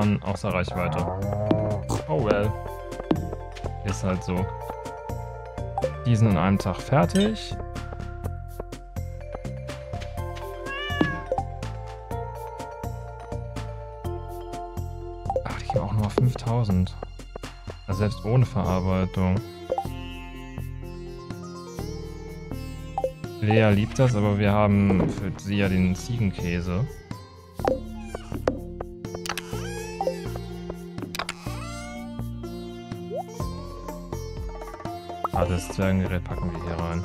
Waren außer Reichweite. Oh well. Ist halt so. Die sind in einem Tag fertig. Ach, die geben auch nur 5000. Also selbst ohne Verarbeitung. Lea liebt das, aber wir haben für sie ja den Ziegenkäse. Das Zwergengerät packen wir hier rein.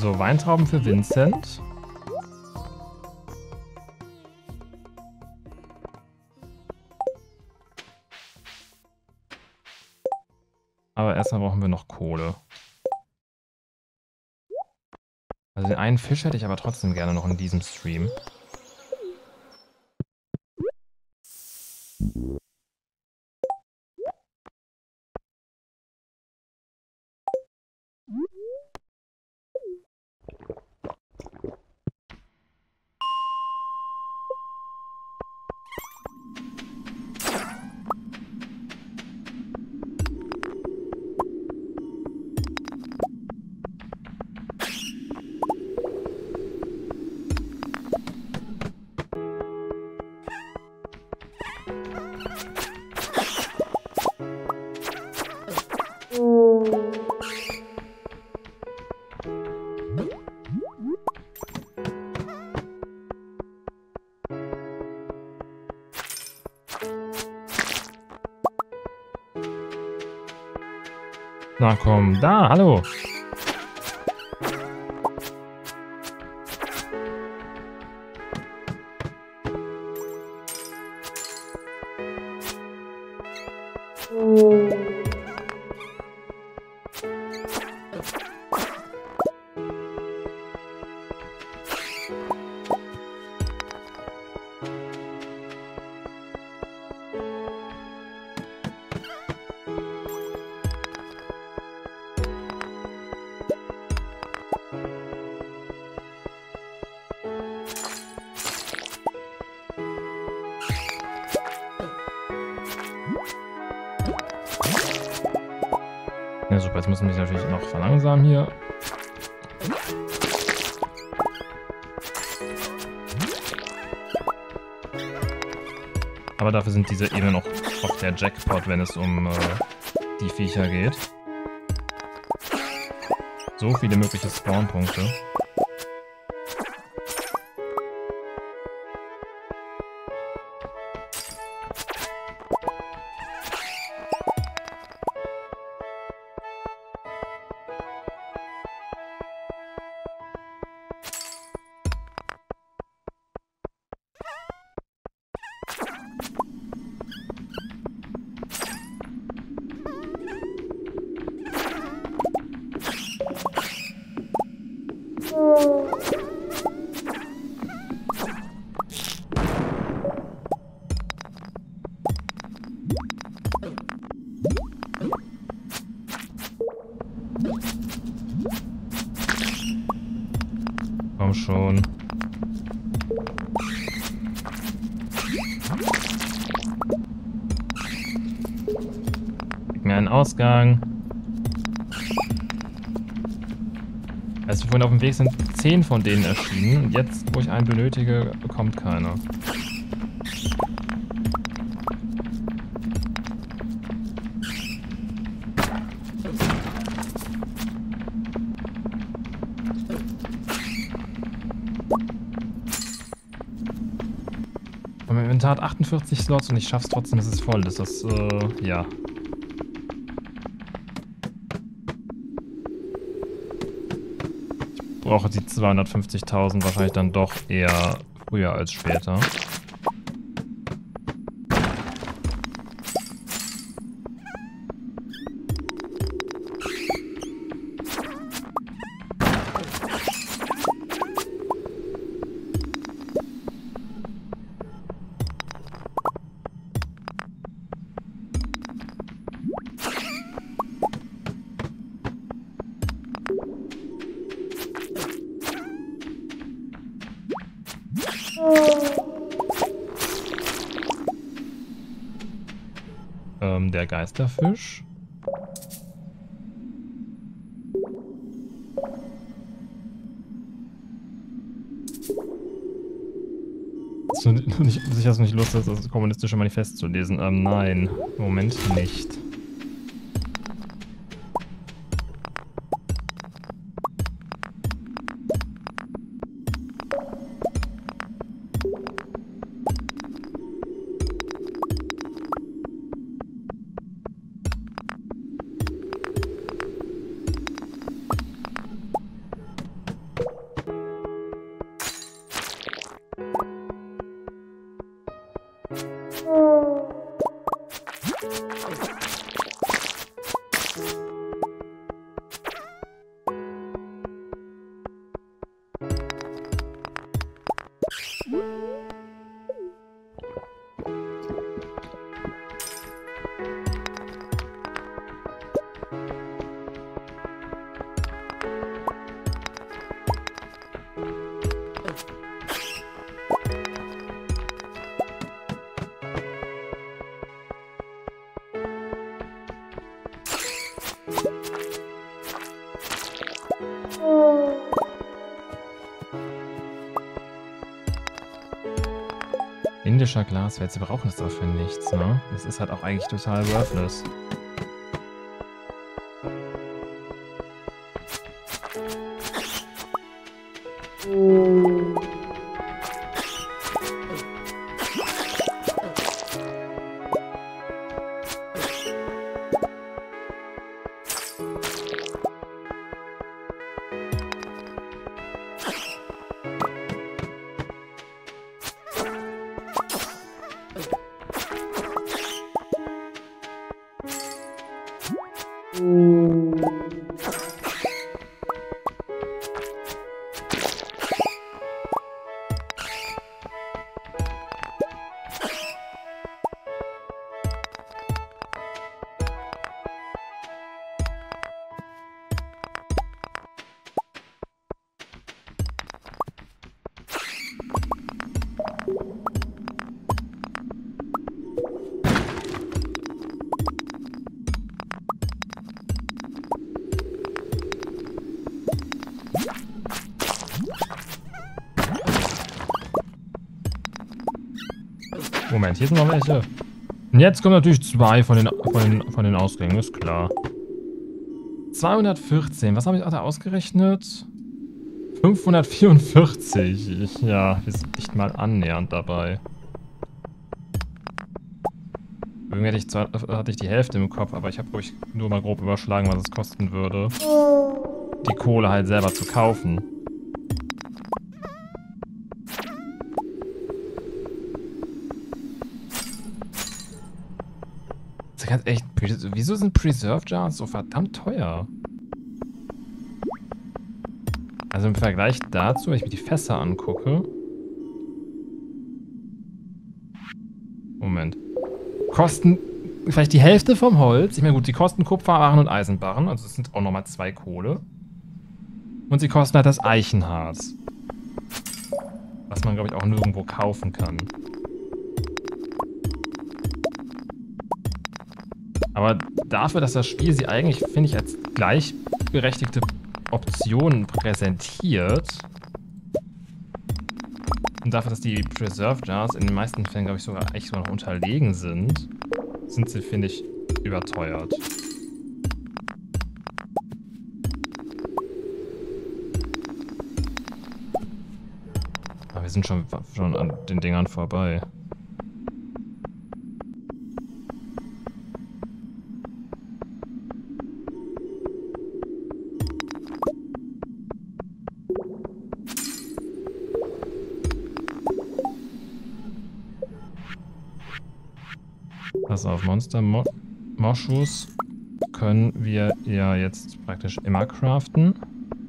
So, Weintrauben für Vincent. Einen Fisch hätte ich aber trotzdem gerne noch in diesem Stream. Na komm, da, hallo. Dafür sind diese eben noch auf der Jackpot, wenn es um äh, die Viecher geht. So viele mögliche Spawnpunkte. 10 von denen erschienen. Und jetzt, wo ich einen benötige, bekommt keiner. Mein Inventar hat 48 Slots und ich schaff's trotzdem, dass es voll ist. Das, äh, ja. Brauche die 250.000 wahrscheinlich dann doch eher früher als später. Nicht Lust, das kommunistische Manifest zu lesen? Ähm, nein. Moment nicht. Indischer Glaswert, sie brauchen das dafür nichts, ne? Das ist halt auch eigentlich total worthless. Hier sind noch welche. Und jetzt kommen natürlich zwei von den, von den, von den Ausgängen, ist klar. 214, was habe ich da ausgerechnet? 544. Ja, wir sind nicht mal annähernd dabei. Irgendwie hatte ich, zwar, hatte ich die Hälfte im Kopf, aber ich habe, ich, nur mal grob überschlagen, was es kosten würde, die Kohle halt selber zu kaufen. Ganz echt, wieso sind Preserve Jars so verdammt teuer? Also im Vergleich dazu, wenn ich mir die Fässer angucke. Moment. Kosten vielleicht die Hälfte vom Holz. Ich meine, gut, die kosten Kupferbarren und Eisenbarren. Also es sind auch nochmal zwei Kohle. Und sie kosten halt das Eichenharz. Was man, glaube ich, auch nirgendwo kaufen kann. Aber dafür, dass das Spiel sie eigentlich, finde ich, als gleichberechtigte Option präsentiert und dafür, dass die Preserve Jars in den meisten Fällen, glaube ich, sogar echt sogar noch unterlegen sind, sind sie, finde ich, überteuert. Aber wir sind schon, schon an den Dingern vorbei. Pass auf, Monster Mo Moschus können wir ja jetzt praktisch immer craften.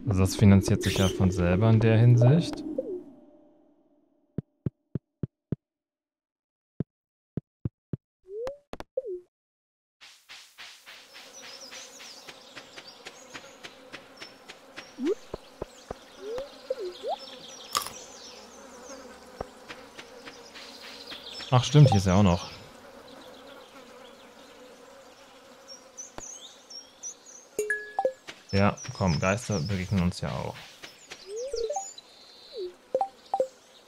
Also das finanziert sich ja von selber in der Hinsicht. Ach stimmt, hier ist ja auch noch. Ja, komm, Geister begegnen uns ja auch.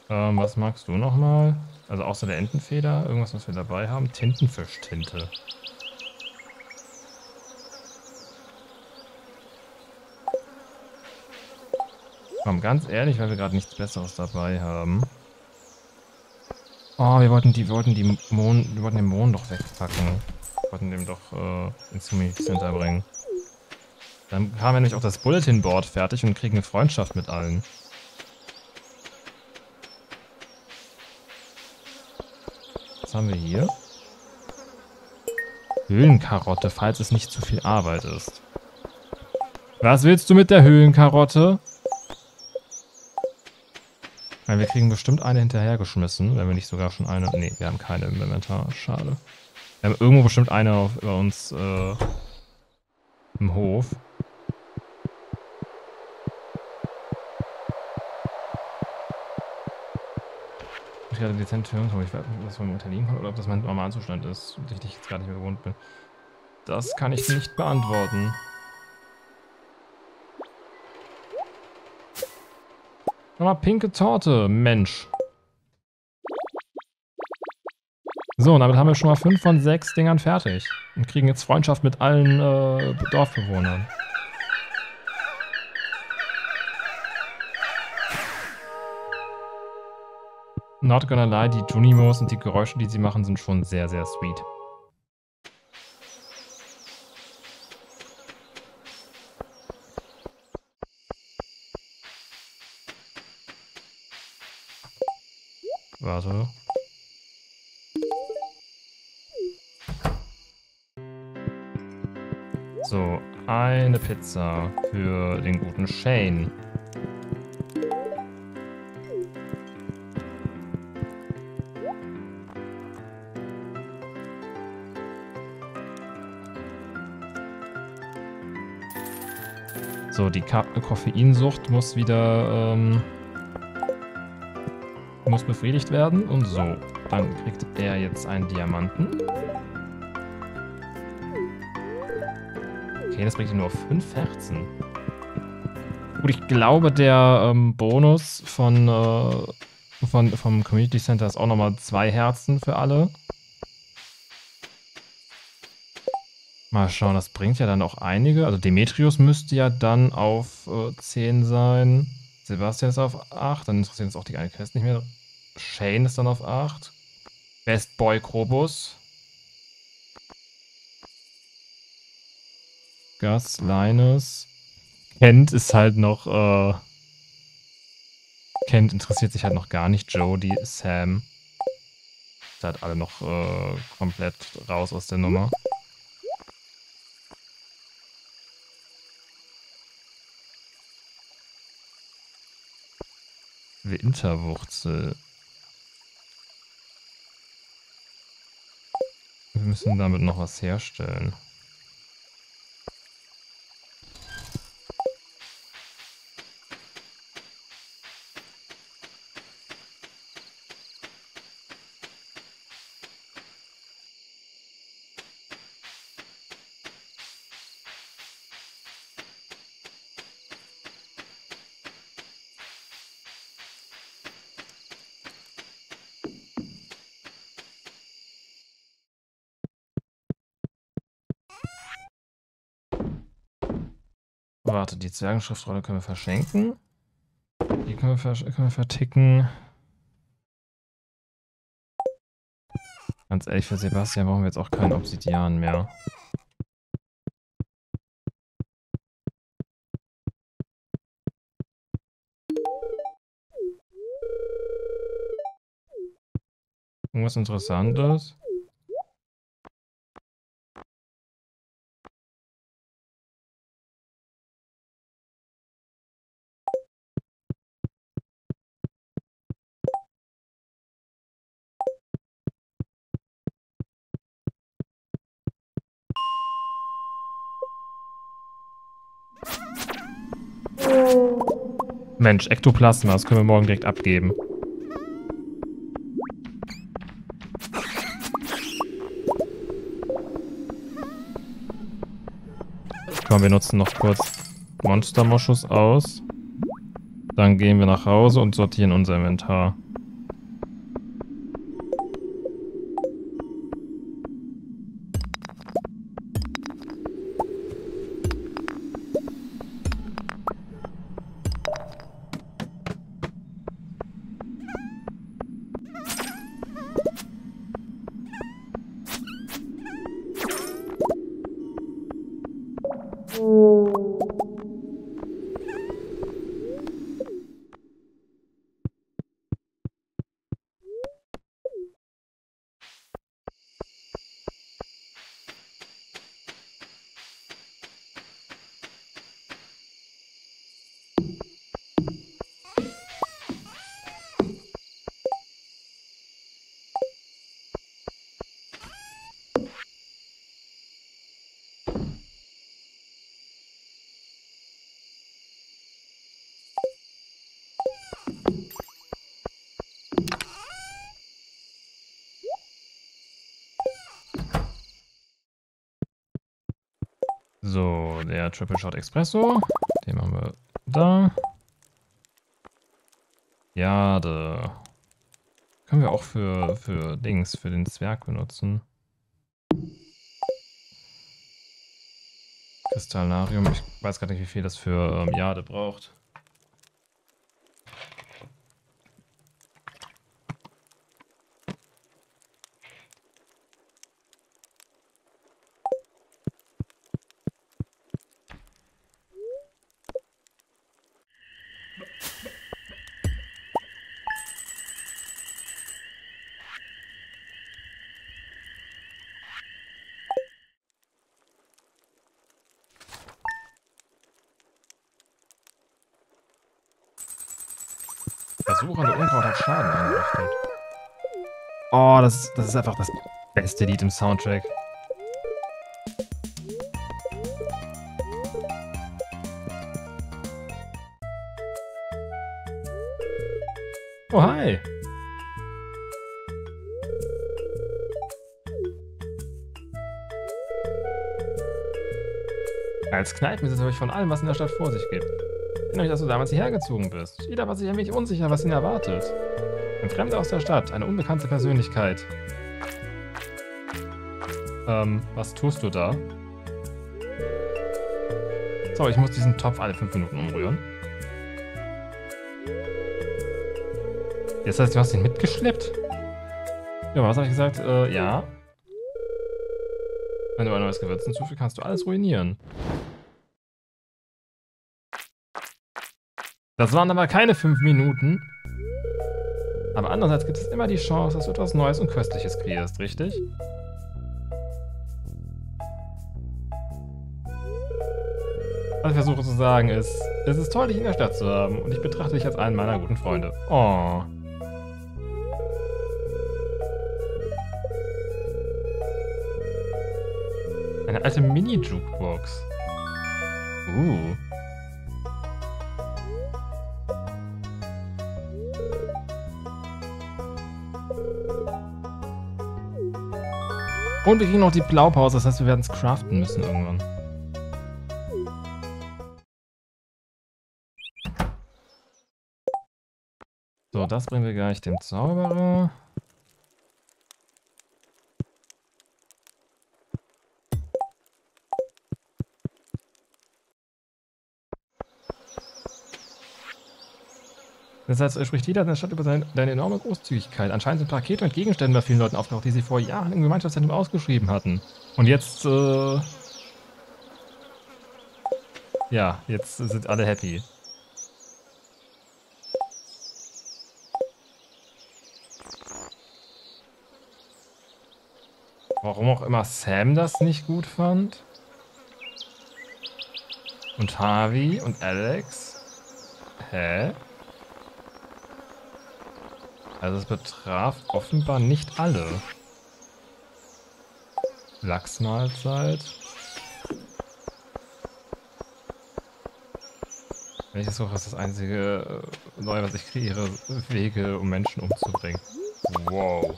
Ähm, was magst du nochmal? Also außer der Entenfeder, irgendwas, was wir dabei haben? Tintenfischtinte. Komm, ganz ehrlich, weil wir gerade nichts Besseres dabei haben. Oh, wir wollten die, wir wollten die Mond, wir wollten den Mond doch wegpacken. Wir wollten dem doch äh, ins Community Center bringen. Dann haben wir nämlich auch das Bulletin Board fertig und kriegen eine Freundschaft mit allen. Was haben wir hier? Höhlenkarotte, falls es nicht zu viel Arbeit ist. Was willst du mit der Höhlenkarotte? Weil wir kriegen bestimmt eine hinterhergeschmissen, wenn wir nicht sogar schon eine... Ne, wir haben keine im Inventar. Schade. Wir haben irgendwo bestimmt eine auf, bei uns äh, im Hof. Hatte dezent hören, ich weiß nicht, was vom Unterliegen kommt oder ob das mein Normalzustand ist, den ich jetzt gar nicht mehr gewohnt bin. Das kann ich nicht beantworten. Nochmal pinke Torte, Mensch. So, und damit haben wir schon mal fünf von sechs Dingern fertig. Und kriegen jetzt Freundschaft mit allen äh, Dorfbewohnern. Not gonna lie, die Junimos und die Geräusche, die sie machen, sind schon sehr, sehr sweet. Warte. So, eine Pizza für den guten Shane. Die Ka Koffeinsucht muss wieder ähm, muss befriedigt werden. Und so, dann kriegt er jetzt einen Diamanten. Okay, das bringt ihn nur auf 5 Herzen. Gut, ich glaube, der ähm, Bonus von, äh, von, vom Community Center ist auch nochmal 2 Herzen für alle. Mal schauen, das bringt ja dann auch einige. Also Demetrius müsste ja dann auf äh, 10 sein. Sebastian ist auf 8. Dann interessiert uns auch die eine Quest nicht mehr. Shane ist dann auf 8. Best Boy Krobus. Gus, Linus. Kent ist halt noch, äh... Kent interessiert sich halt noch gar nicht. Jody, Sam. Ist halt alle noch äh, komplett raus aus der Nummer. Winterwurzel. Wir müssen damit noch was herstellen. Warte, die Zwergenschriftrolle können wir verschenken. Die können wir, können wir verticken. Ganz ehrlich, für Sebastian brauchen wir jetzt auch keinen Obsidian mehr. Irgendwas Interessantes? Mensch, Ektoplasma, das können wir morgen direkt abgeben. Komm, wir nutzen noch kurz Monstermoschus aus. Dann gehen wir nach Hause und sortieren unser Inventar. So, der Triple Shot Espresso. Den machen wir da. Jade. Können wir auch für, für Dings, für den Zwerg benutzen. Kristallarium. Ich weiß gar nicht, wie viel das für ähm, Jade braucht. Versuchende Unkraut hat Schaden angerichtet. Oh, das ist, ist einfach das beste Lied im Soundtrack. Oh, hi. Als Kneipenbesitzer euch von allem, was in der Stadt vor sich geht. Erinnere euch, dass du damals hierher gezogen bist. Jeder war sich ein wenig unsicher, was ihn erwartet. Ein Fremder aus der Stadt, eine unbekannte Persönlichkeit. Ähm, was tust du da? So, ich muss diesen Topf alle fünf Minuten umrühren. Jetzt heißt, du hast ihn mitgeschleppt? Ja, was habe ich gesagt? Äh, ja. Wenn du ein neues Gewürz hinzufügst, kannst du alles ruinieren. Das waren aber keine fünf Minuten. Aber andererseits gibt es immer die Chance, dass du etwas Neues und Köstliches kreierst, richtig? Was ich versuche zu sagen ist, es ist toll, dich in der Stadt zu haben und ich betrachte dich als einen meiner guten Freunde. Oh. Eine alte Mini-Jukebox. Uh. Und wir kriegen noch die Blaupause, das heißt, wir werden es craften müssen irgendwann. So, das bringen wir gleich dem Zauberer. Heißt, spricht jeder in der Stadt über seine, deine enorme Großzügigkeit. Anscheinend sind Pakete und Gegenstände bei vielen Leuten aufgetaucht, die sie vor Jahren im Gemeinschaftszentrum ausgeschrieben hatten. Und jetzt, äh... Ja, jetzt sind alle happy. Warum auch immer Sam das nicht gut fand. Und Harvey und Alex. Hä? Also es betraf offenbar nicht alle. Lachsmahlzeit. Welches Suche ist das einzige äh, Neue, was ich kreiere, Wege, um Menschen umzubringen. Wow.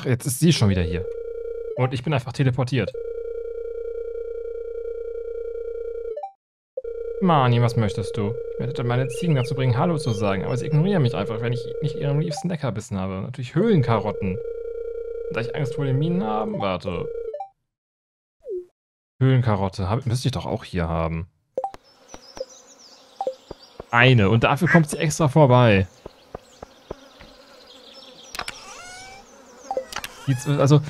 Ach, jetzt ist sie schon wieder hier. Und ich bin einfach teleportiert. Mani, was möchtest du? Ich werde meine Ziegen dazu bringen, Hallo zu sagen, aber sie ignorieren mich einfach, wenn ich nicht ihren liebsten Leckerbissen habe. Natürlich Höhlenkarotten. Da ich Angst vor den Minen haben? Warte. Höhlenkarotte. Hab, müsste ich doch auch hier haben. Eine. Und dafür kommt sie extra vorbei. Die, also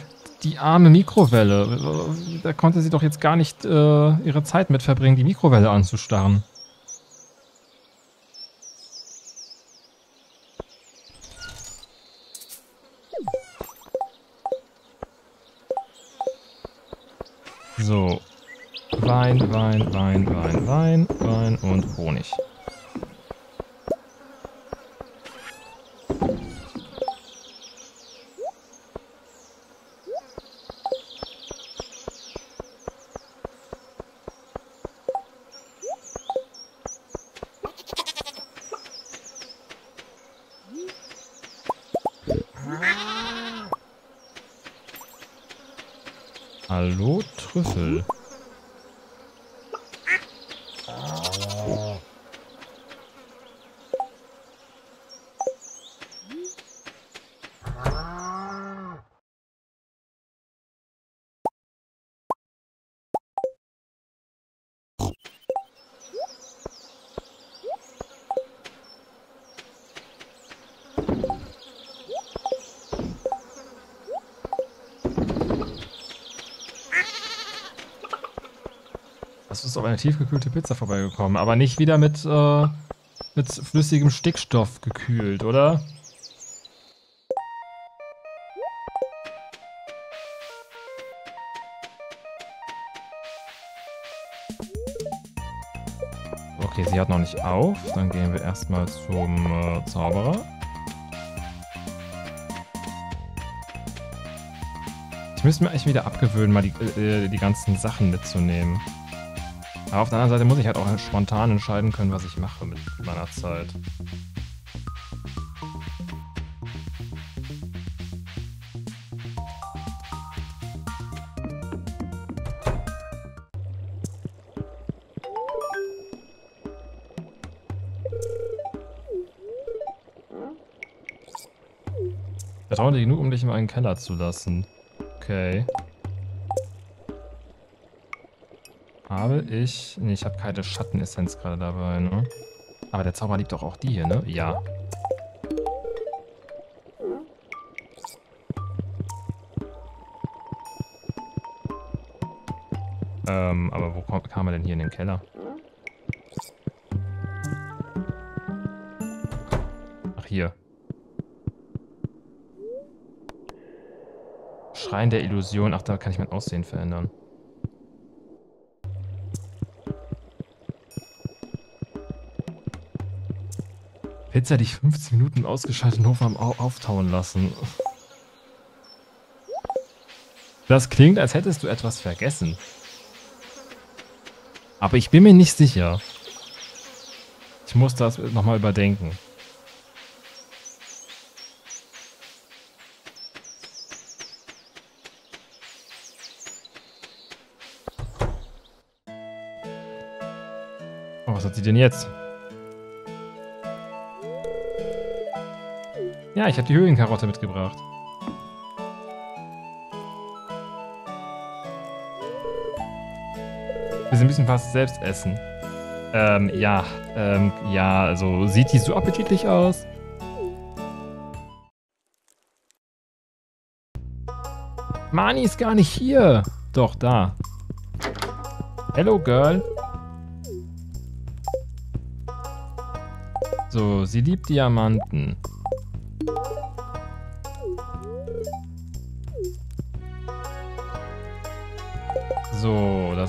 die arme Mikrowelle. Da konnte sie doch jetzt gar nicht äh, ihre Zeit mit verbringen, die Mikrowelle anzustarren. So. Wein, Wein, Wein, Wein, Wein, Wein und Honig. Hallo, Trüffel. Das ist auf eine tiefgekühlte Pizza vorbeigekommen, aber nicht wieder mit, äh, mit flüssigem Stickstoff gekühlt, oder? Okay, sie hat noch nicht auf. Dann gehen wir erstmal zum äh, Zauberer. Ich müsste mir echt wieder abgewöhnen, mal die, äh, die ganzen Sachen mitzunehmen. Aber auf der anderen Seite muss ich halt auch spontan entscheiden können, was ich mache mit meiner Zeit. Vertrauen dir genug, um dich in meinen Keller zu lassen. Okay. Habe ich... Ne, ich habe keine Schattenessenz gerade dabei, ne? Aber der Zauber liebt doch auch die hier, ne? Ja. Ähm, aber wo kam, kam er denn hier in den Keller? Ach, hier. Schrein der Illusion. Ach, da kann ich mein Aussehen verändern. Pizza dich 15 Minuten ausgeschaltet Hof am Auftauen lassen. Das klingt, als hättest du etwas vergessen. Aber ich bin mir nicht sicher. Ich muss das nochmal überdenken. Oh, was hat sie denn jetzt? Ja, ich habe die Höhlenkarotte mitgebracht. Wir müssen fast selbst essen. Ähm, ja, ähm, ja, also sieht die so appetitlich aus? Mani ist gar nicht hier. Doch, da. Hello, Girl. So, sie liebt Diamanten.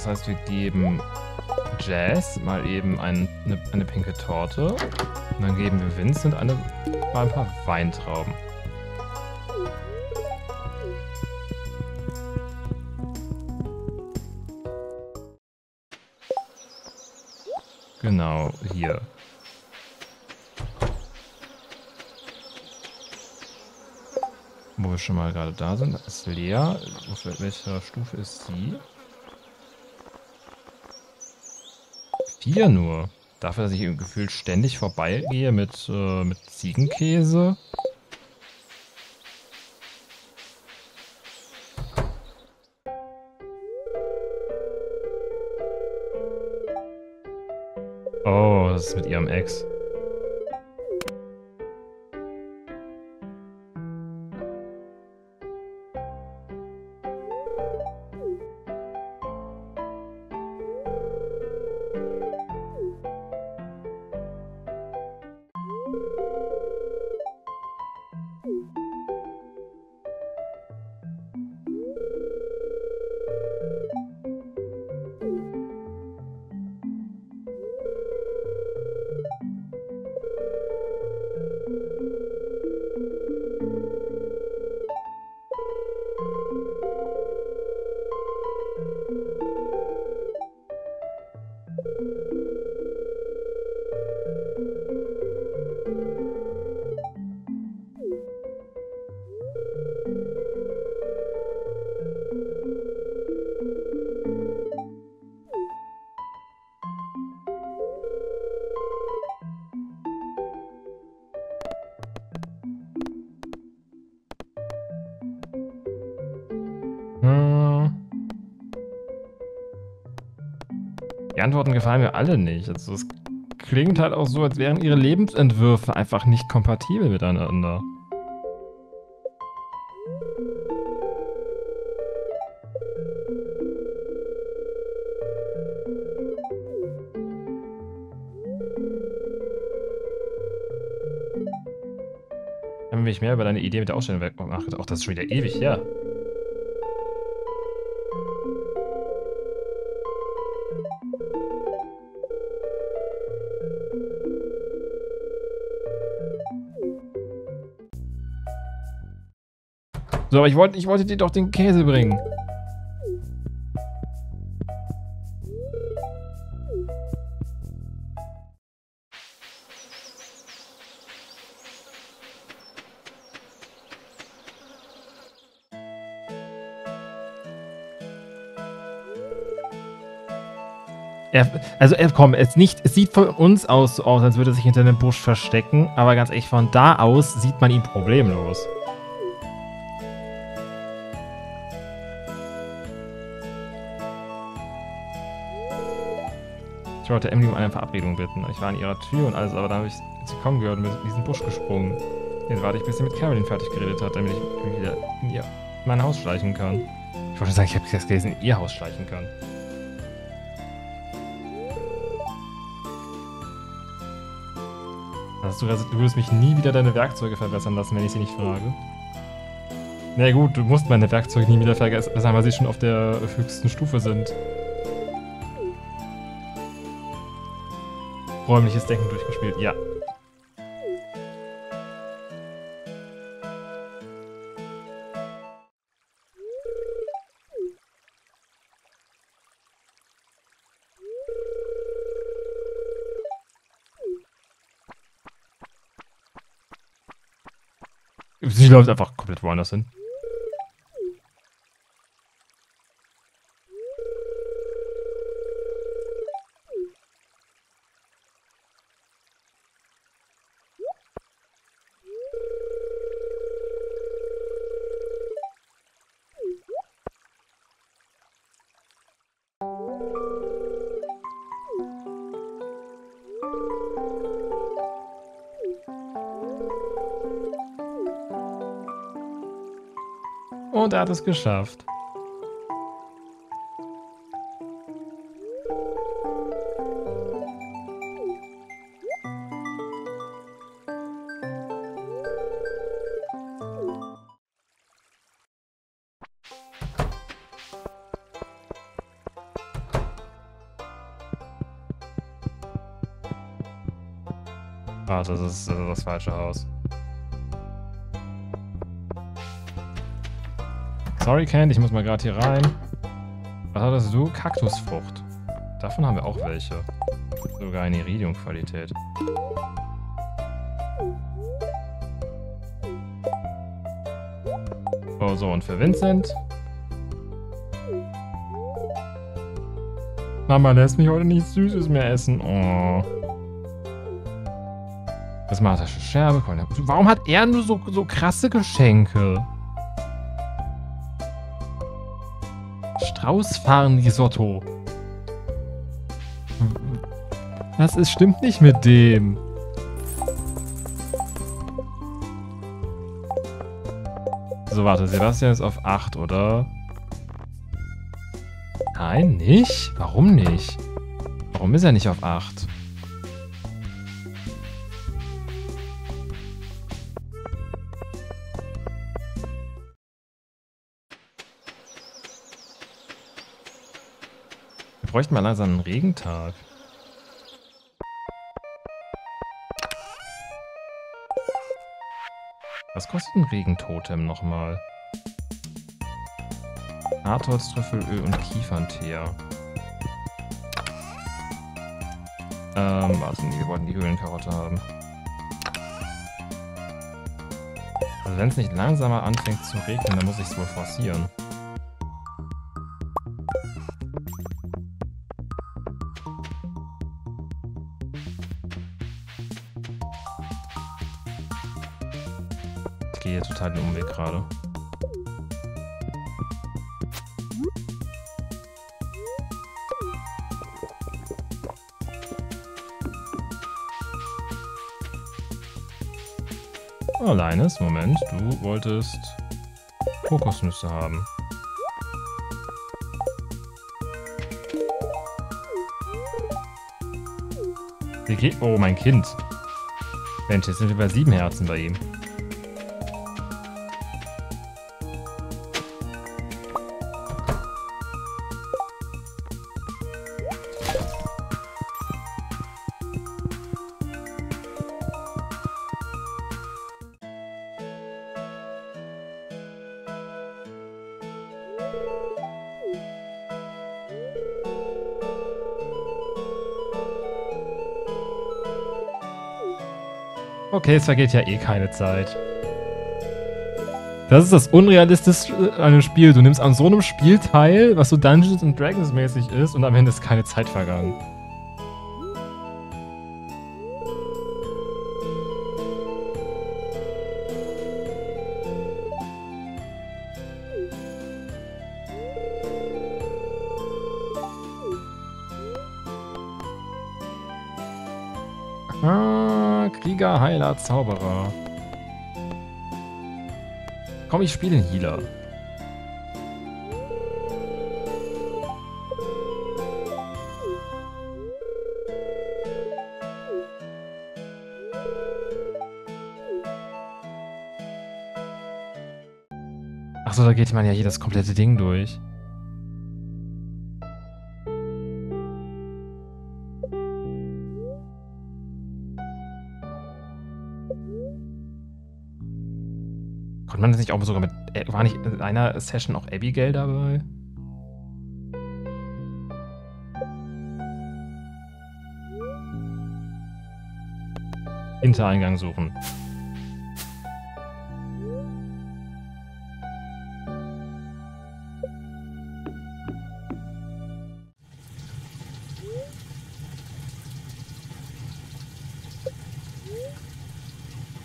Das heißt, wir geben Jazz mal eben ein, eine, eine, pinke Torte. Und dann geben wir Vincent eine, mal ein paar Weintrauben. Genau, hier. Wo wir schon mal gerade da sind, ist Lea. Auf welcher Stufe ist sie? Vier nur. Dafür, dass ich im Gefühl ständig vorbeigehe mit, äh, mit Ziegenkäse. Oh, das ist mit ihrem Ex. Antworten gefallen mir alle nicht. Also es klingt halt auch so, als wären ihre Lebensentwürfe einfach nicht kompatibel miteinander. Ich mehr über deine Idee mit der Ausstellung mache, auch das ist schon wieder ewig her. So, aber ich wollte, ich wollte dir doch den Käse bringen. Er, also er, komm, es, nicht, es sieht von uns aus so aus, als würde er sich hinter einem Busch verstecken, aber ganz ehrlich, von da aus sieht man ihn problemlos. Ich wollte Emily um eine Verabredung bitten. Ich war an ihrer Tür und alles, aber dann habe ich sie kommen gehört und bin in diesen Busch gesprungen. Jetzt warte ich, bis sie mit Caroline fertig geredet hat, damit ich wieder in ihr, mein Haus schleichen kann. Ich wollte sagen, ich habe das gelesen, in ihr Haus schleichen kann. Hast du, würdest mich nie wieder deine Werkzeuge verbessern lassen, wenn ich sie nicht frage. Na gut, du musst meine Werkzeuge nie wieder verbessern, weil sie schon auf der höchsten Stufe sind. Räumliches Denken durchgespielt, ja. Sie läuft einfach komplett woanders hin. Und er hat es geschafft. Das ist das falsche Haus. Sorry, ich muss mal gerade hier rein. Was hattest du? Kaktusfrucht. Davon haben wir auch welche. Sogar eine Iridium-Qualität. Oh, so, und für Vincent. Mama lässt mich heute nichts Süßes mehr essen. Oh. Das magische Scherbe. Warum hat er nur so, so krasse Geschenke? Straußfahren-Risotto. Was ist, stimmt nicht mit dem? So, warte, Sebastian ist auf 8, oder? Nein, nicht? Warum nicht? Warum ist er nicht auf 8? Bräuchten mal langsam einen Regentag. Was kostet ein Regentotem nochmal? Hartholztrüffelöl und Kiefernteer. Ähm, also wir wollten die Höhlenkarotte haben. Also wenn es nicht langsamer anfängt zu regnen, dann muss ich es wohl forcieren. total den Umweg gerade. Oh, Alleines, Moment, du wolltest Kokosnüsse haben. Oh, mein Kind. Mensch, jetzt sind wir bei sieben Herzen bei ihm. Okay, es vergeht ja eh keine Zeit. Das ist das Unrealistische an einem Spiel. Du nimmst an so einem Spiel teil, was so Dungeons Dragons mäßig ist und am Ende ist keine Zeit vergangen. Heiler, Zauberer. Komm, ich spiele den Healer. Achso, da geht man ja hier das komplette Ding durch. Nicht auch sogar mit. Äh, war nicht in einer Session auch Abigail dabei? Hintereingang suchen.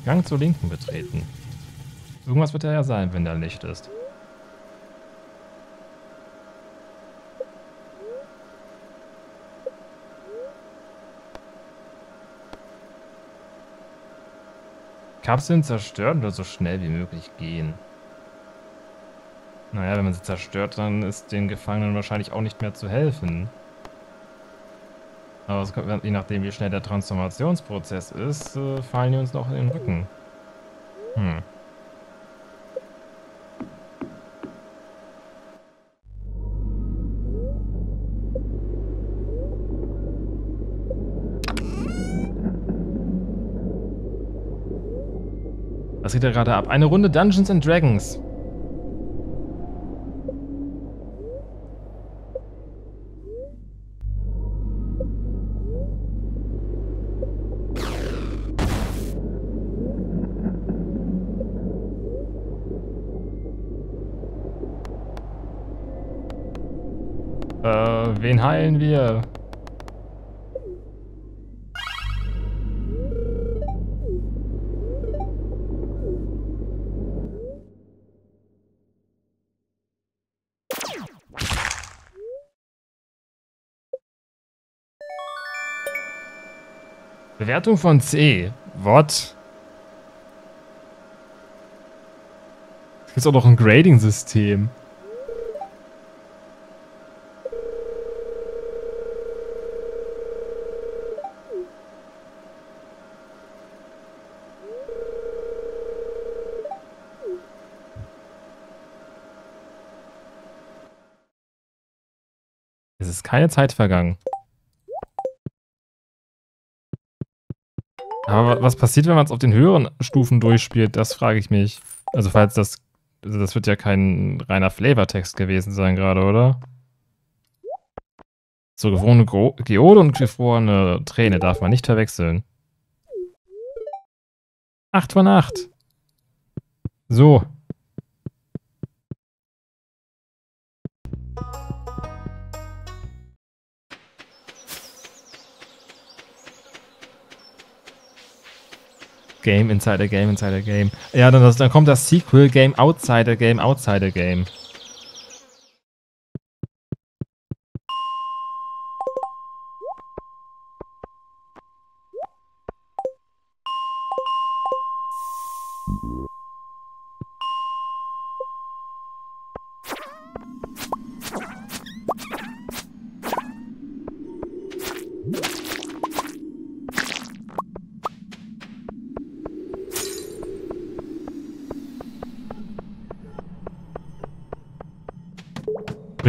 Gang zur Linken betreten. Irgendwas wird da ja sein, wenn da Licht ist. Kapseln zerstören oder so schnell wie möglich gehen. Naja, wenn man sie zerstört, dann ist den Gefangenen wahrscheinlich auch nicht mehr zu helfen. Aber kommt, je nachdem, wie schnell der Transformationsprozess ist, äh, fallen die uns noch in den Rücken. Hm. Geht da gerade ab? Eine Runde Dungeons and Dragons. Äh, wen heilen wir? Bewertung von C. What? Es gibt auch noch ein Grading-System. Es ist keine Zeit vergangen. Aber was passiert, wenn man es auf den höheren Stufen durchspielt? Das frage ich mich. Also falls das... Also das wird ja kein reiner Flavortext gewesen sein gerade, oder? So, gefrorene Geode und gefrorene Träne darf man nicht verwechseln. 8 von 8. So. Game inside a Game inside a Game. Ja, dann, dann kommt das Sequel Game outside a Game outside a Game.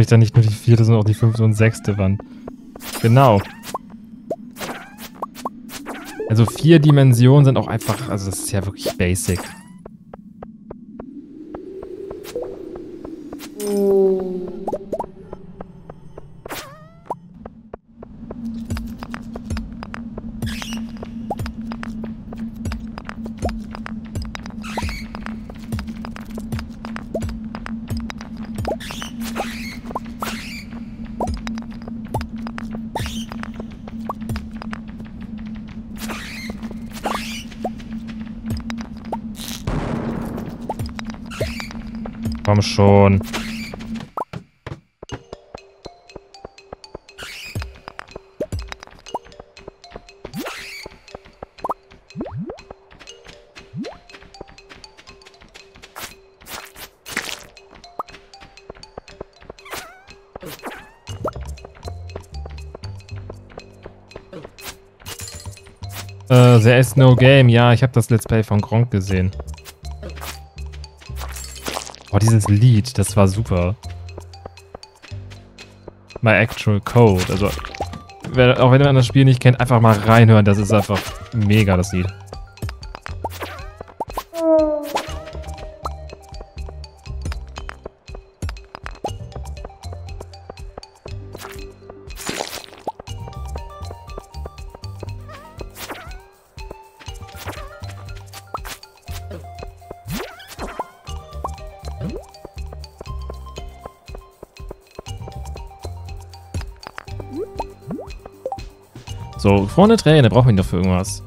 Sprich dann nicht nur die vierte, sondern auch die fünfte und sechste Wand. Genau. Also vier Dimensionen sind auch einfach, also das ist ja wirklich basic. Komm schon. Äh, there is no game. Ja, ich habe das Let's Play von Gronk gesehen. Dieses Lied, das war super. My Actual Code. Also, auch wenn man das Spiel nicht kennt, einfach mal reinhören. Das ist einfach mega, das Lied. So, vorne Träne, brauchen wir ihn doch für irgendwas.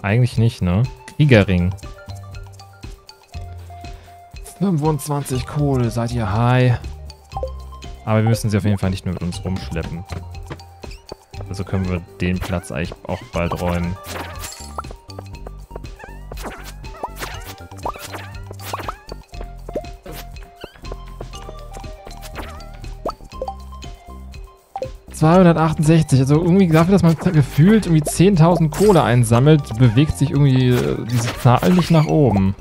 Eigentlich nicht, ne? Kriegerring. 25 Kohle, seid ihr high? Aber wir müssen sie auf jeden Fall nicht nur mit uns rumschleppen. Also können wir den Platz eigentlich auch bald räumen. 268. Also irgendwie dafür, dass man gefühlt irgendwie 10.000 Kohle einsammelt, bewegt sich irgendwie äh, diese Zahl nicht nach oben.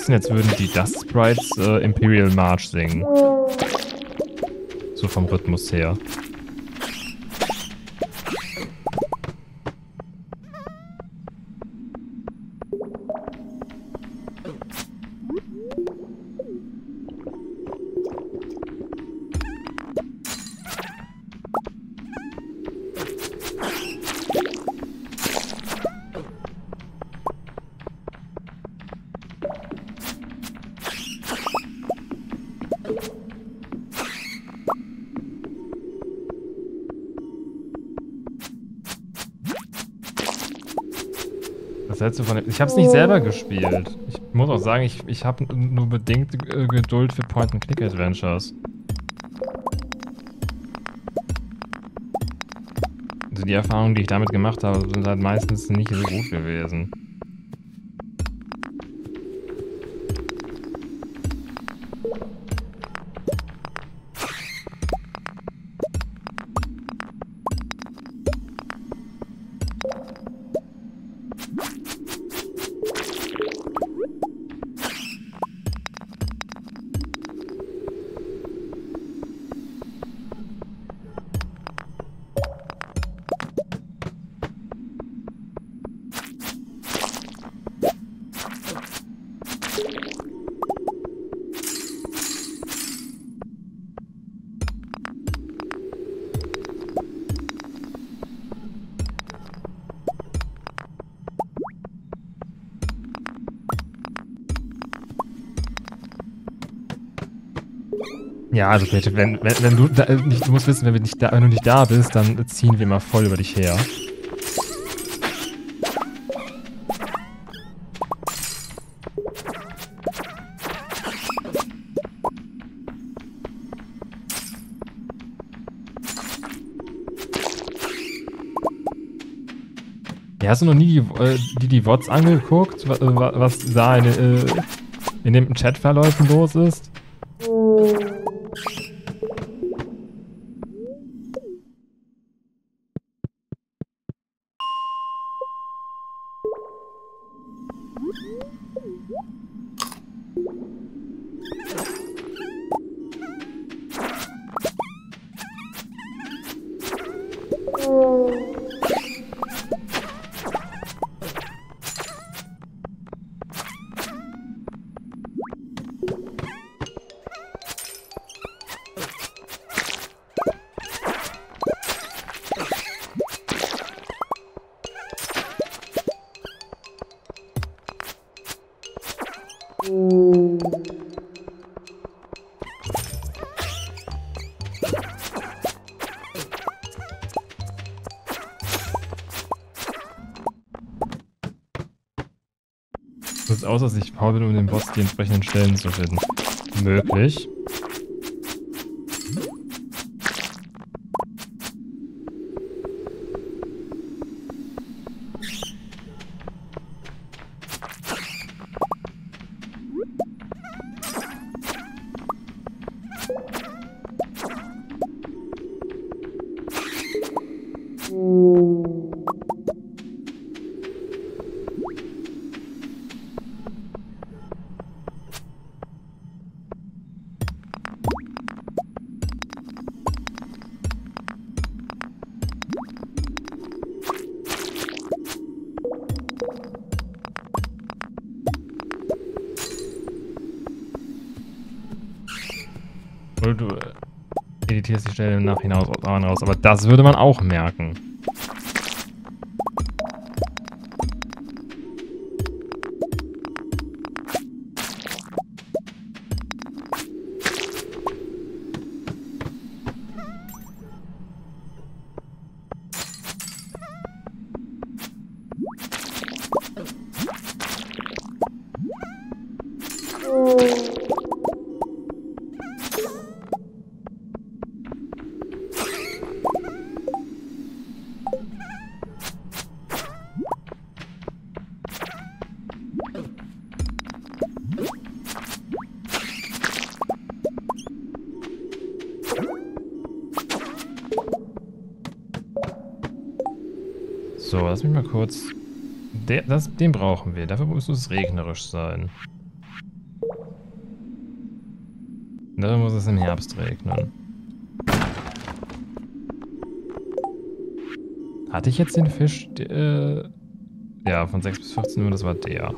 Wissen? Jetzt würden die Dust Sprites äh, Imperial March singen. So vom Rhythmus her. Du von dem? Ich habe es nicht selber gespielt. Ich muss auch sagen, ich, ich habe nur bedingt äh, Geduld für Point-and-Click-Adventures. Also die Erfahrungen, die ich damit gemacht habe, sind halt meistens nicht so gut gewesen. Ja, also bitte, wenn, wenn, wenn du da, nicht, du musst wissen, wenn, nicht da, wenn du nicht da bist, dann ziehen wir mal voll über dich her. Ja, hast du noch nie die, äh, die, die Wots angeguckt, was, was da in, äh, in den Chatverläufen los ist? Die entsprechenden Stellen zu finden. Möglich. Raus. Aber das würde man auch merken. So, lass mich mal kurz... Der, das, den brauchen wir. Dafür muss es regnerisch sein. Dafür muss es im Herbst regnen. Hatte ich jetzt den Fisch? Äh, ja, von 6 bis 14 Uhr, das war der.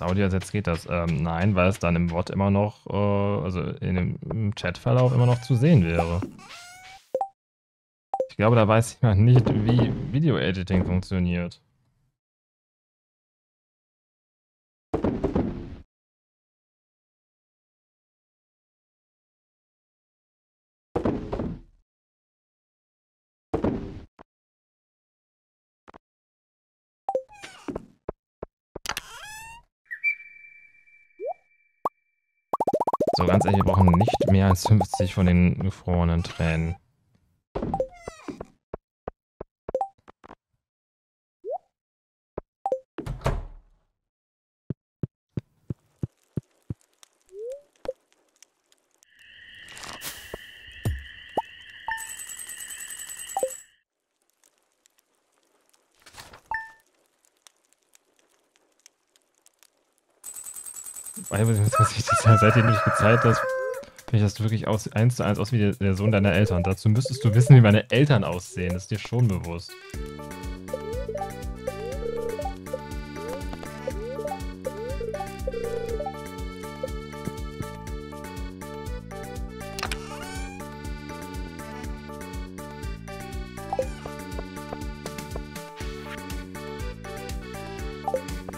Das Audio ersetzt, geht das. Ähm, nein, weil es dann im Bot immer noch, äh, also in dem Chatverlauf immer noch zu sehen wäre. Ich glaube, da weiß jemand nicht, wie Video-Editing funktioniert. Mehr als 50 von den gefrorenen Tränen. was ich dir seitdem nicht gezeigt hast, finde ich, dass du wirklich aus, eins zu eins aus wie der, der, Sohn deiner Eltern. Dazu müsstest du wissen, wie meine Eltern aussehen. Das ist dir schon bewusst.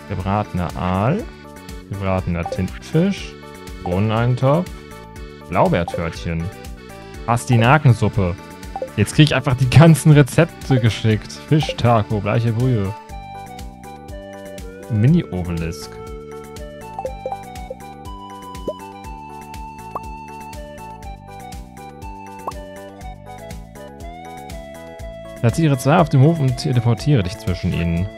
Gebratener Aal gebratener Tintenfisch, Bohneneintopf, Blaubeertörtchen, Pastinakensuppe. Jetzt krieg ich einfach die ganzen Rezepte geschickt. Fisch, Taco, gleiche Brühe. Mini-Obelisk. Platziere zwei auf dem Hof und teleportiere dich zwischen ihnen.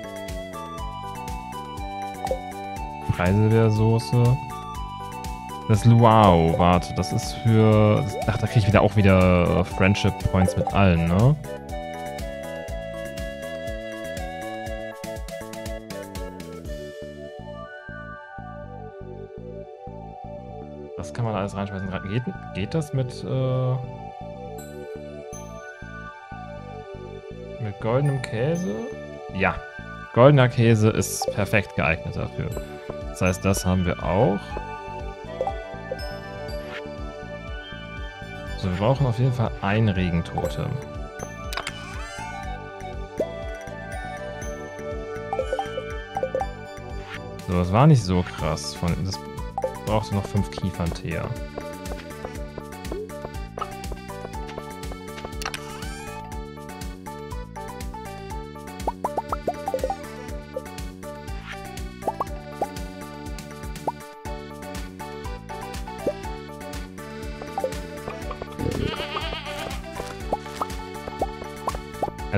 Preiselbeersoße. Das Luau, warte, das ist für... Ach, da kriege ich wieder auch wieder Friendship Points mit allen, ne? Was kann man alles reinschmeißen? Geht, geht das mit... Äh mit goldenem Käse? Ja. Goldener Käse ist perfekt geeignet dafür. Das heißt, das haben wir auch. Brauchen auf jeden Fall ein Regentotem. So, das war nicht so krass. Von, das brauchte noch fünf Kiefernteer.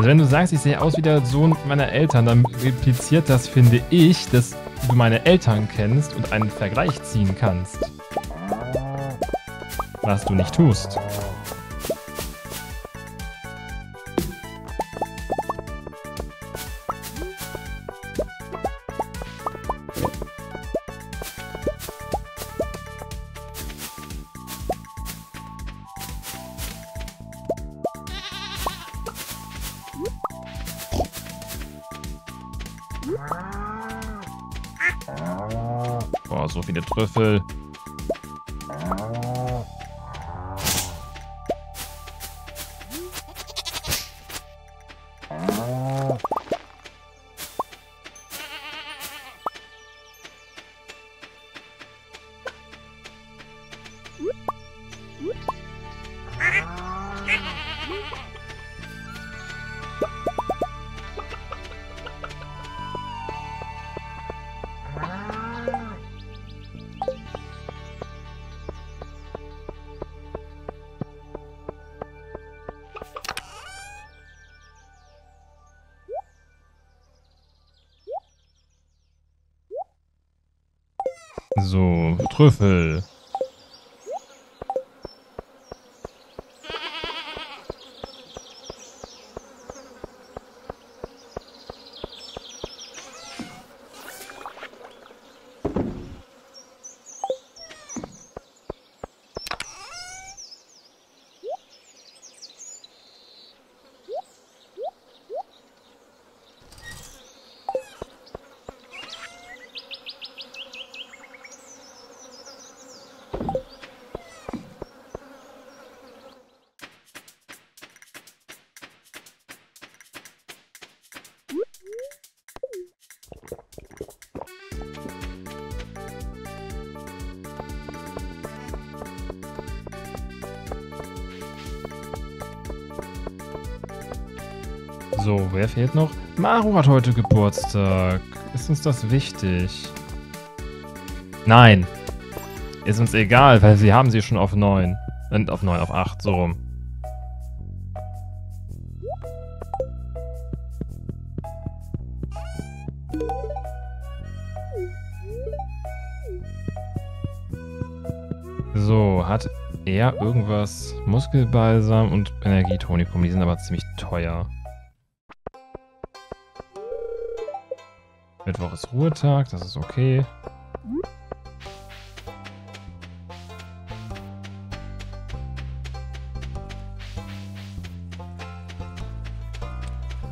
Also wenn du sagst, ich sehe aus wie der Sohn meiner Eltern, dann impliziert das, finde ich, dass du meine Eltern kennst und einen Vergleich ziehen kannst. Was du nicht tust. Trüffel. Trüffel. Hat heute Geburtstag. Ist uns das wichtig? Nein. Ist uns egal, weil sie haben sie schon auf 9. Und auf 9, auf 8, so rum. So, hat er irgendwas? Muskelbalsam und Energietonikum. Die sind aber ziemlich teuer. Mittwoch ist Ruhetag, das ist okay.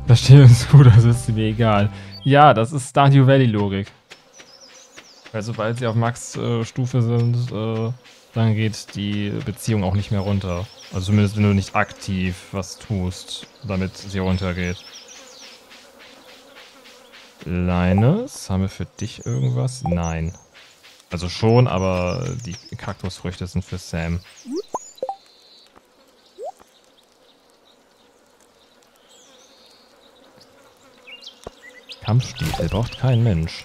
Verstehe uns gut, das ist mir egal. Ja, das ist Stardew Valley Logik. Weil sobald sie auf Max-Stufe äh, sind, äh, dann geht die Beziehung auch nicht mehr runter. Also zumindest wenn du nicht aktiv was tust, damit sie runtergeht. Leines, haben wir für dich irgendwas? Nein. Also schon, aber die Kaktusfrüchte sind für Sam. Kampfstiefel braucht kein Mensch.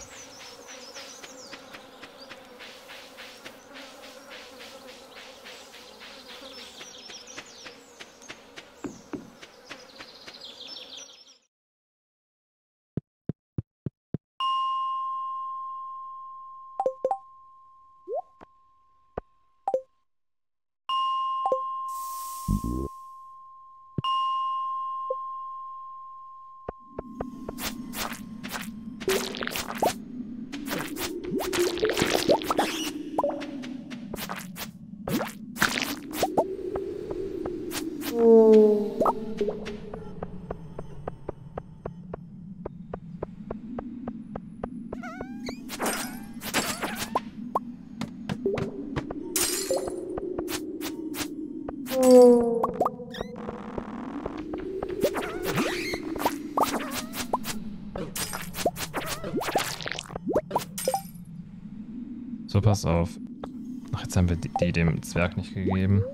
Zwerg nicht gegeben.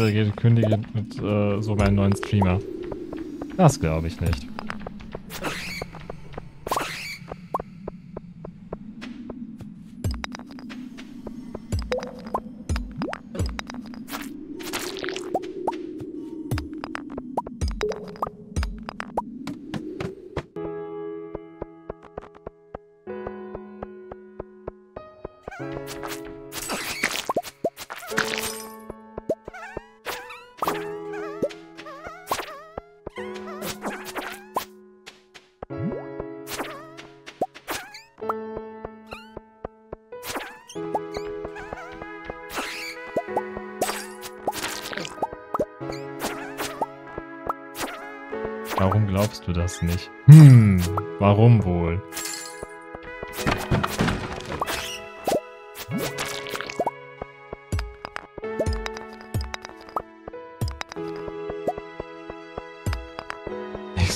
Wenn es weitergeht, kündige mit äh, sogar einen neuen Streamer. Das glaube ich nicht. Glaubst du das nicht? Hm, warum wohl?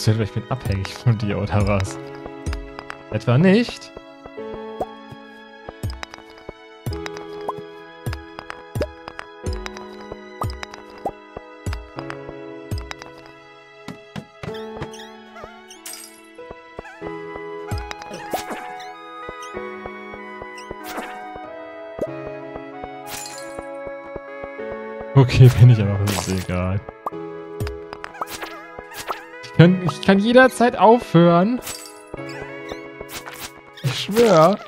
Ich bin abhängig von dir oder was? Etwa nicht? Okay, <laughs> bin ich aber, ist egal. Ich kann, ich kann jederzeit aufhören. Ich schwör.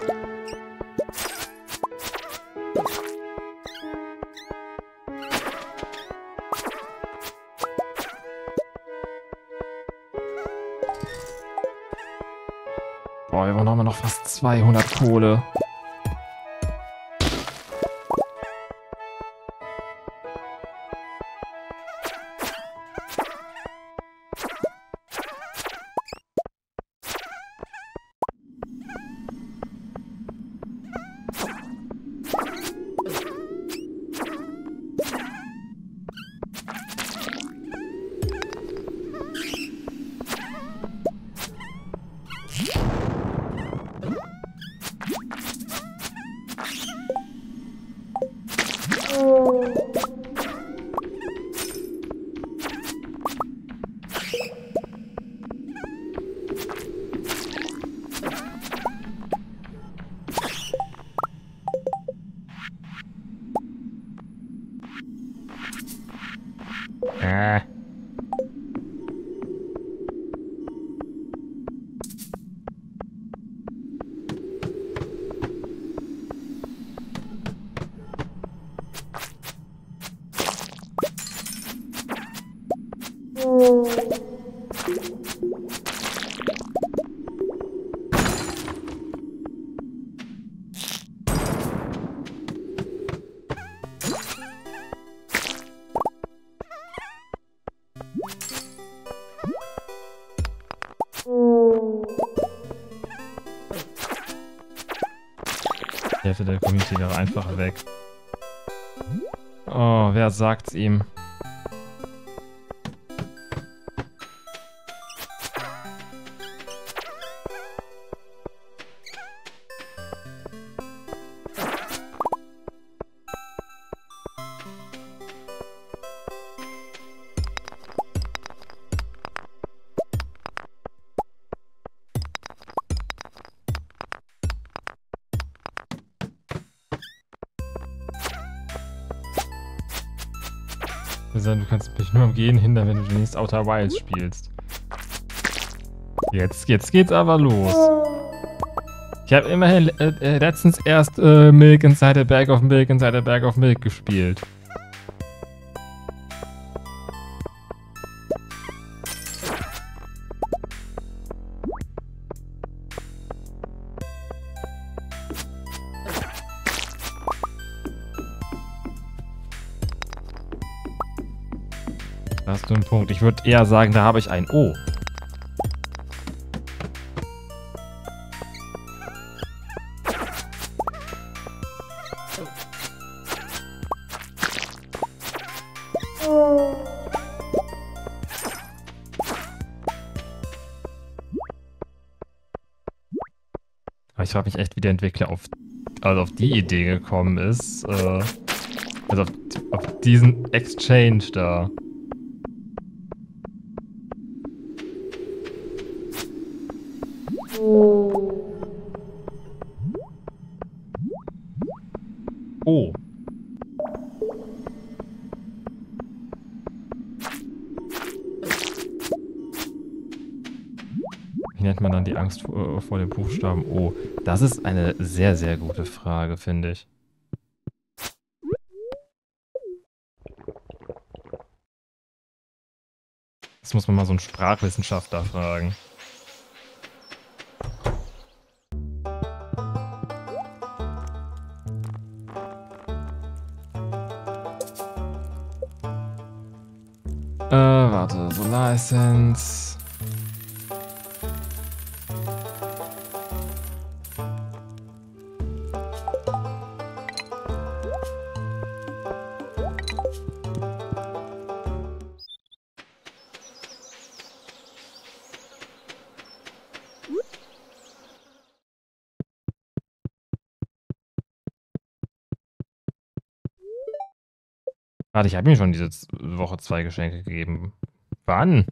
Boah, wir brauchen noch fast 200 Kohle. Sagt's ihm? Gehen hindern, wenn du demnächst Outer Wilds spielst. Jetzt, jetzt geht's aber los. Ich habe immerhin äh, äh, letztens erst äh, Milk Inside a Bag of Milk Inside a Bag of Milk gespielt. Ich würde eher sagen, da habe ich ein O. Ich frage mich echt, wie der Entwickler auf, also auf die Idee gekommen ist. Äh, also auf, auf diesen Exchange da. Angst vor, vor dem Buchstaben O? Das ist eine sehr, sehr gute Frage, finde ich. Das muss man mal so einen Sprachwissenschaftler fragen. Äh, warte, Solar Essence. Warte, ich habe ihm schon diese Woche zwei Geschenke gegeben. Wann?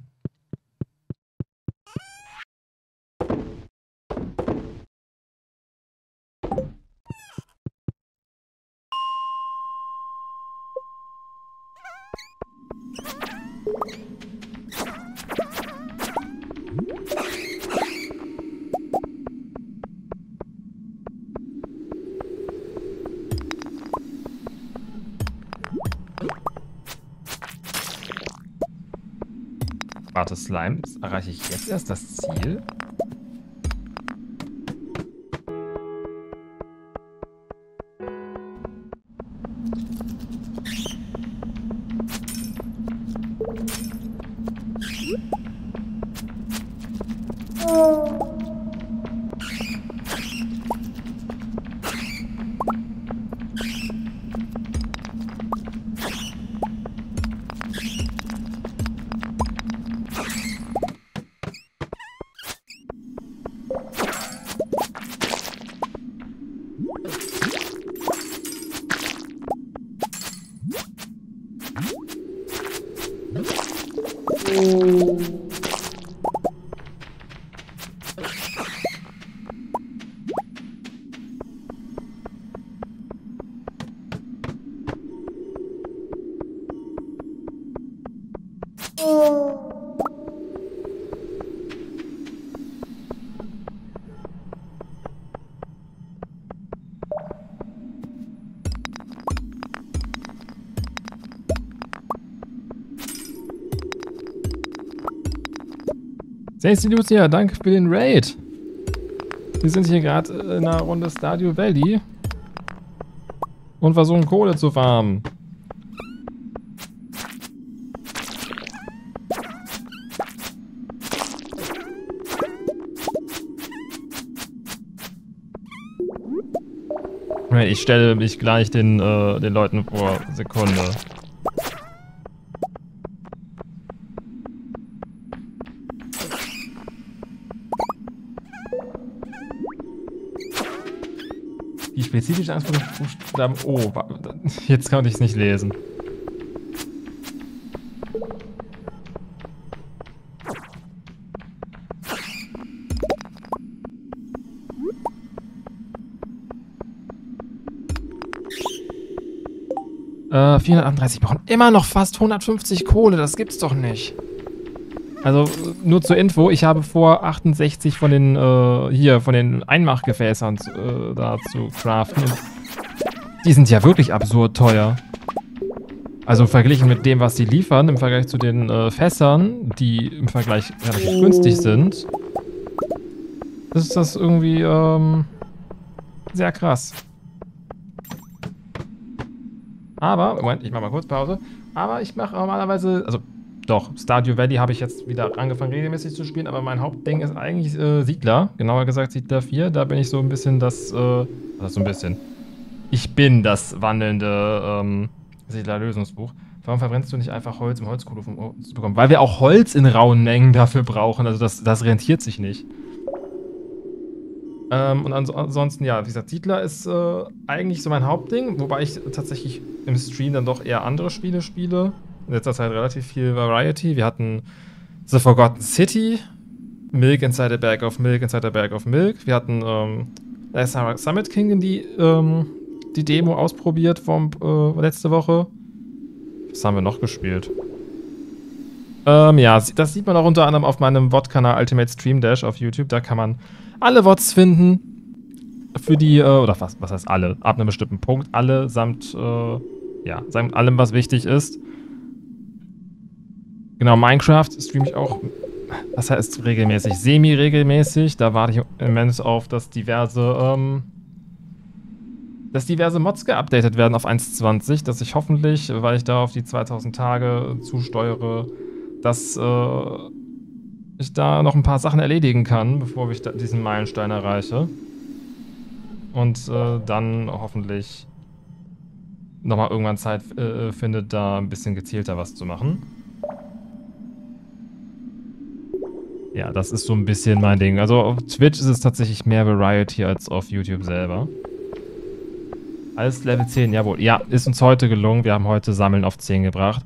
Slimes, erreiche ich jetzt erst das Ziel? Stacy Lucia, danke für den Raid. Wir sind hier gerade in einer Runde Stadio Valley und versuchen Kohle zu farmen. Ich stelle mich gleich den, äh, den Leuten vor. Sekunde. Wie spezifisch Buchstaben O. Jetzt konnte ich es nicht lesen. Äh, 438 brauchen immer noch fast 150 Kohle. Das gibt's doch nicht. Also nur zur Info, ich habe vor 68 von den äh, hier von den Einmachgefäßern äh, da zu craften. Die sind ja wirklich absurd teuer. Also verglichen mit dem, was die liefern, im Vergleich zu den äh, Fässern, die im Vergleich relativ günstig sind, ist das irgendwie ähm, sehr krass. Aber, Moment, ich mache mal kurz Pause. Aber ich mache normalerweise, also doch, Stardew Valley habe ich jetzt wieder angefangen regelmäßig zu spielen, aber mein Hauptding ist eigentlich äh, Siedler. Genauer gesagt Siedler 4. Da bin ich so ein bisschen das, äh, was so ein bisschen? Ich bin das wandelnde ähm, Siedler-Lösungsbuch. Warum verbrennst du nicht einfach Holz, um Holzkohle zu bekommen? Weil wir auch Holz in rauen Mengen dafür brauchen. Also das, das rentiert sich nicht. Ähm, und ansonsten, ja, wie gesagt, Siedler ist äh, eigentlich so mein Hauptding, wobei ich tatsächlich im Stream dann doch eher andere Spiele spiele. In letzter Zeit relativ viel Variety. Wir hatten The Forgotten City, Milk Inside a Bag of Milk Inside a Bag of Milk. Wir hatten ähm, Summit King die, ähm, die Demo ausprobiert vom, äh, letzte Woche. Was haben wir noch gespielt? Ähm, ja, das sieht man auch unter anderem auf meinem VOD-Kanal Ultimate Stream Dash auf YouTube. Da kann man alle VODs finden. Für die, äh, oder was, was heißt alle? Ab einem bestimmten Punkt. Alle samt, äh, ja, samt allem, was wichtig ist. Genau, Minecraft streame ich auch, was heißt regelmäßig? Semi-regelmäßig. Da warte ich im Moment auf, dass diverse, ähm, dass diverse Mods geupdatet werden auf 1.20, dass ich hoffentlich, weil ich da auf die 2000 Tage zusteuere, dass äh, ich da noch ein paar Sachen erledigen kann, bevor ich diesen Meilenstein erreiche. Und äh, dann hoffentlich nochmal irgendwann Zeit äh, findet, da ein bisschen gezielter was zu machen. Ja, das ist so ein bisschen mein Ding. Also auf Twitch ist es tatsächlich mehr Variety als auf YouTube selber. Alles Level 10, jawohl. Ja, ist uns heute gelungen. Wir haben heute Sammeln auf 10 gebracht.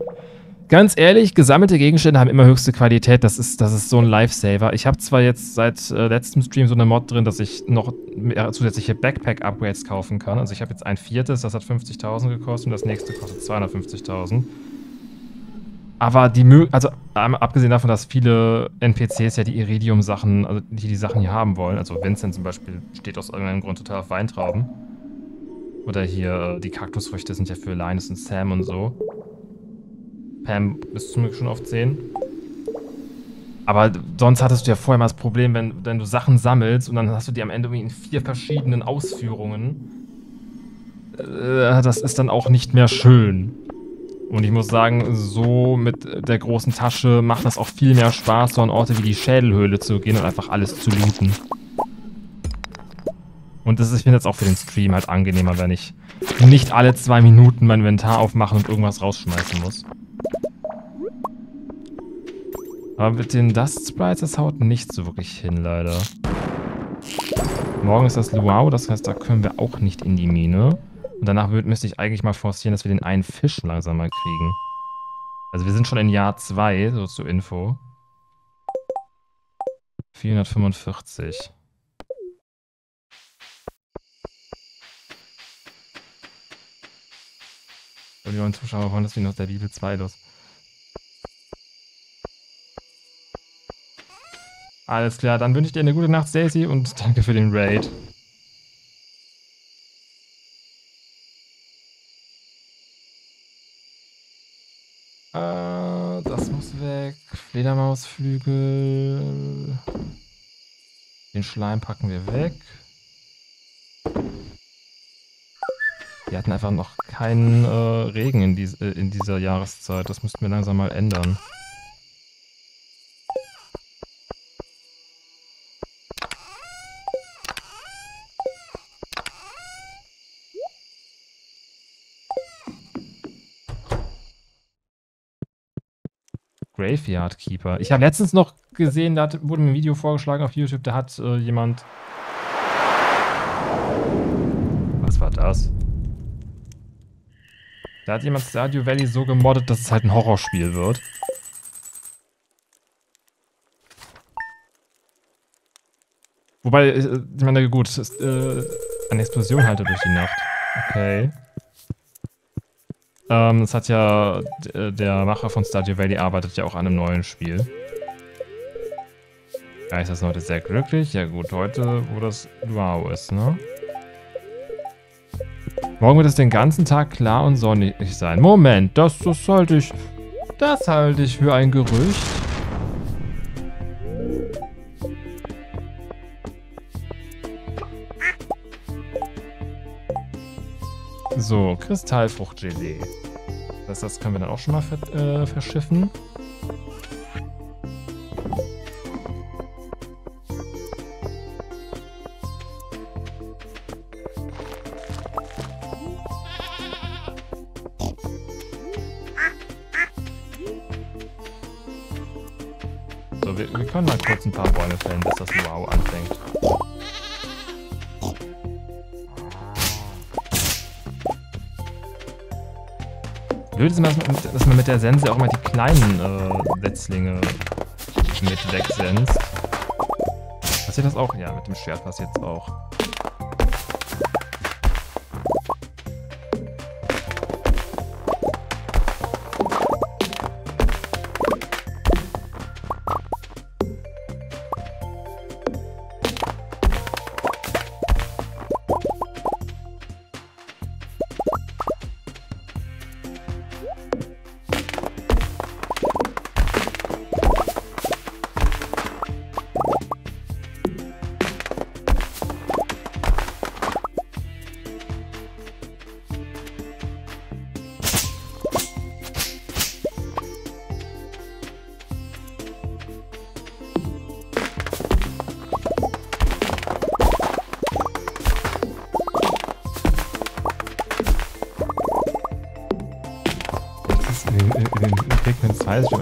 Ganz ehrlich, gesammelte Gegenstände haben immer höchste Qualität. Das ist, das ist so ein Lifesaver. Ich habe zwar jetzt seit äh, letztem Stream so eine Mod drin, dass ich noch zusätzliche Backpack-Upgrades kaufen kann. Also ich habe jetzt ein viertes, das hat 50.000 gekostet und das nächste kostet 250.000. Aber die also abgesehen davon, dass viele NPCs ja die Iridium-Sachen, also die die Sachen hier haben wollen, also Vincent zum Beispiel steht aus irgendeinem Grund total auf Weintrauben. Oder hier äh, die Kaktusfrüchte sind ja für Linus und Sam und so. Pam ist zum Glück schon auf 10. Aber sonst hattest du ja vorher mal das Problem, wenn, wenn du Sachen sammelst und dann hast du die am Ende in vier verschiedenen Ausführungen. Äh, das ist dann auch nicht mehr schön. Und ich muss sagen, so mit der großen Tasche macht das auch viel mehr Spaß, so an Orte wie die Schädelhöhle zu gehen und einfach alles zu looten. Und das ist, ich finde jetzt auch für den Stream halt angenehmer, wenn ich nicht alle zwei Minuten mein Inventar aufmachen und irgendwas rausschmeißen muss. Aber mit den Dust Sprites, das haut nicht so wirklich hin, leider. Morgen ist das Luau, das heißt, da können wir auch nicht in die Mine. Und danach müsste ich eigentlich mal forcieren, dass wir den einen Fisch langsamer kriegen. Also wir sind schon in Jahr 2, so zur Info. 445. So, die neuen Zuschauer, wann ist denn noch der Bibel 2 los? Alles klar, dann wünsche ich dir eine gute Nacht, Stacy, und danke für den Raid. Fledermausflügel. Den Schleim packen wir weg. Wir hatten einfach noch keinen äh, Regen in, dies, äh, in dieser Jahreszeit. Das müssten wir langsam mal ändern. Graveyard Keeper. Ich habe letztens noch gesehen, da wurde mir ein Video vorgeschlagen auf YouTube, da hat äh, jemand... Was war das? Da hat jemand Stardew Valley so gemoddet, dass es halt ein Horrorspiel wird. Wobei, äh, ich meine, gut, ist äh, eine Explosion halt durch die Nacht. Okay. Ähm, es hat ja, der Macher von Stardew Valley arbeitet ja auch an einem neuen Spiel. Ja, ist das heute sehr glücklich? Ja gut, heute, wo das Wow ist, ne? Morgen wird es den ganzen Tag klar und sonnig sein. Moment, das, das halte ich... Das halte ich für ein Gerücht. So, Kristallfruchtgelee. Das, das können wir dann auch schon mal ver äh, verschiffen. Der Sense auch immer die kleinen äh, Setzlinge mit wegsenzt. Passiert das auch? Ja, mit dem Schwert passiert es auch.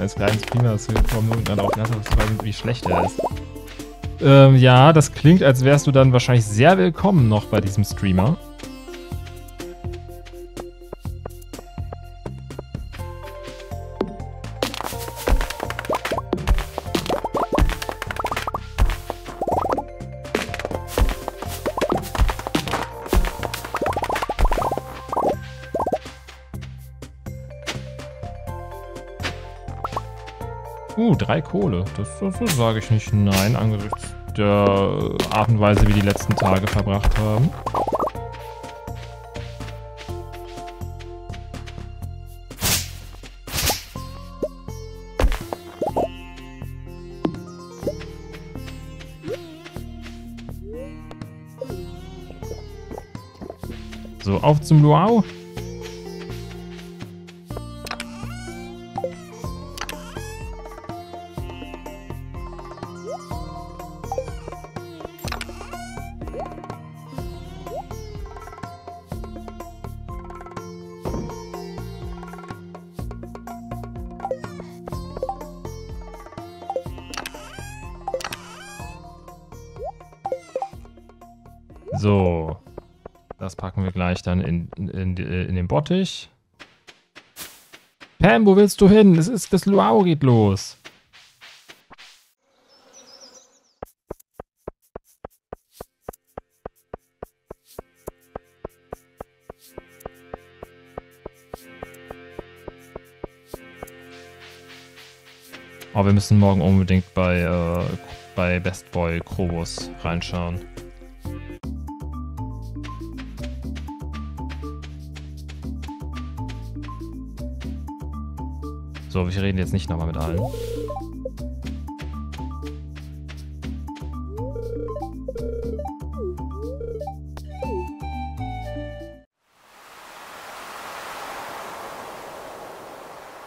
Als kleines Primas gekommen und dann auch ganz wie schlecht er ist. Ähm, ja, das klingt, als wärst du dann wahrscheinlich sehr willkommen noch bei diesem Streamer. Drei Kohle. Das, das, sage ich nicht nein, angesichts der Art und Weise, wie die letzten Tage verbracht haben. So, auf zum Luau. Dann in, in, in, den Bottich. Pam, wo willst du hin? Es ist, das Luau geht los. Aber wir müssen morgen unbedingt bei, äh, bei Best Boy Krobus reinschauen. So, wir reden jetzt nicht nochmal mit allen.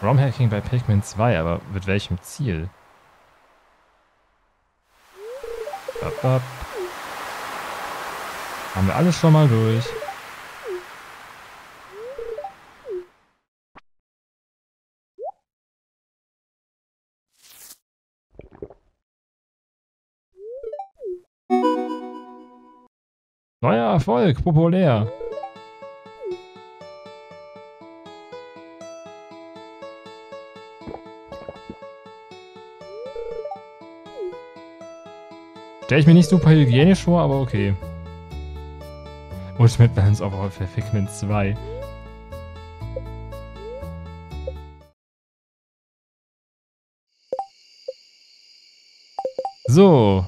ROM-Hacking bei Pikmin 2, aber mit welchem Ziel? Up, up. Haben wir alles schon mal durch. Erfolg, populär. Stell ich mir nicht super hygienisch vor, aber okay. Ultimate Balance Overall für Figment 2. So.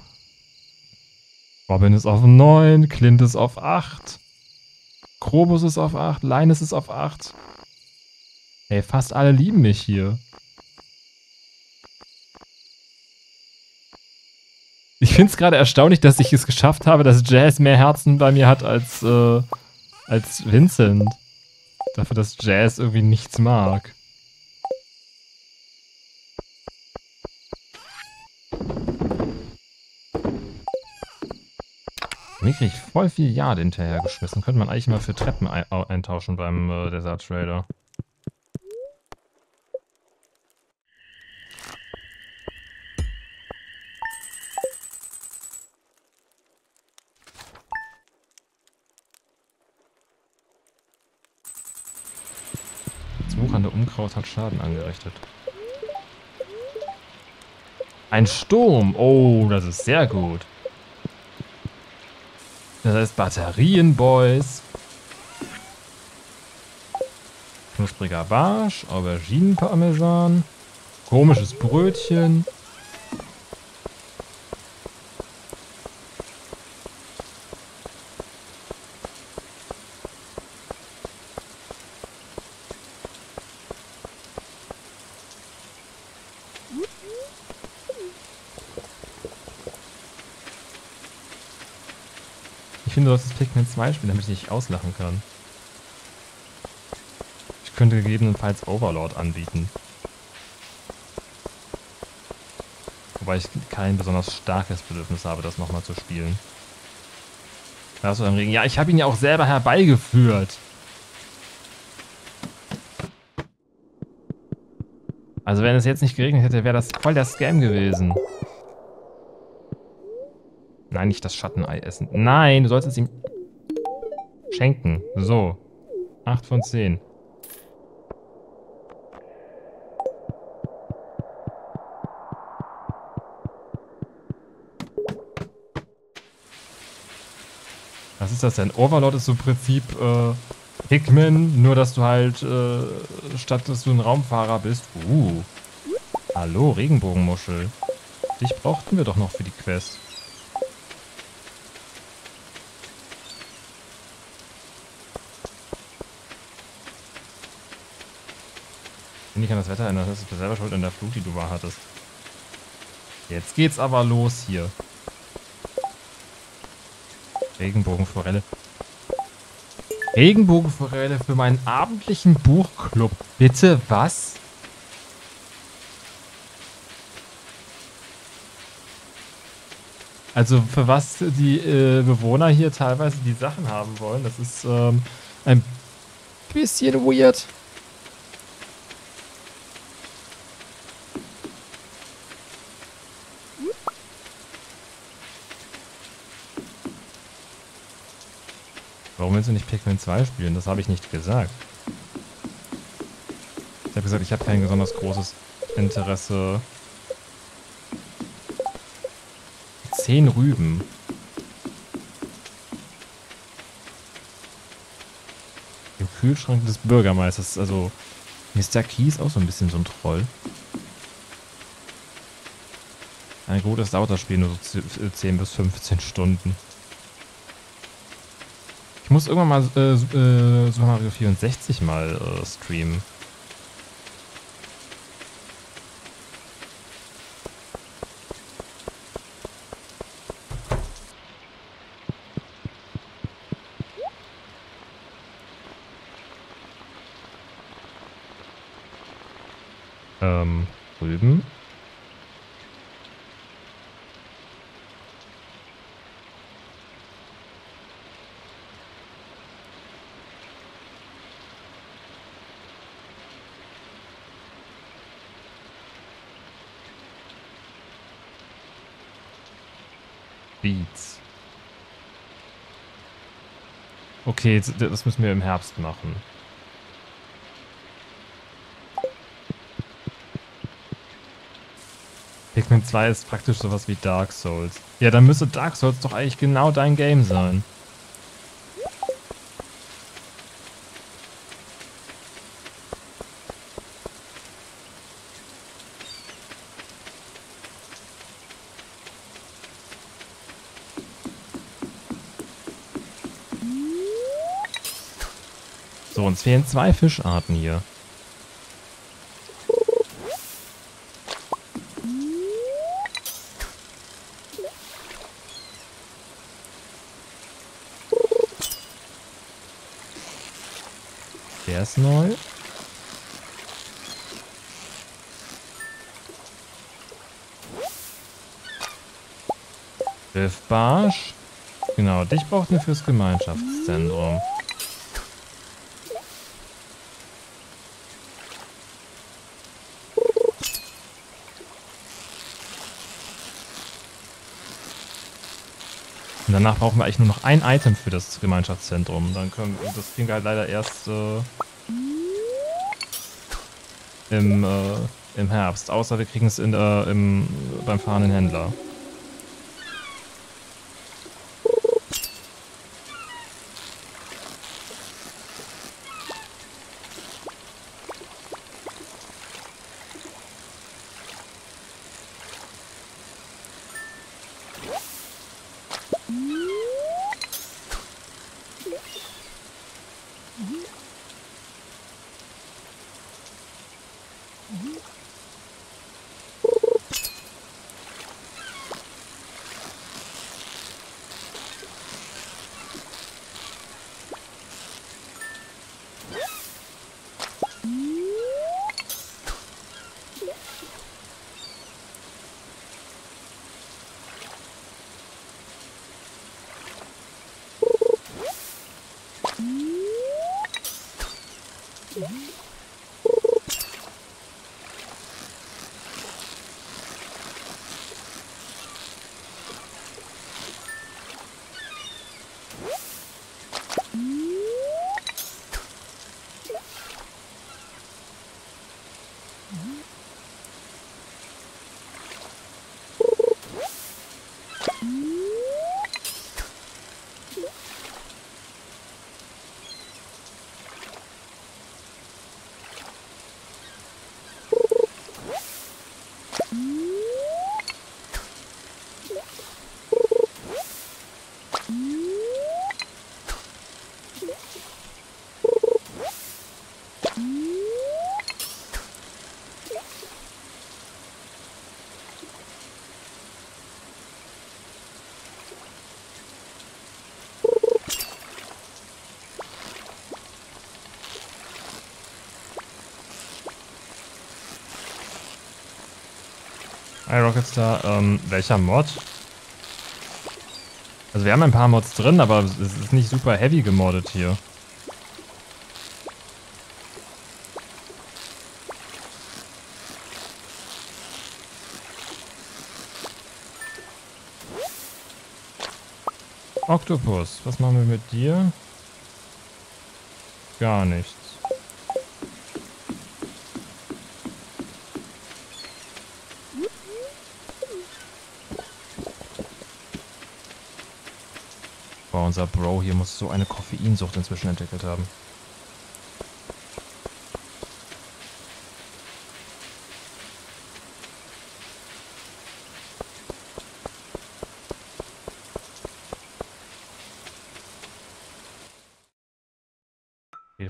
Robin ist auf 9, Clint ist auf 8. Krobus ist auf 8, Linus ist auf 8. Ey, fast alle lieben mich hier. Ich finde es gerade erstaunlich, dass ich es geschafft habe, dass Jazz mehr Herzen bei mir hat als, äh, als Vincent. Dafür, dass Jazz irgendwie nichts mag. Mir kriege ich voll viel Yard hinterhergeschmissen. Könnte man eigentlich mal für Treppen eintauschen beim äh, Desert Trader. Unkraut hat Schaden angerichtet. Ein Sturm. Oh, das ist sehr gut. Das heißt Batterien, Boys. Knuspriger Barsch, Auberginenparmesan, komisches Brötchen. Finde, du solltest Pikmin 2 spielen, damit ich dich auslachen kann. Ich könnte gegebenenfalls Overlord anbieten. Wobei ich kein besonders starkes Bedürfnis habe, das nochmal zu spielen. Da du dann Regen. Ja, ich habe ihn ja auch selber herbeigeführt. Also wenn es jetzt nicht geregnet hätte, wäre das voll der Scam gewesen. Nein, nicht das Schattenei essen. Nein, du sollst es ihm schenken. So. 8 von 10. Was ist das denn? Overlord ist so im Prinzip äh, Hickman, nur dass du halt, äh, statt dass du ein Raumfahrer bist. Uh. Hallo, Regenbogenmuschel. Dich brauchten wir doch noch für die Quest. Dich an das Wetter erinnert, hast du selber schuld an der Flut, die du war hattest. Jetzt geht's aber los hier. Regenbogenforelle. Regenbogenforelle für meinen abendlichen Buchclub. Bitte was? Also für was die äh, Bewohner hier teilweise die Sachen haben wollen, das ist ähm, ein bisschen weird. Warum willst du nicht Pikmin 2 spielen? Das habe ich nicht gesagt. Ich habe gesagt, ich habe kein besonders großes Interesse. Zehn Rüben. Im Kühlschrank des Bürgermeisters. Also, Mr. Key ist auch so ein bisschen so ein Troll. Ein gutes dauert das Spiel nur so 10 bis 15 Stunden. Muss irgendwann mal äh, Super Mario 64 mal äh, streamen. Ähm, drüben. Beats. Okay, das müssen wir im Herbst machen. Pikmin 2 ist praktisch sowas wie Dark Souls. Ja, dann müsste Dark Souls doch eigentlich genau dein Game sein. So, uns fehlen zwei Fischarten hier. Der ist neu. Barsch. Genau, dich braucht ihr fürs Gemeinschaftszentrum. Und danach brauchen wir eigentlich nur noch ein Item für das Gemeinschaftszentrum. Dann können das kriegen wir halt leider erst äh, im, äh, im Herbst. Außer wir kriegen es in, äh, im, beim fahrenden Händler. iRocketstar, ähm, welcher Mod? Also wir haben ein paar Mods drin, aber es ist nicht super heavy gemoddet hier. Octopus, was machen wir mit dir? Gar nichts. Aber unser Bro hier muss so eine Koffeinsucht inzwischen entwickelt haben.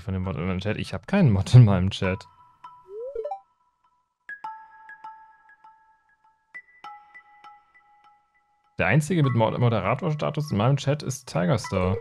von dem Mod in meinem Chat. Ich habe keinen Mod in meinem Chat. Der einzige mit Mod Moderator-Status in meinem Chat ist Tigerstar.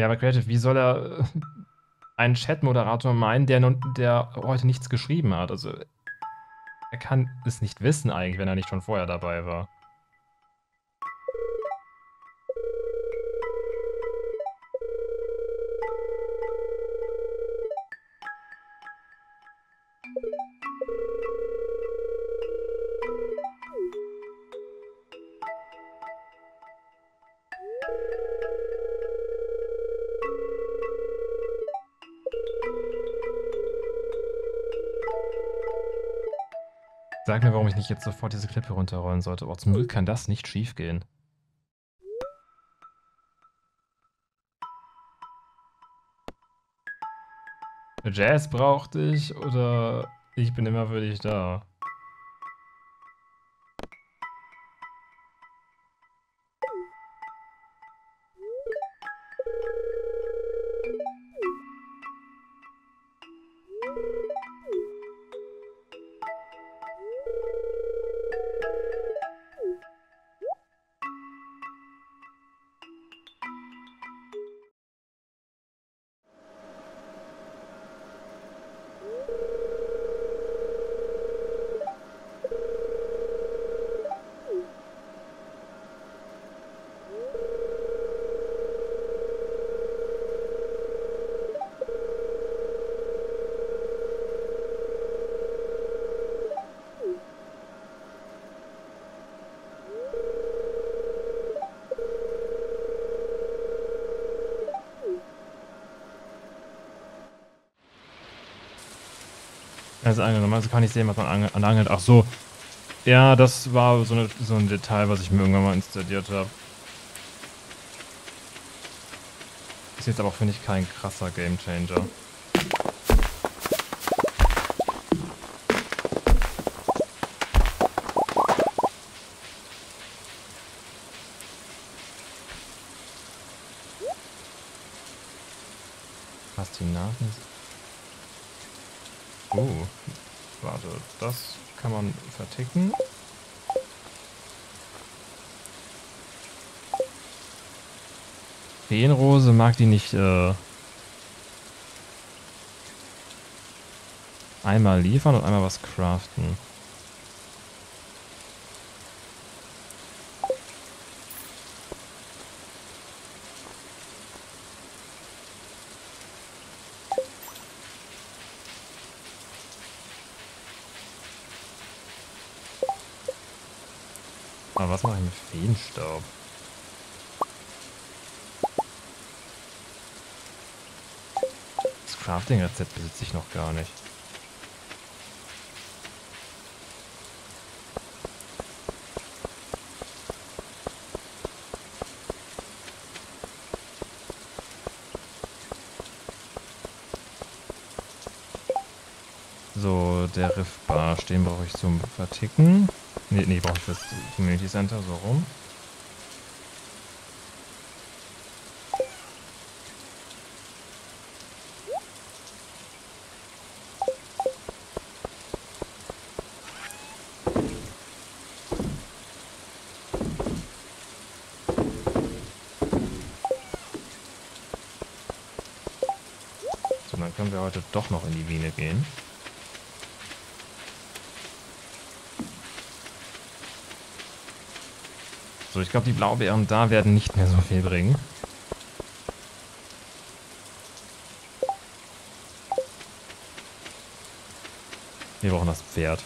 Ja, aber Creative, wie soll er äh, einen Chat-Moderator meinen, der, der heute nichts geschrieben hat? Also, er kann es nicht wissen eigentlich, wenn er nicht schon vorher dabei war. Sag mir, warum ich nicht jetzt sofort diese Klippe runterrollen sollte. Aber zum Glück kann das nicht schief gehen. Jazz braucht dich oder ich bin immer für dich da. Also angenommen, also kann ich sehen, was man an angelt. Ach so. Ja, das war so, eine, so ein Detail, was ich mir irgendwann mal installiert habe. Ist jetzt aber, finde ich, kein krasser Gamechanger. Pastinaken Oh, warte, das kann verticken. Feenrose mag die nicht äh, einmal liefern und einmal was craften. was mache ich Feenstaub? Das Crafting-Rezept besitze ich noch gar nicht. So, der Riffbar, den brauche ich zum Verticken. Nee, nee, brauche ich fürs Community Center, so rum. So, dann können wir heute doch noch in die Biene gehen. So, ich glaube, die Blaubeeren da werden nicht mehr so viel bringen. Wir brauchen das Pferd.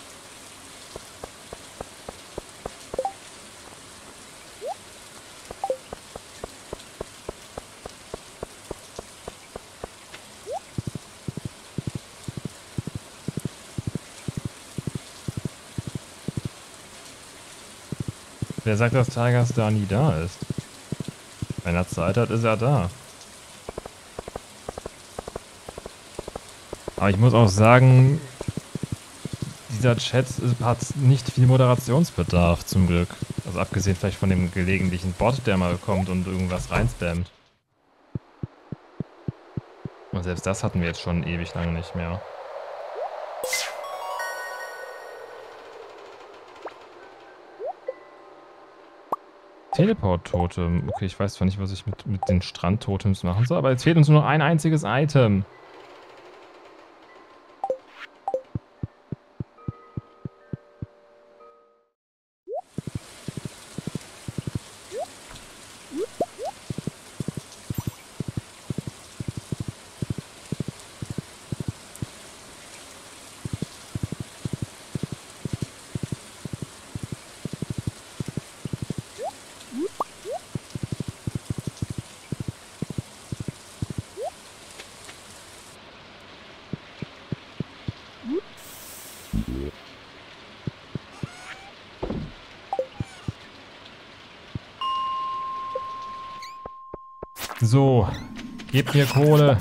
Wer sagt, dass Tigers da nie da ist? Wenn er Zeit hat, ist er da. Aber ich muss auch sagen, dieser Chat hat nicht viel Moderationsbedarf, zum Glück. Also abgesehen vielleicht von dem gelegentlichen Bot, der mal kommt und irgendwas reinspammt. Und selbst das hatten wir jetzt schon ewig lang nicht mehr. Teleport-Totem. Okay, ich weiß zwar nicht, was ich mit, mit den Strand-Totems machen soll, aber jetzt fehlt uns nur noch ein einziges Item. So, mir Kohle.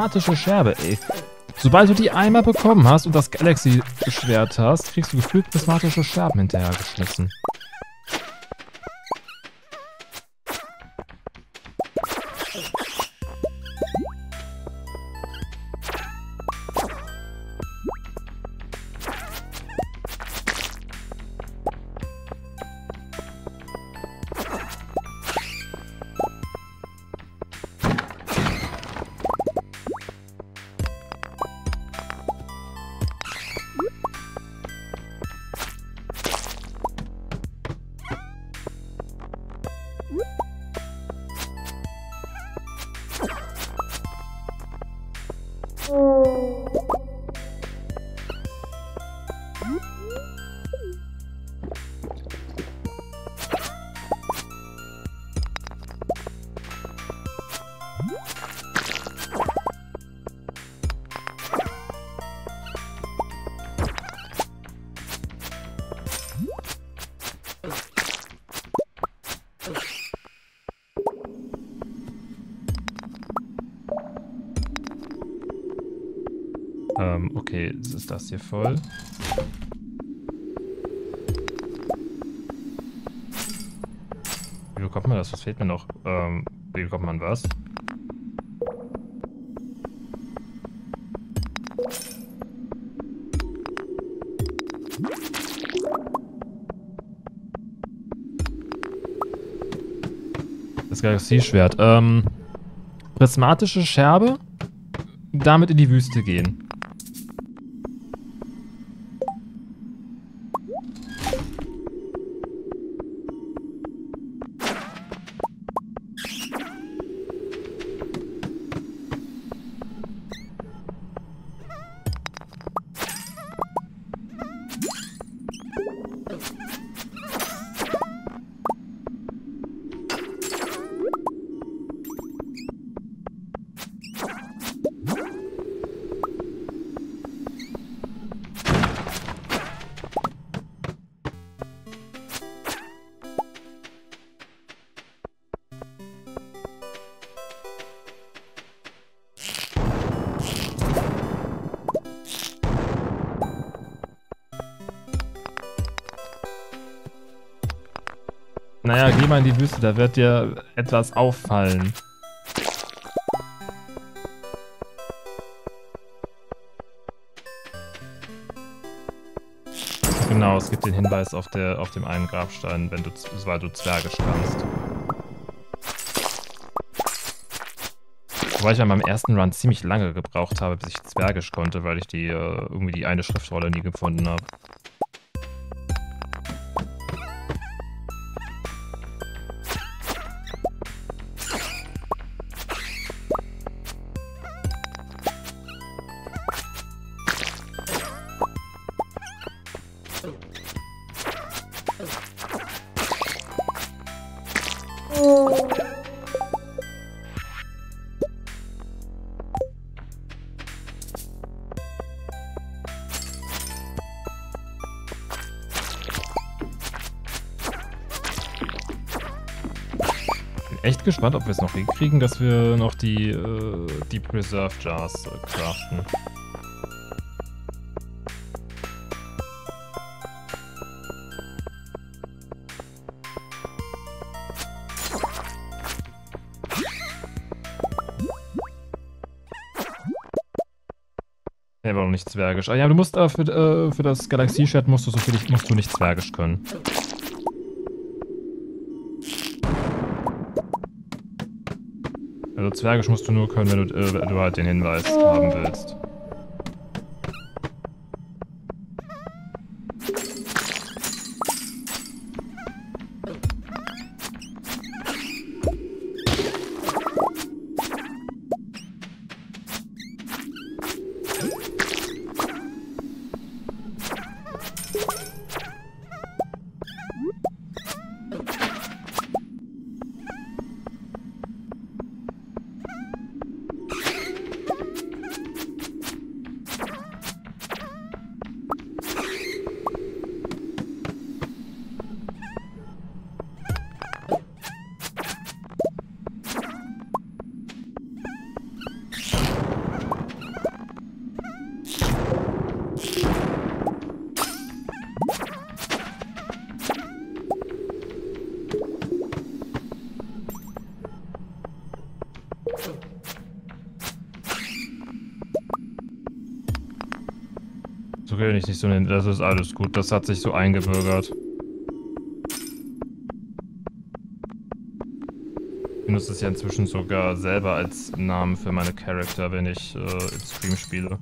Prismatische Scherbe, ey. Sobald du die einmal bekommen hast und das Galaxy-Schwert hast, kriegst du gefühlt prismatische Scherben hinterhergeschmissen. Das hier voll. Wie bekommt man das? Was fehlt mir noch? Ähm, wie bekommt man was? Das Galaxieschwert. Ähm, prismatische Scherbe. Damit in die Wüste gehen. Mal in die Wüste, da wird dir etwas auffallen. Genau, es gibt den Hinweis auf, der, auf dem einen Grabstein, wenn du, weil du Zwergisch kannst. Wobei ich an meinem ersten Run ziemlich lange gebraucht habe, bis ich Zwergisch konnte, weil ich die äh, irgendwie die eine Schriftrolle nie gefunden habe. Gespannt, ob wir es noch hinkriegen, dass wir noch die, äh, die Preserve Jars äh, craften. Er war noch nicht zwergisch. Ah ja, du musst äh, für, äh, für das Galaxie-Chat musst du so viel, musst du nicht zwergisch können. Zwergisch musst du nur können, wenn du, äh, du halt den Hinweis haben willst. Ich nicht so nennen. Das ist alles gut. Das hat sich so eingebürgert. Ich benutze es ja inzwischen sogar selber als Namen für meine Charakter, wenn ich äh, im Stream spiele.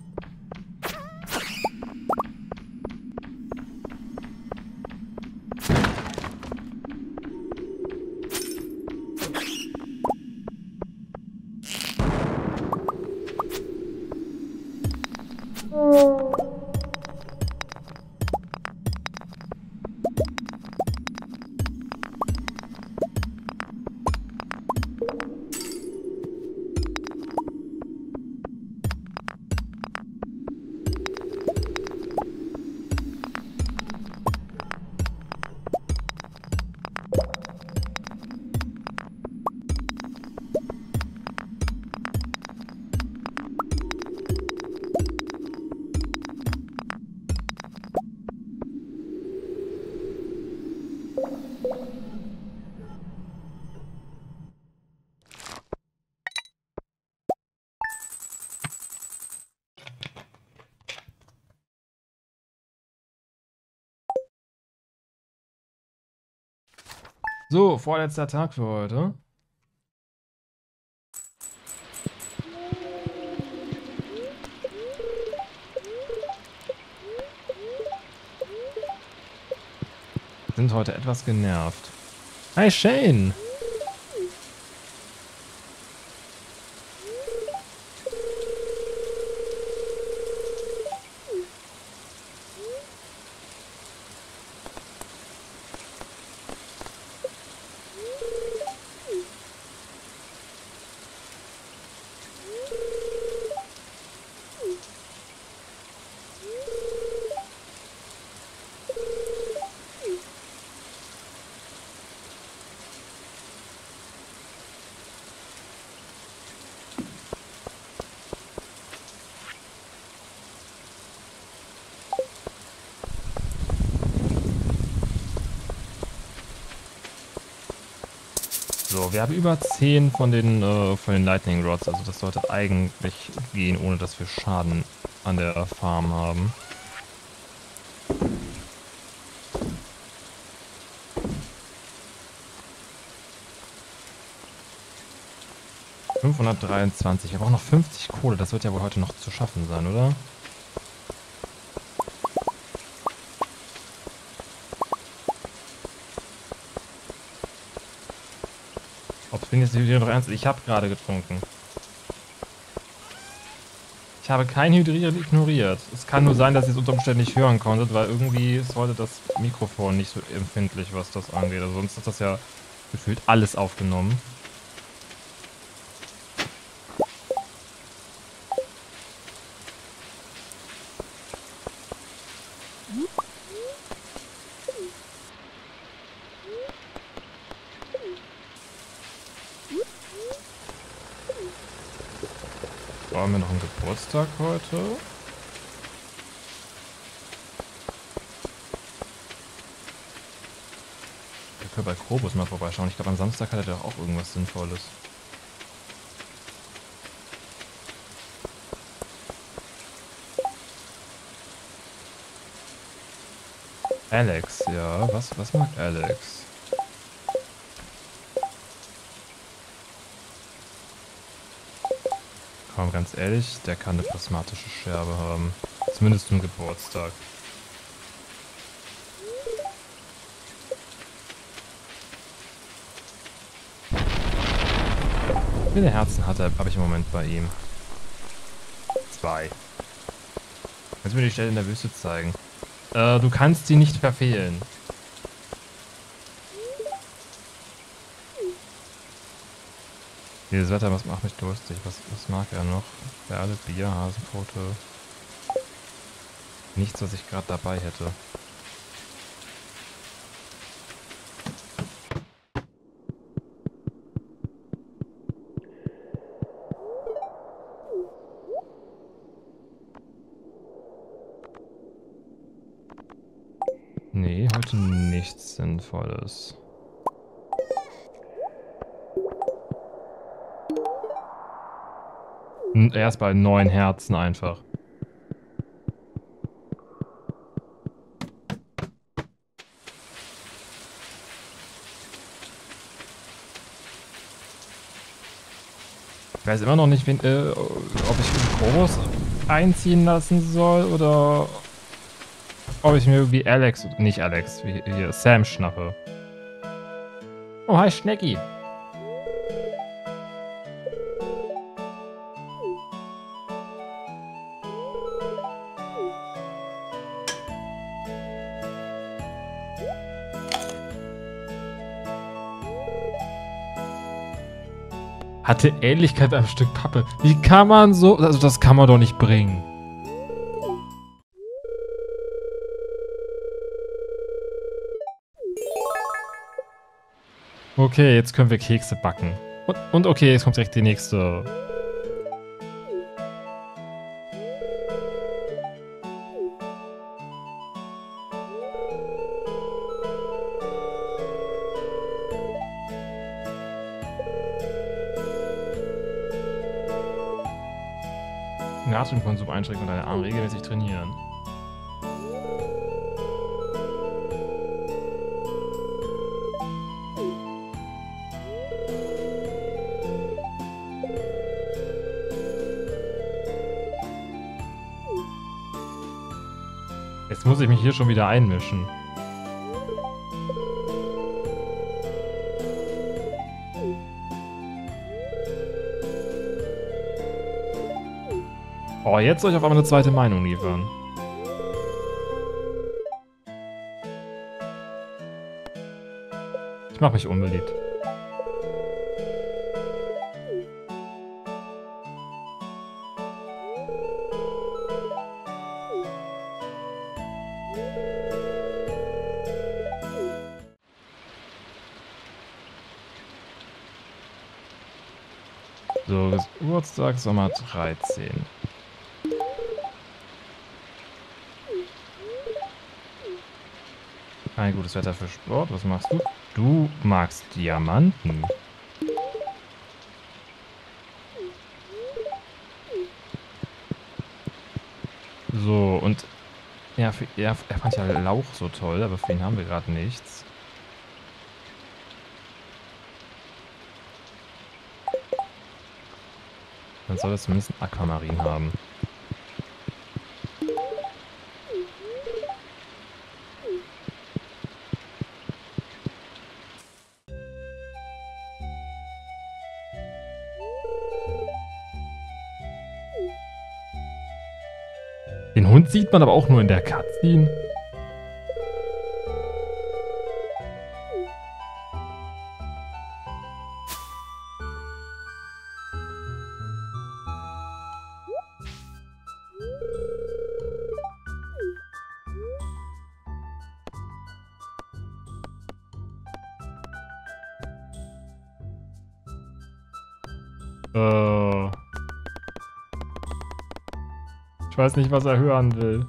Vorletzter Tag für heute. Sind heute etwas genervt. Hi Shane! So, wir haben über 10 von den, äh, von den Lightning Rods. Also das sollte eigentlich gehen, ohne dass wir Schaden an der Farm haben. 523. Wir brauchen noch 50 Kohle. Das wird ja wohl heute noch zu schaffen sein, oder? Es jetzt wieder noch ernst Ich habe gerade getrunken. Ich habe kein Hydriert ignoriert. Es kann nur sein, dass ihr es unter Umständen nicht hören konntet, weil irgendwie ist heute das Mikrofon nicht so empfindlich, was das angeht. Also sonst hat das ja gefühlt alles aufgenommen. Haben Geburtstag heute? Wir können bei Krobus mal vorbeischauen. Ich glaube, am Samstag hat er doch auch irgendwas Sinnvolles. Alex, ja. Was, was mag Alex? Komm, ganz ehrlich, der kann eine plasmatische Scherbe haben. Zumindest zum Geburtstag. Wie viele Herzen hat er, habe ich im Moment bei ihm? Zwei. Kannst du mir die Stelle in der Wüste zeigen? Äh, du kannst sie nicht verfehlen. Dieses Wetter, was macht mich durstig? Was, was mag er noch? Perle, Bier, Hasenpfote. Nichts, was ich gerade dabei hätte. Nee, heute nichts Sinnvolles. Erst bei neun Herzen einfach. Ich weiß immer noch nicht, wen, äh, ob ich Groß einziehen lassen soll oder ob ich mir irgendwie Alex, nicht Alex, wie hier, Sam schnappe. Oh, hi Schnecki. Hatte Ähnlichkeit am Stück Pappe. Wie kann man so... Also das kann man doch nicht bringen. Okay, jetzt können wir Kekse backen. Und, und okay, jetzt kommt direkt die nächste Natriumkonsum einschränken und deine Arme regelmäßig trainieren. Jetzt muss ich mich hier schon wieder einmischen. Oh, jetzt soll ich auf einmal eine zweite Meinung liefern. Ich mach mich unbeliebt. So, Geburtstag Sommer 13. Allgemein gutes Wetter für Sport. Was machst du? Du magst Diamanten. So, und ja, für, ja, er fand ja Lauch so toll, aber für ihn haben wir gerade nichts. Dann soll er zumindest einen Aquamarin haben. Sieht man aber auch nur in der Cutscene. Weiß nicht, was er hören will.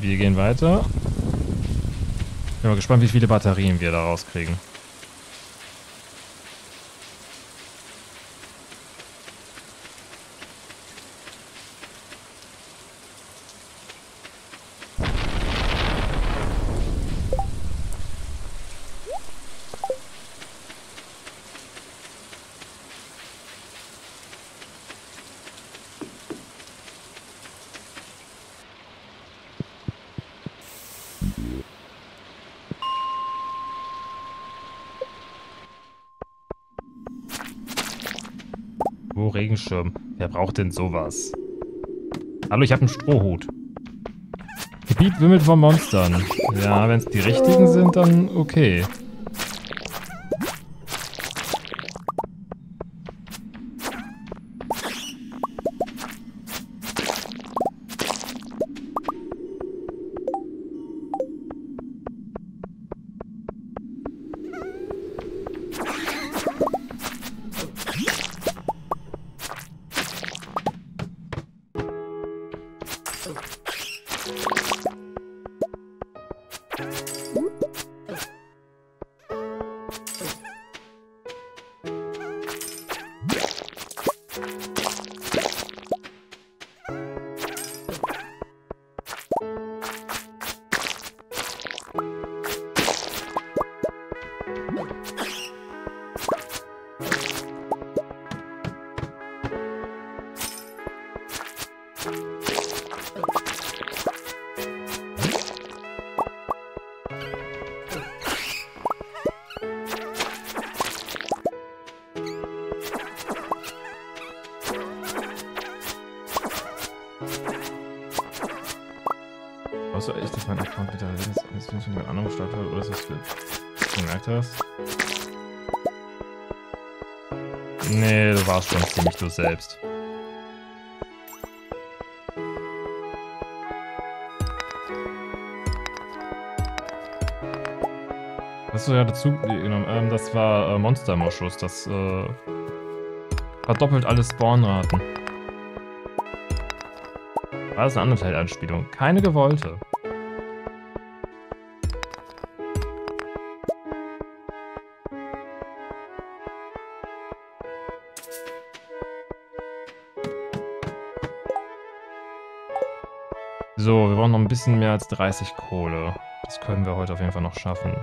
Wir gehen weiter. Bin mal gespannt, wie viele Batterien wir da rauskriegen. Regenschirm. Wer braucht denn sowas? Hallo, ich habe einen Strohhut. Gebiet wimmelt von Monstern. Ja, wenn es die richtigen sind, dann okay. Du selbst. Hast du ja dazu genommen? Ähm, das war äh, Monstermoschus. Das äh, verdoppelt alle Spawnraten. War das eine Undertale-Anspielung? Keine gewollte. Brauchen noch ein bisschen mehr als 30 Kohle. Das können wir heute auf jeden Fall noch schaffen.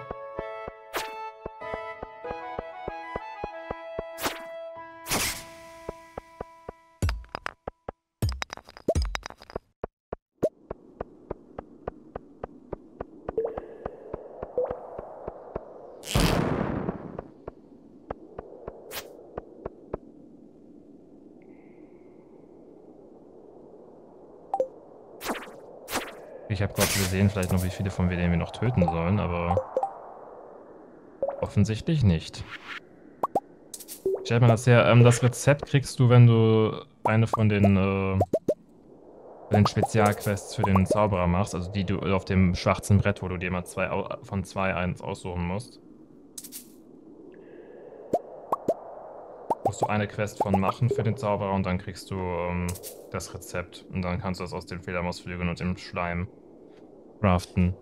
Viele von denen wir noch töten sollen, aber offensichtlich nicht. Stellt mal das her, ähm, das Rezept kriegst du, wenn du eine von den, äh, den Spezialquests für den Zauberer machst, also die du auf dem schwarzen Brett, wo du dir mal zwei von zwei eins aussuchen musst. Musst du eine Quest von machen für den Zauberer und dann kriegst du ähm, das Rezept. Und dann kannst du das aus den Fledermausflügeln und dem Schleim craften.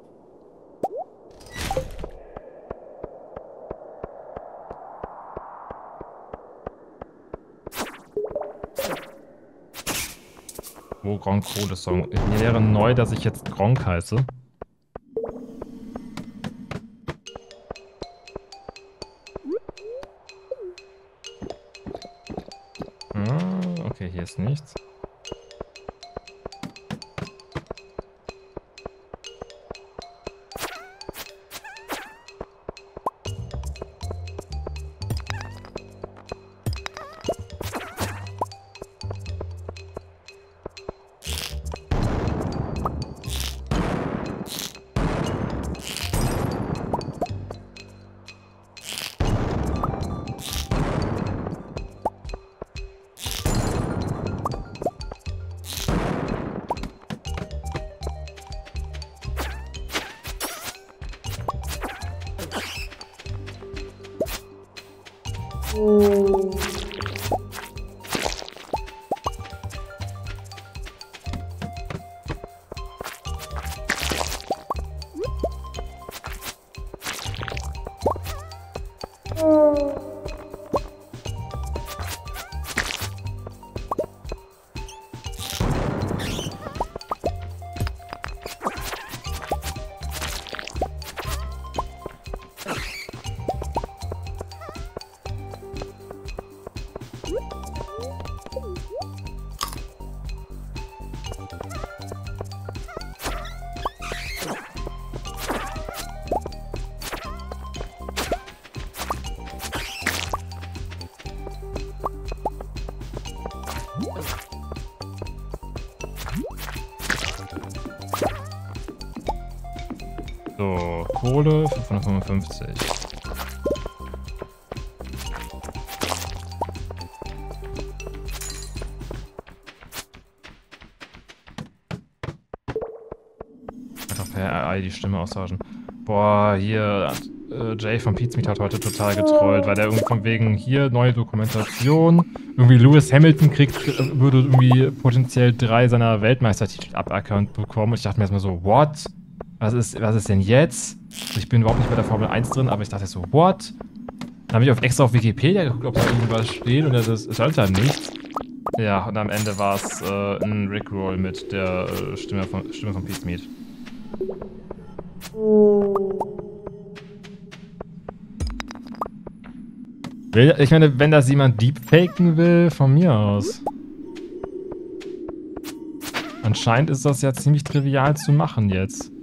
Wo Gronk Kohle Song. Mir wäre neu, dass ich jetzt Gronk heiße. Ah, okay, hier ist nichts. Kohle, 555. Einfach per AI die Stimme austauschen. Boah, hier, äh, Jay von Pizmeet hat heute total getrollt, weil der irgendwie von wegen hier neue Dokumentation, irgendwie Lewis Hamilton kriegt, äh, würde irgendwie potenziell drei seiner Weltmeistertitel aberkannt bekommen. Und ich dachte mir erstmal so, what? Was ist, was ist denn jetzt? Ich bin überhaupt nicht bei der Formel 1 drin, aber ich dachte so, what? Dann habe ich auf extra auf Wikipedia geguckt, ob da irgendwas steht und das stand da nichts. Ja, und am Ende war es äh, ein Rickroll mit der äh, Stimme von, Stimme von Pete Mead. Ich meine, wenn das jemand deepfaken will, von mir aus. Anscheinend ist das ja ziemlich trivial zu machen jetzt.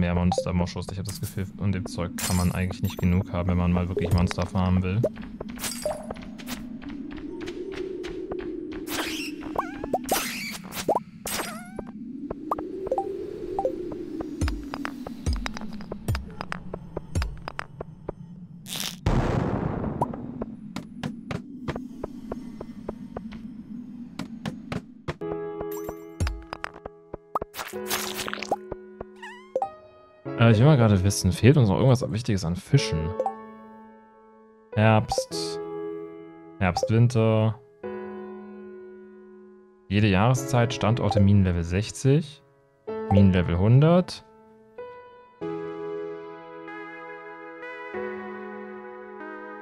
Mehr Monster-Moschus. Ich habe das Gefühl, und dem Zeug kann man eigentlich nicht genug haben, wenn man mal wirklich Monster farmen will. Äh, ich will mal gerade wissen, fehlt uns noch irgendwas Wichtiges an Fischen? Herbst. Herbst, Winter. Jede Jahreszeit, Standorte Minenlevel 60. Minenlevel 100.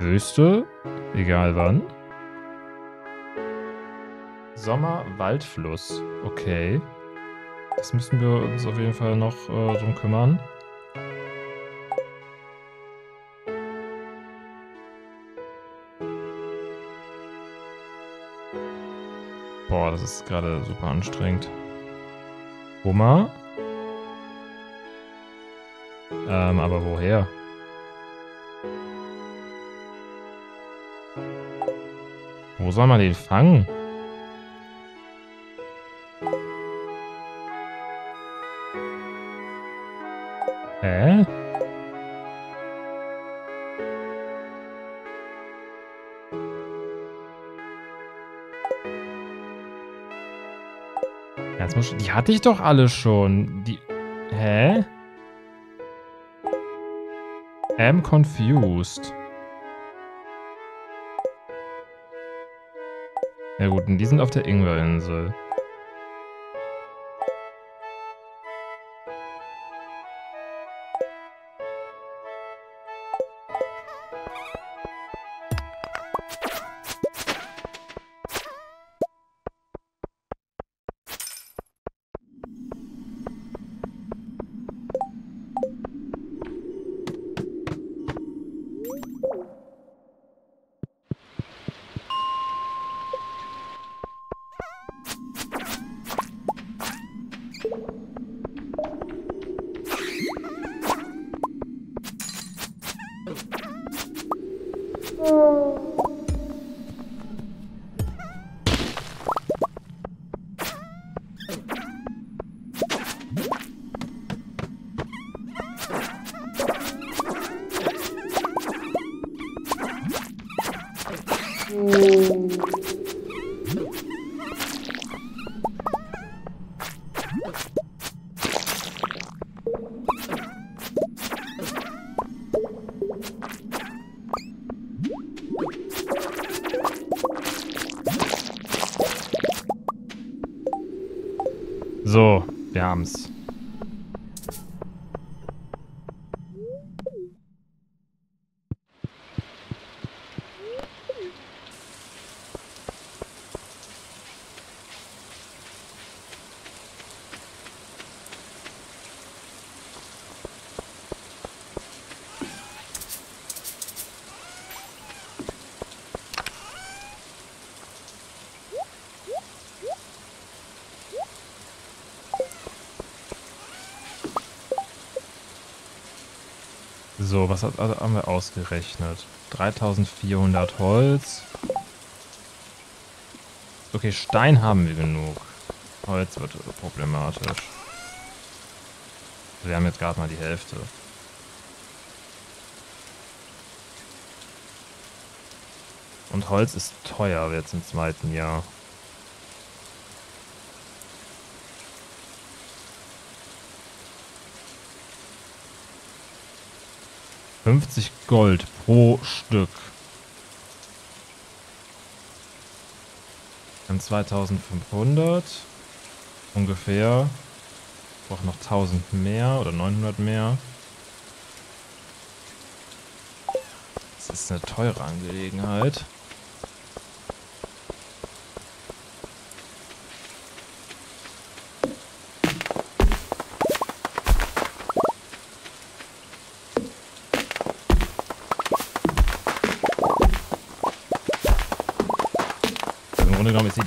Wüste, egal wann. Sommer, Waldfluss, okay. Das müssen wir uns auf jeden Fall noch äh, drum kümmern. Das ist gerade super anstrengend. Hummer? Ähm, aber woher? Wo soll man den fangen? Die hatte ich doch alle schon. Die. Hä? Am confused. Ja gut, und die sind auf der Ingwerinsel. Was hat, also haben wir ausgerechnet? 3400 Holz. Okay, Stein haben wir genug. Holz wird problematisch. Wir haben jetzt gerade mal die Hälfte. Und Holz ist teuer jetzt im zweiten Jahr. 50 Gold pro Stück. Dann 2500 ungefähr. Ich brauche noch 1000 mehr oder 900 mehr. Das ist eine teure Angelegenheit.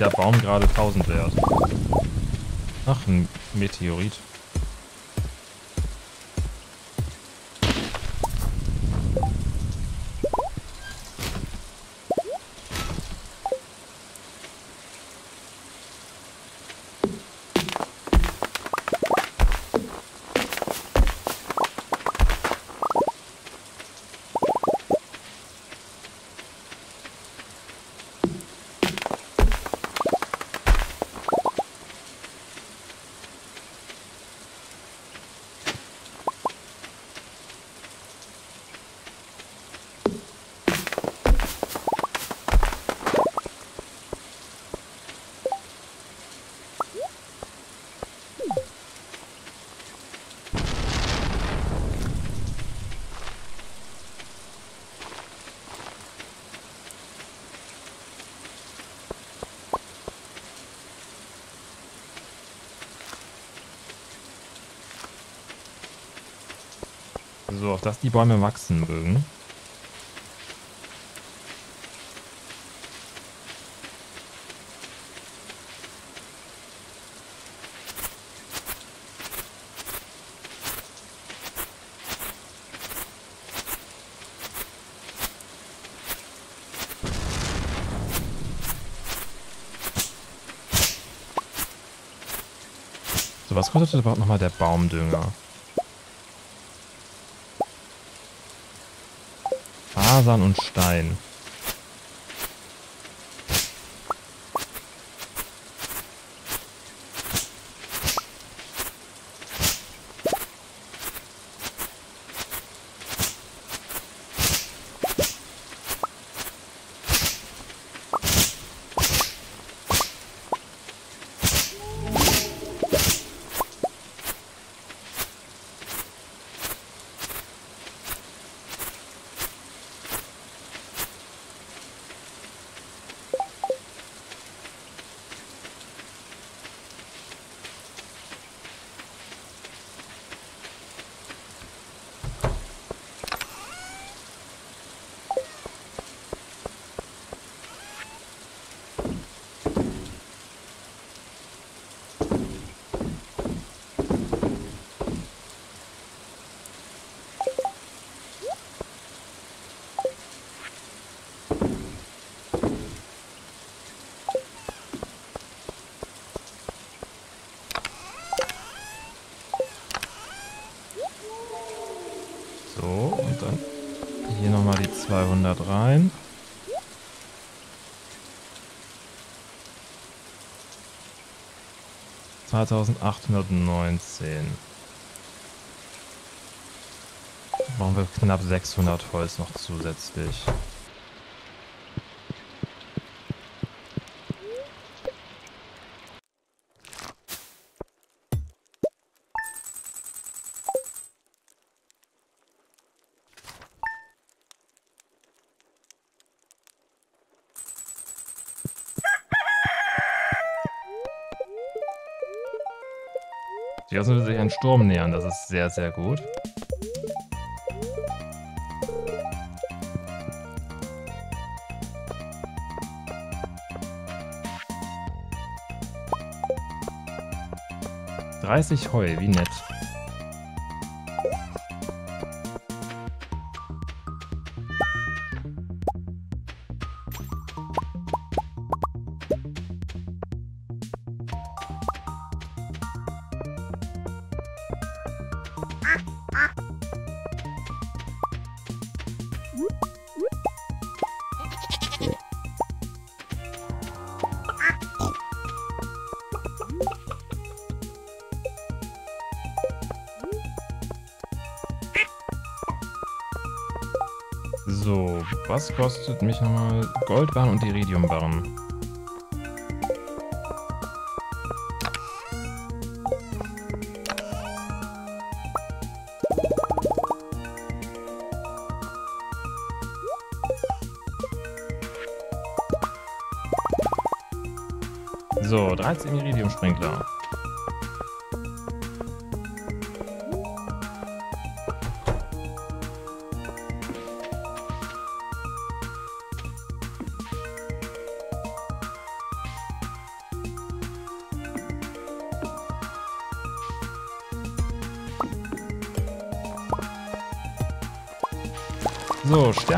Jeder Baum gerade 1000 wert. Ach, ein Meteorit. Die Bäume wachsen mögen. So, was kostet überhaupt nochmal der Baumdünger? Fasern und Stein. 3819. Brauchen wir knapp 600 Holz noch zusätzlich. Sturm nähern, das ist sehr, sehr gut. Dreißig Heu, wie nett. Kostet mich nochmal Goldbarren und Iridiumbarren? So, 13 Iridium-Sprinkler.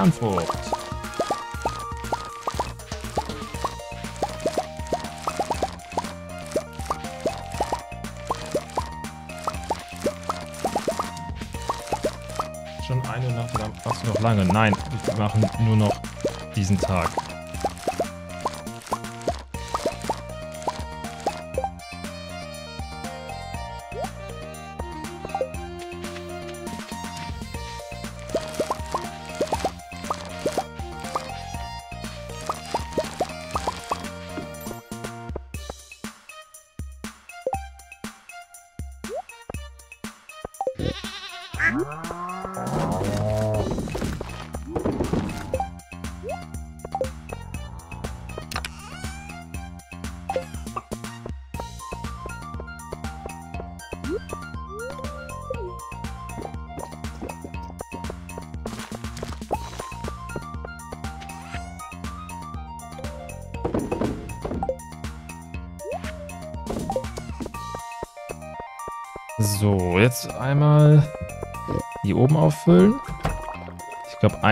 So, Sternfrucht. Schon eine Nacht oder du noch lange? Nein, wir machen nur noch diesen Tag.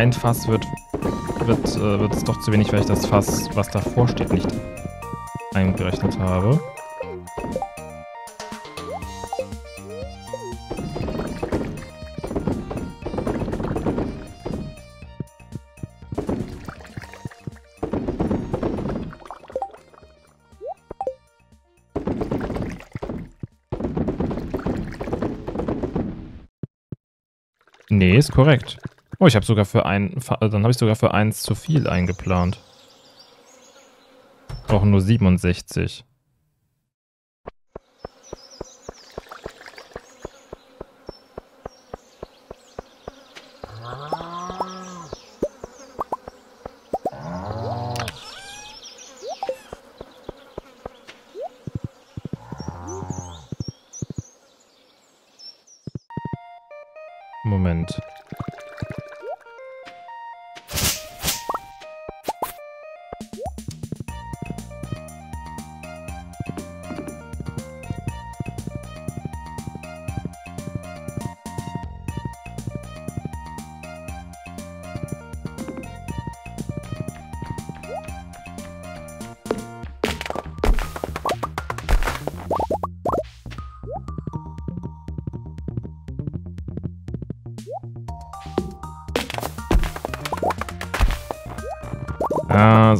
Ein Fass wird, wird, äh, wird es doch zu wenig, weil ich das Fass, was davor steht, nicht eingerechnet habe. Oh, ich habe sogar für ein, dann habe ich sogar für eins zu viel eingeplant. Brauchen nur 67. Moment.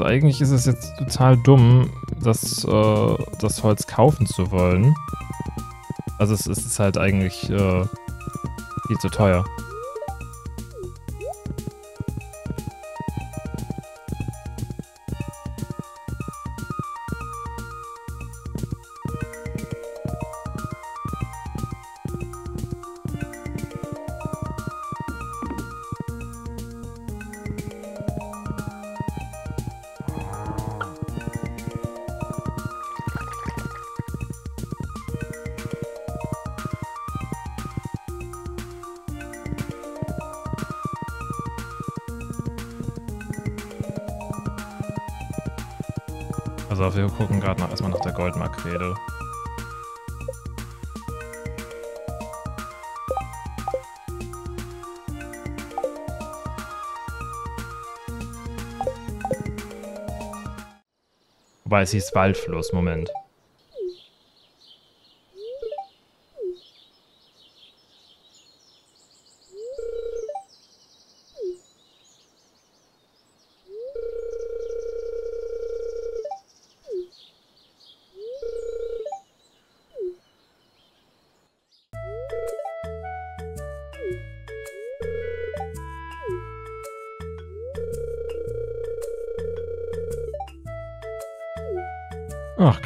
Also eigentlich ist es jetzt total dumm, das, äh, das Holz kaufen zu wollen. Also es, es ist halt eigentlich äh, viel zu teuer. 30 ist Waldfluss, Moment.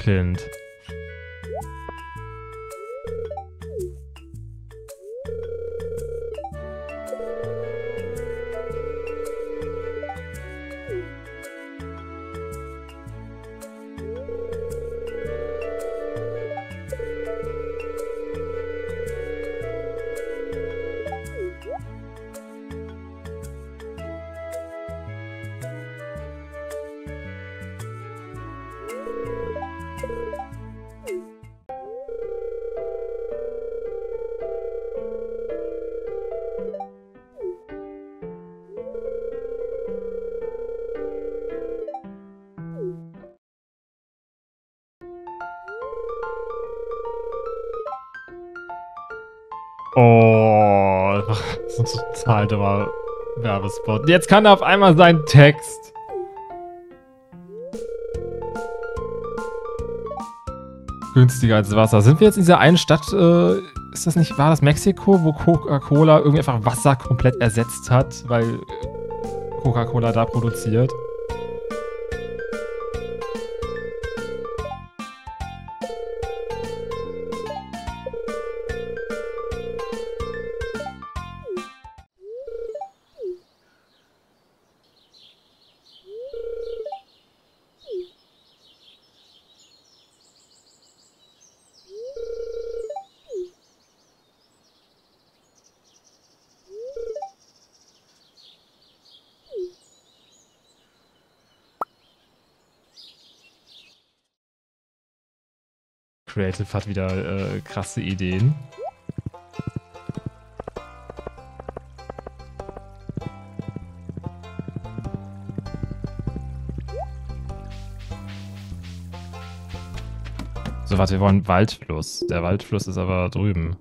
Ach, dummer Werbespot. Jetzt kann er auf einmal seinen Text. Günstiger als Wasser. Sind wir jetzt in dieser einen Stadt, äh, ist das nicht, war das Mexiko, wo Coca-Cola irgendwie einfach Wasser komplett ersetzt hat, weil Coca-Cola da produziert? Creative hat wieder äh, krasse Ideen. So, warte, wir wollen Waldfluss. Der Waldfluss ist aber drüben.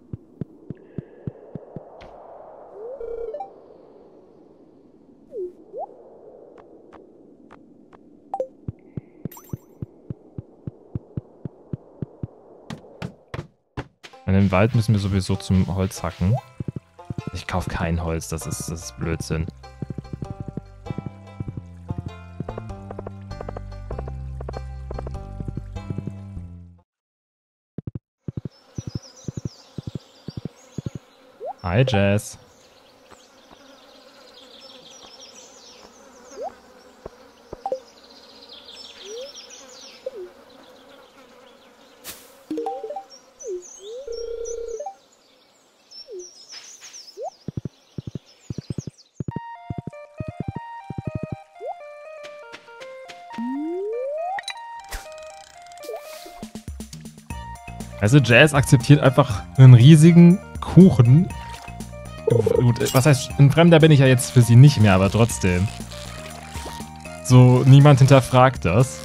den Wald müssen wir sowieso zum Holz hacken. Ich kaufe kein Holz, das ist, das ist Blödsinn. Hi, Jess. Also Jazz akzeptiert einfach einen riesigen Kuchen. Gut, was heißt, ein Fremder bin ich ja jetzt für sie nicht mehr, aber trotzdem. So, niemand hinterfragt das.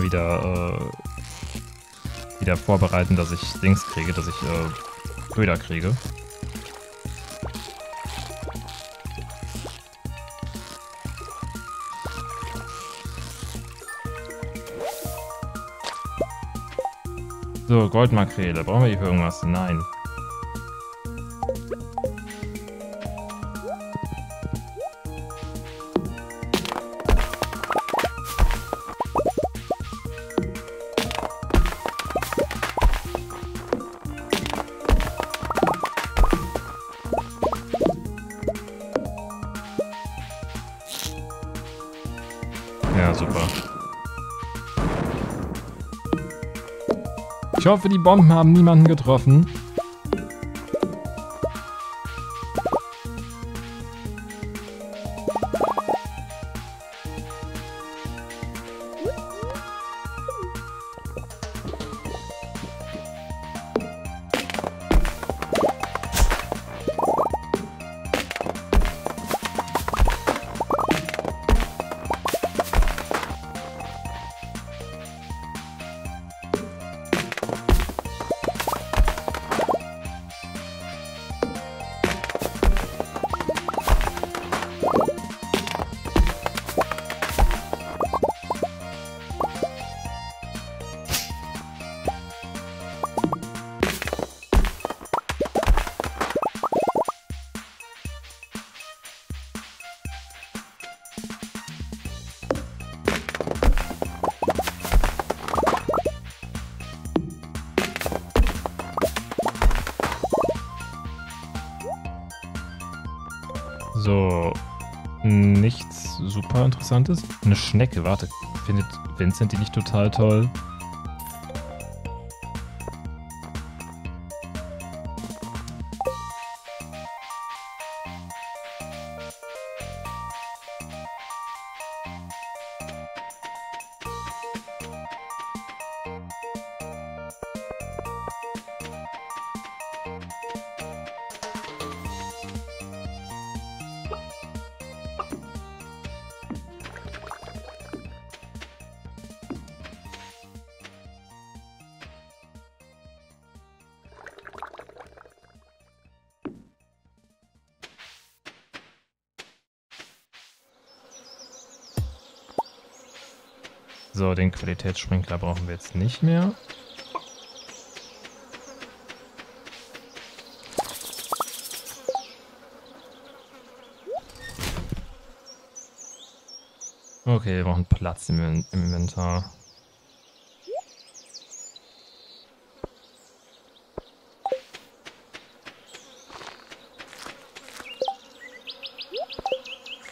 Mal wieder, äh, wieder vorbereiten, dass ich Dings kriege, dass ich äh, Köder kriege. So, Goldmakrele. Brauchen wir hier irgendwas? Nein. Hoffe, die Bomben haben niemanden getroffen. Interessantes? Eine Schnecke, warte. Findet Vincent die nicht total toll? Qualitätssprinkler brauchen wir jetzt nicht mehr. Okay, wir brauchen Platz im, im Inventar.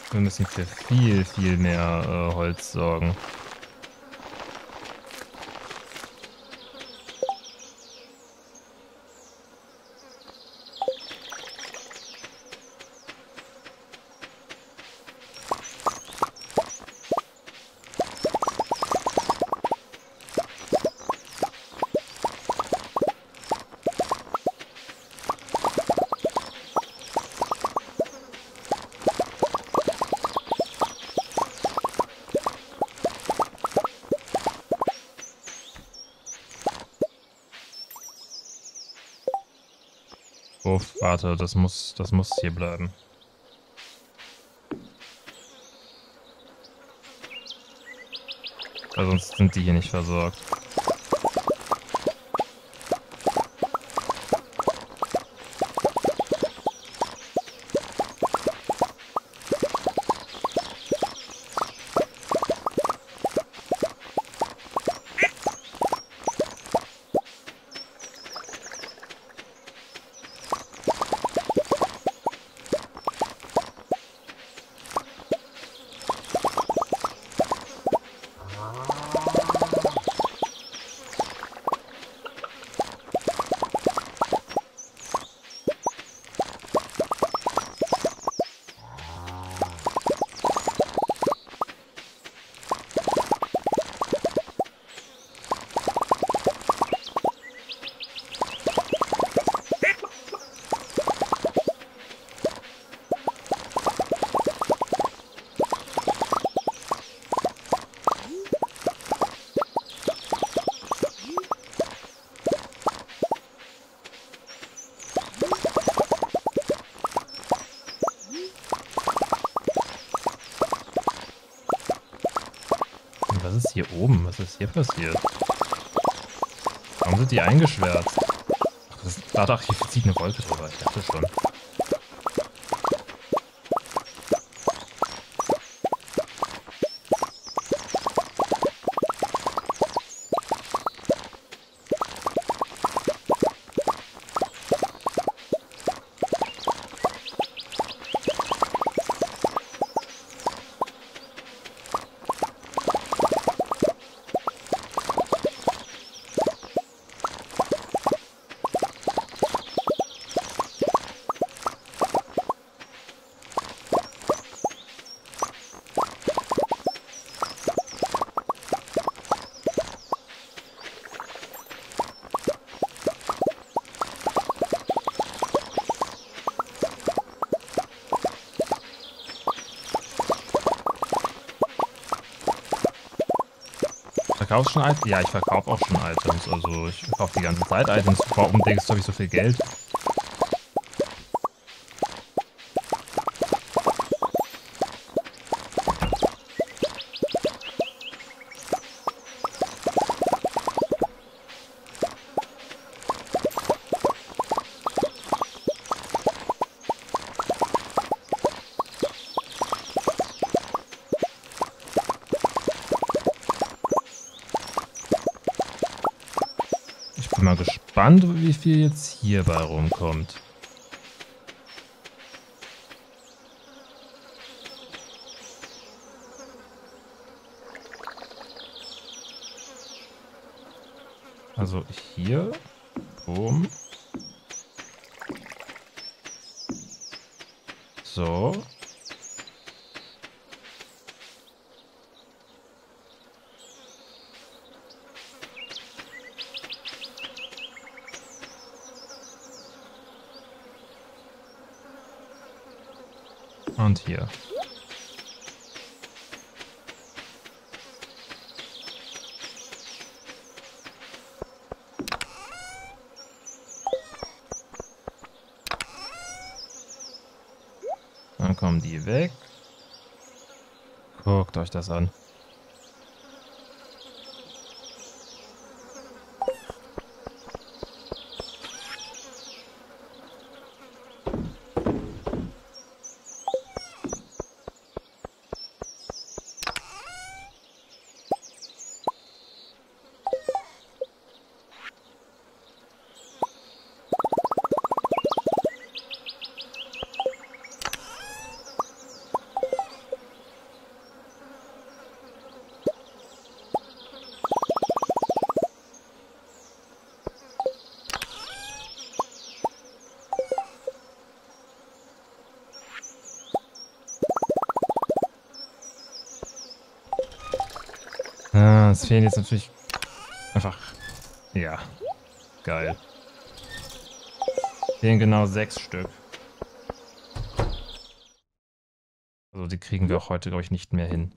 Wir müssen für viel, viel mehr äh, Holz sorgen. Uff, warte, das muss, das muss hier bleiben. Weil sonst sind die hier nicht versorgt. Hier oben? Was ist hier passiert? Warum sind die eingeschwärzt? Ach, das, ah, ach, hier zieht eine Wolke drüber. Ich dachte schon. Verkaufst schon Items? Ja, ich verkaufe auch schon Items. Also ich verkaufe die ganze Zeit Items. Warum denkst du, habe ich so viel Geld? Gespannt, wie viel jetzt hierbei rumkommt. Also hier, boom. So. Und hier. Dann kommen die weg. Guckt euch das an. Ah, es fehlen jetzt natürlich einfach... Ja. Geil. Fehlen genau sechs Stück. Also die kriegen wir auch heute, glaube ich, nicht mehr hin.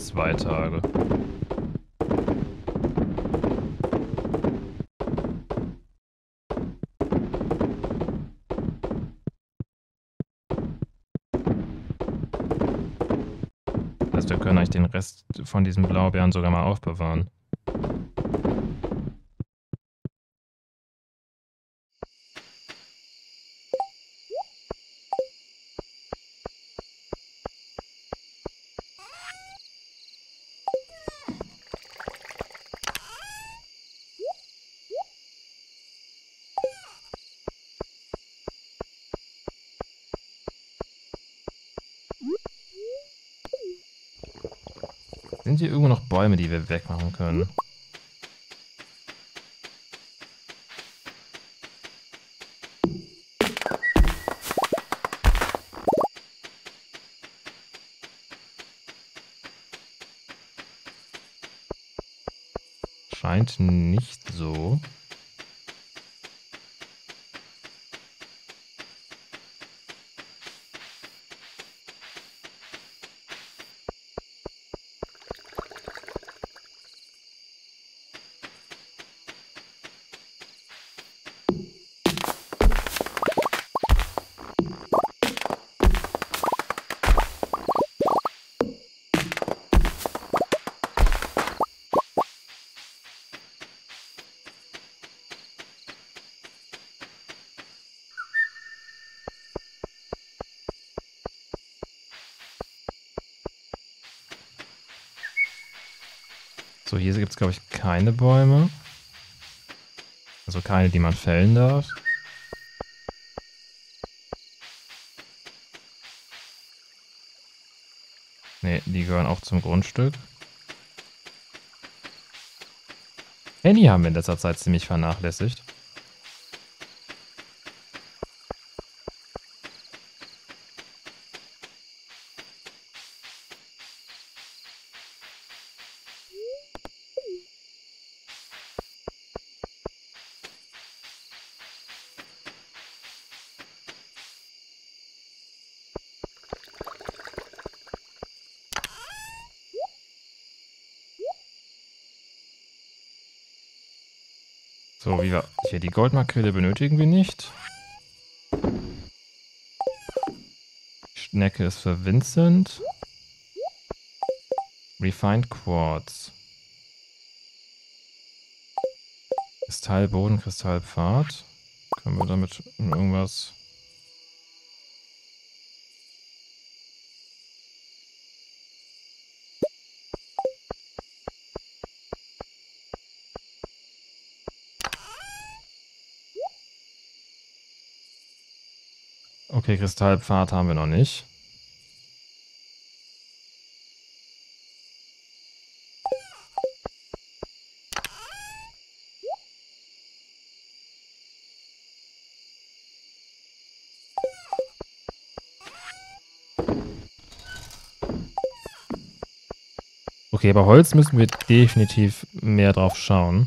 Zwei Tage. Das heißt, wir können eigentlich den Rest von diesen Blaubeeren sogar mal aufbewahren. Sind hier irgendwo noch Bäume, die wir wegmachen können? Scheint nicht so. Glaube ich, keine Bäume. Also keine, die man fällen darf. Ne, die gehören auch zum Grundstück. Penny haben wir in letzter Zeit ziemlich vernachlässigt. So, wie wir... Hier, die Goldmakrele benötigen wir nicht. Schnecke ist für Vincent. Refined Quartz. Kristallboden, Kristallpfad. Können wir damit irgendwas... Okay, Kristallpfad haben wir noch nicht. Okay, aber Holz müssen wir definitiv mehr drauf schauen.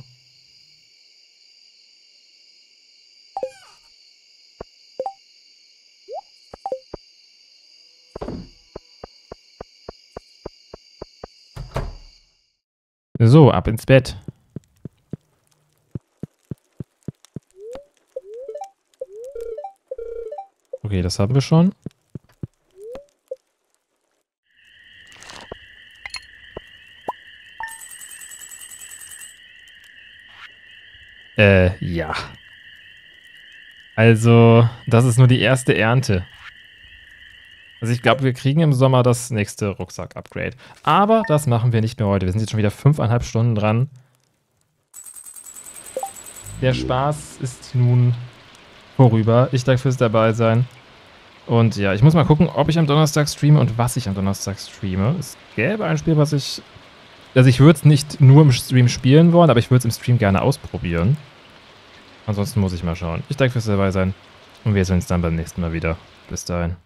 So, ab ins Bett. Okay, das haben wir schon. Äh, ja. Also, das ist nur die erste Ernte. Also ich glaube, wir kriegen im Sommer das nächste Rucksack-Upgrade. Aber das machen wir nicht mehr heute. Wir sind jetzt schon wieder fünfeinhalb Stunden dran. Der Spaß ist nun vorüber. Ich danke fürs dabei sein. Und ja, ich muss mal gucken, ob ich am Donnerstag streame und was ich am Donnerstag streame. Es gäbe ein Spiel, was ich... Also ich würde es nicht nur im Stream spielen wollen, aber ich würde es im Stream gerne ausprobieren. Ansonsten muss ich mal schauen. Ich danke fürs dabei sein. Und wir sehen uns dann beim nächsten Mal wieder. Bis dahin.